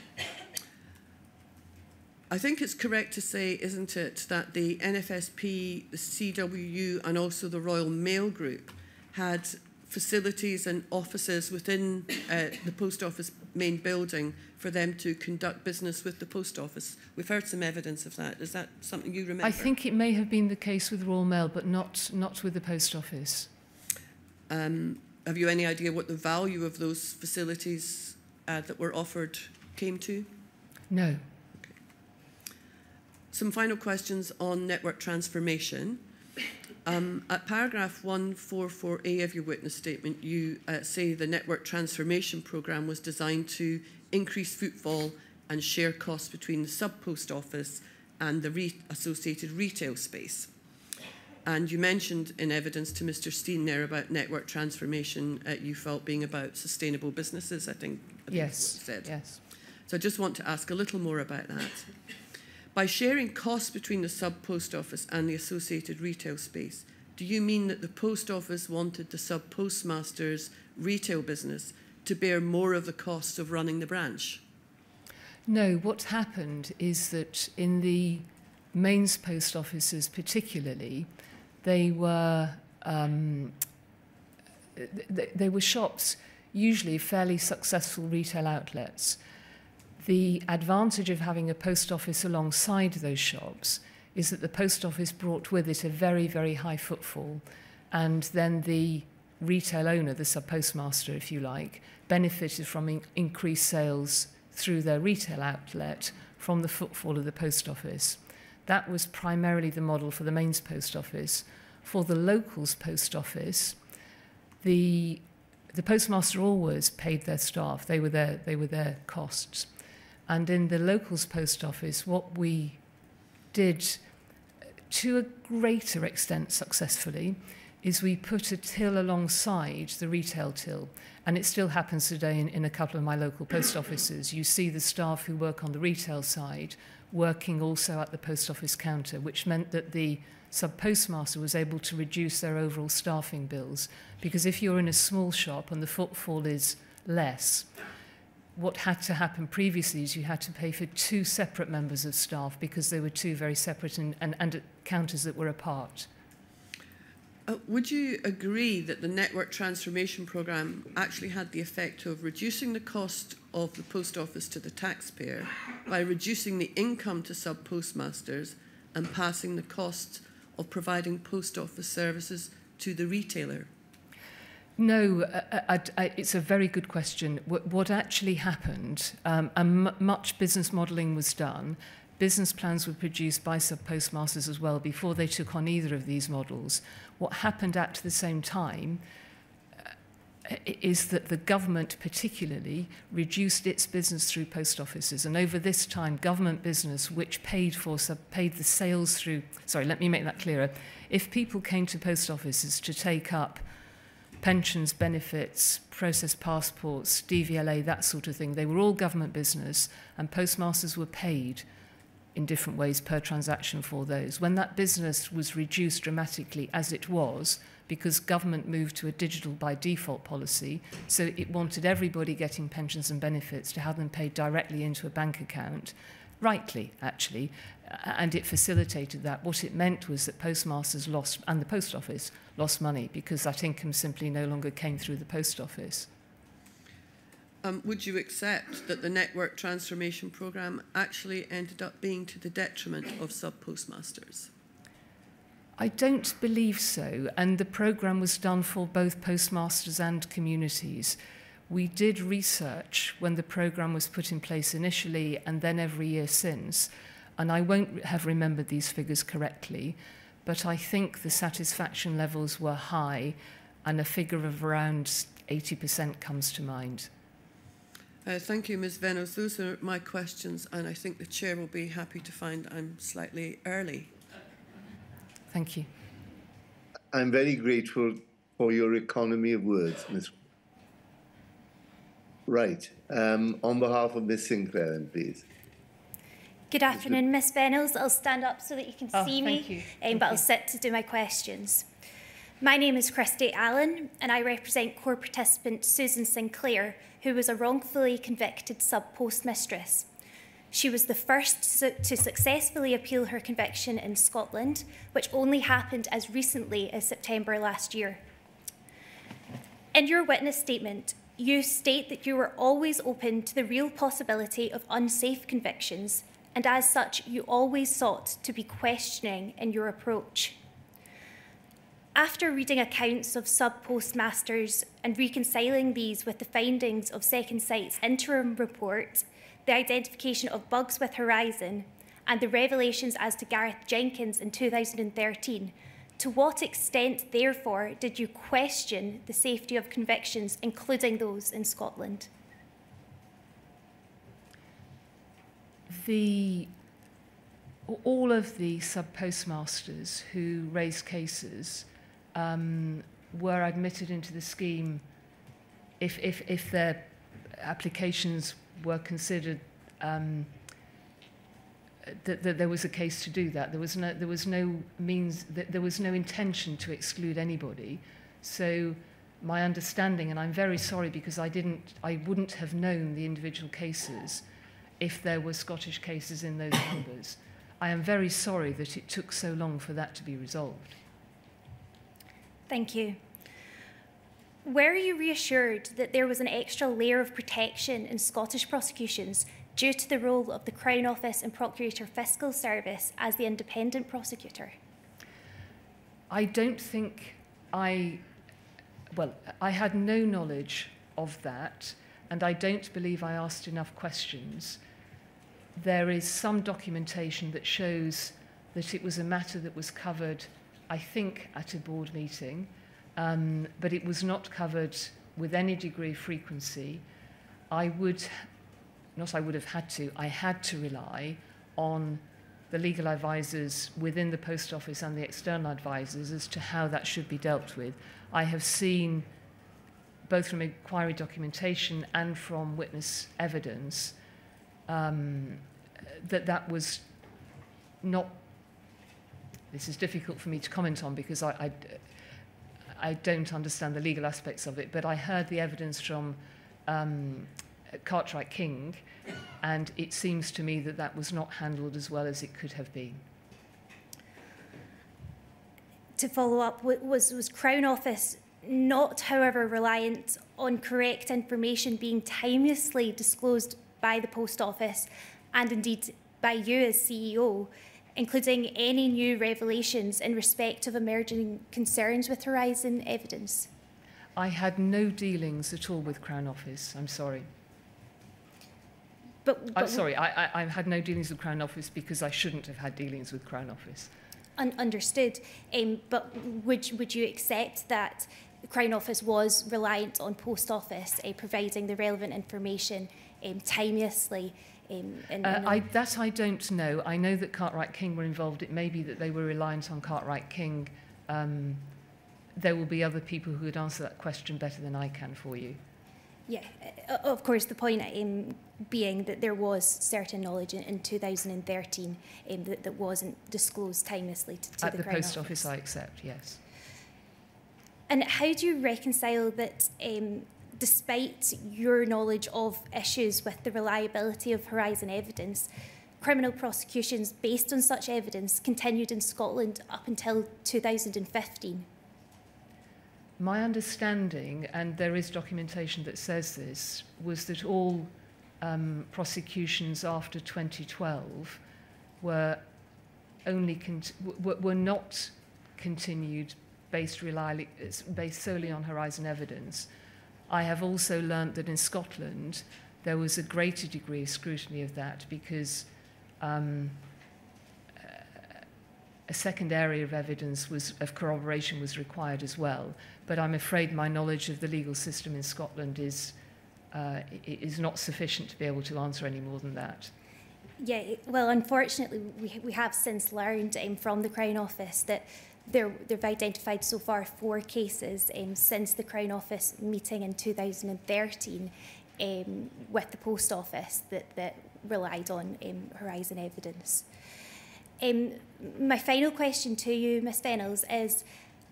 I think it's correct to say, isn't it, that the NFSP, the CWU, and also the Royal Mail Group had facilities and offices within uh, the post office main building for them to conduct business with the post office. We've heard some evidence of that. Is that something you remember? I think it may have been the case with Royal Mail, but not, not with the post office. Um, have you any idea what the value of those facilities uh, that were offered came to? No. Some final questions on network transformation. Um, at paragraph 144A of your witness statement, you uh, say the network transformation programme was designed to increase footfall and share costs between the sub post office and the re associated retail space. And you mentioned in evidence to Mr. Stein there about network transformation, uh, you felt being about sustainable businesses, I think. I yes. Think said. Yes. So I just want to ask a little more about that. By sharing costs between the sub post office and the associated retail space, do you mean that the post office wanted the sub postmaster's retail business to bear more of the costs of running the branch? No, what happened is that in the mains post offices, particularly, they were um, they, they were shops, usually fairly successful retail outlets the advantage of having a post office alongside those shops is that the post office brought with it a very, very high footfall, and then the retail owner, the sub postmaster, if you like, benefited from in increased sales through their retail outlet from the footfall of the post office. That was primarily the model for the mains post office. For the locals post office, the the postmaster always paid their staff. They were their, they were their costs. And in the locals post office, what we did to a greater extent successfully is we put a till alongside the retail till. And it still happens today in, in a couple of my local post offices. You see the staff who work on the retail side working also at the post office counter, which meant that the sub-postmaster was able to reduce their overall staffing bills. Because if you're in a small shop and the footfall is less, what had to happen previously is you had to pay for two separate members of staff because they were two very separate and, and, and counters that were apart. Uh, would you agree that the network transformation programme actually had the effect of reducing the cost of the post office to the taxpayer by reducing the income to sub postmasters and passing the costs of providing post office services to the retailer? No, I, I, I, it's a very good question. What, what actually happened, um, and much business modelling was done. Business plans were produced by sub postmasters as well before they took on either of these models. What happened at the same time uh, is that the government particularly reduced its business through post offices and over this time government business which paid for sub paid the sales through sorry let me make that clearer if people came to post offices to take up pensions, benefits, process passports, DVLA, that sort of thing. They were all government business, and postmasters were paid in different ways per transaction for those. When that business was reduced dramatically, as it was, because government moved to a digital by default policy, so it wanted everybody getting pensions and benefits to have them paid directly into a bank account, rightly, actually, and it facilitated that. What it meant was that postmasters lost, and the post office lost money because that income simply no longer came through the post office. Um, would you accept that the network transformation programme actually ended up being to the detriment of sub postmasters? I don't believe so, and the programme was done for both postmasters and communities. We did research when the programme was put in place initially and then every year since, and I won't have remembered these figures correctly, but I think the satisfaction levels were high, and a figure of around 80% comes to mind. Uh, thank you, Ms Vennells. Those are my questions, and I think the Chair will be happy to find I'm slightly early. Thank you. I'm very grateful for your economy of words, Ms. Right. Um, on behalf of Ms Sinclair, then, please. Good afternoon, Ms Vennells. I'll stand up so that you can oh, see me, um, but I'll sit to do my questions. My name is Christy Allen, and I represent core participant Susan Sinclair, who was a wrongfully convicted sub postmistress. She was the first to successfully appeal her conviction in Scotland, which only happened as recently as September last year. In your witness statement, you state that you were always open to the real possibility of unsafe convictions, and as such, you always sought to be questioning in your approach. After reading accounts of sub postmasters and reconciling these with the findings of Second Sight's interim report, the identification of bugs with Horizon, and the revelations as to Gareth Jenkins in 2013, to what extent, therefore, did you question the safety of convictions, including those in Scotland? The all of the sub postmasters who raised cases um, were admitted into the scheme if, if, if their applications were considered um, that, that there was a case to do that. There was no, there was no means, that there was no intention to exclude anybody. So my understanding, and I'm very sorry because I didn't, I wouldn't have known the individual cases if there were Scottish cases in those numbers. I am very sorry that it took so long for that to be resolved. Thank you. Were you reassured that there was an extra layer of protection in Scottish prosecutions due to the role of the Crown Office and Procurator Fiscal Service as the independent prosecutor? I don't think I, well, I had no knowledge of that, and I don't believe I asked enough questions. There is some documentation that shows that it was a matter that was covered I think, at a board meeting, um, but it was not covered with any degree of frequency, I would, not I would have had to, I had to rely on the legal advisors within the post office and the external advisors as to how that should be dealt with. I have seen, both from inquiry documentation and from witness evidence, um, that that was not. This is difficult for me to comment on because I, I, I don't understand the legal aspects of it, but I heard the evidence from um, Cartwright King, and it seems to me that that was not handled as well as it could have been. To follow up, was, was Crown Office not, however, reliant on correct information being timeously disclosed by the Post Office and indeed by you as CEO, including any new revelations in respect of emerging concerns with Horizon evidence? I had no dealings at all with Crown Office. I'm sorry. But, I'm sorry, I, I, I had no dealings with Crown Office because I shouldn't have had dealings with Crown Office. un- understood. Um, but would would you accept that Crown Office was reliant on Post Office uh, providing the relevant information um, timeously? Um, in, Uh, I, that I don't know. I know that Cartwright King were involved. It may be that they were reliant on Cartwright King. Um, there will be other people who would answer that question better than I can for you. Yeah, uh, of course, the point um, being that there was certain knowledge in, in 2013 um, that, that wasn't disclosed timeously to, to At the, the Crown Post Office, I accept, yes. And how do you reconcile that, um, despite your knowledge of issues with the reliability of Horizon evidence, criminal prosecutions based on such evidence continued in Scotland up until 2015? My understanding, and there is documentation that says this, was that all um, prosecutions after 2012 were only were not continued based, based solely on Horizon evidence. I have also learnt that in Scotland there was a greater degree of scrutiny of that because um, a second area of evidence was, of corroboration was required as well. But I'm afraid my knowledge of the legal system in Scotland is, uh, is not sufficient to be able to answer any more than that. Yeah, well, unfortunately, we, we have since learned um, from the Crown Office that there, they've identified so far four cases um, since the Crown Office meeting in 2013 um, with the Post Office that, that relied on um, Horizon evidence. Um, my final question to you, Ms Vennells, is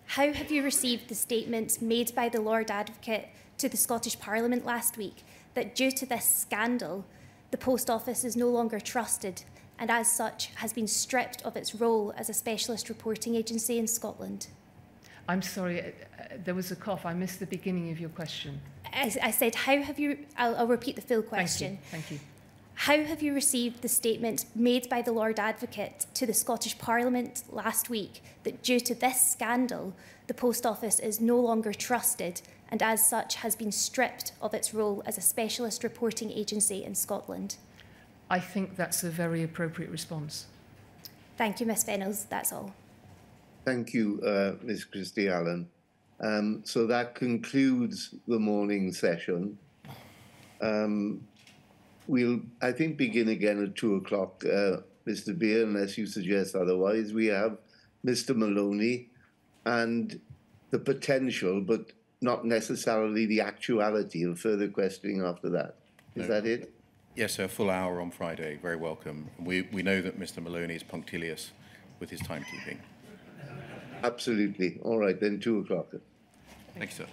how have you received the statement made by the Lord Advocate to the Scottish Parliament last week that due to this scandal, the Post Office is no longer trusted and as such has been stripped of its role as a specialist reporting agency in Scotland? I'm sorry, uh, uh, there was a cough. I missed the beginning of your question. I, I said, how have you, I'll, I'll repeat the full question. Thank you. Thank you. How have you received the statement made by the Lord Advocate to the Scottish Parliament last week that due to this scandal, the Post Office is no longer trusted and as such has been stripped of its role as a specialist reporting agency in Scotland? I think that's a very appropriate response. Thank you, Ms Vennells. That's all. Thank you, uh, Ms. Christie Allen. Um, so that concludes the morning session. Um, we'll, I think, begin again at two o'clock, uh, Mr. Beer, unless you suggest otherwise. We have Mr. Moloney and the potential, but not necessarily the actuality of further questioning after that. Is No. that it? Yes, sir, full hour on Friday. Very welcome. We, we know that Mr. Moloney is punctilious with his timekeeping. Absolutely. All right, then two o'clock. Thank you, sir.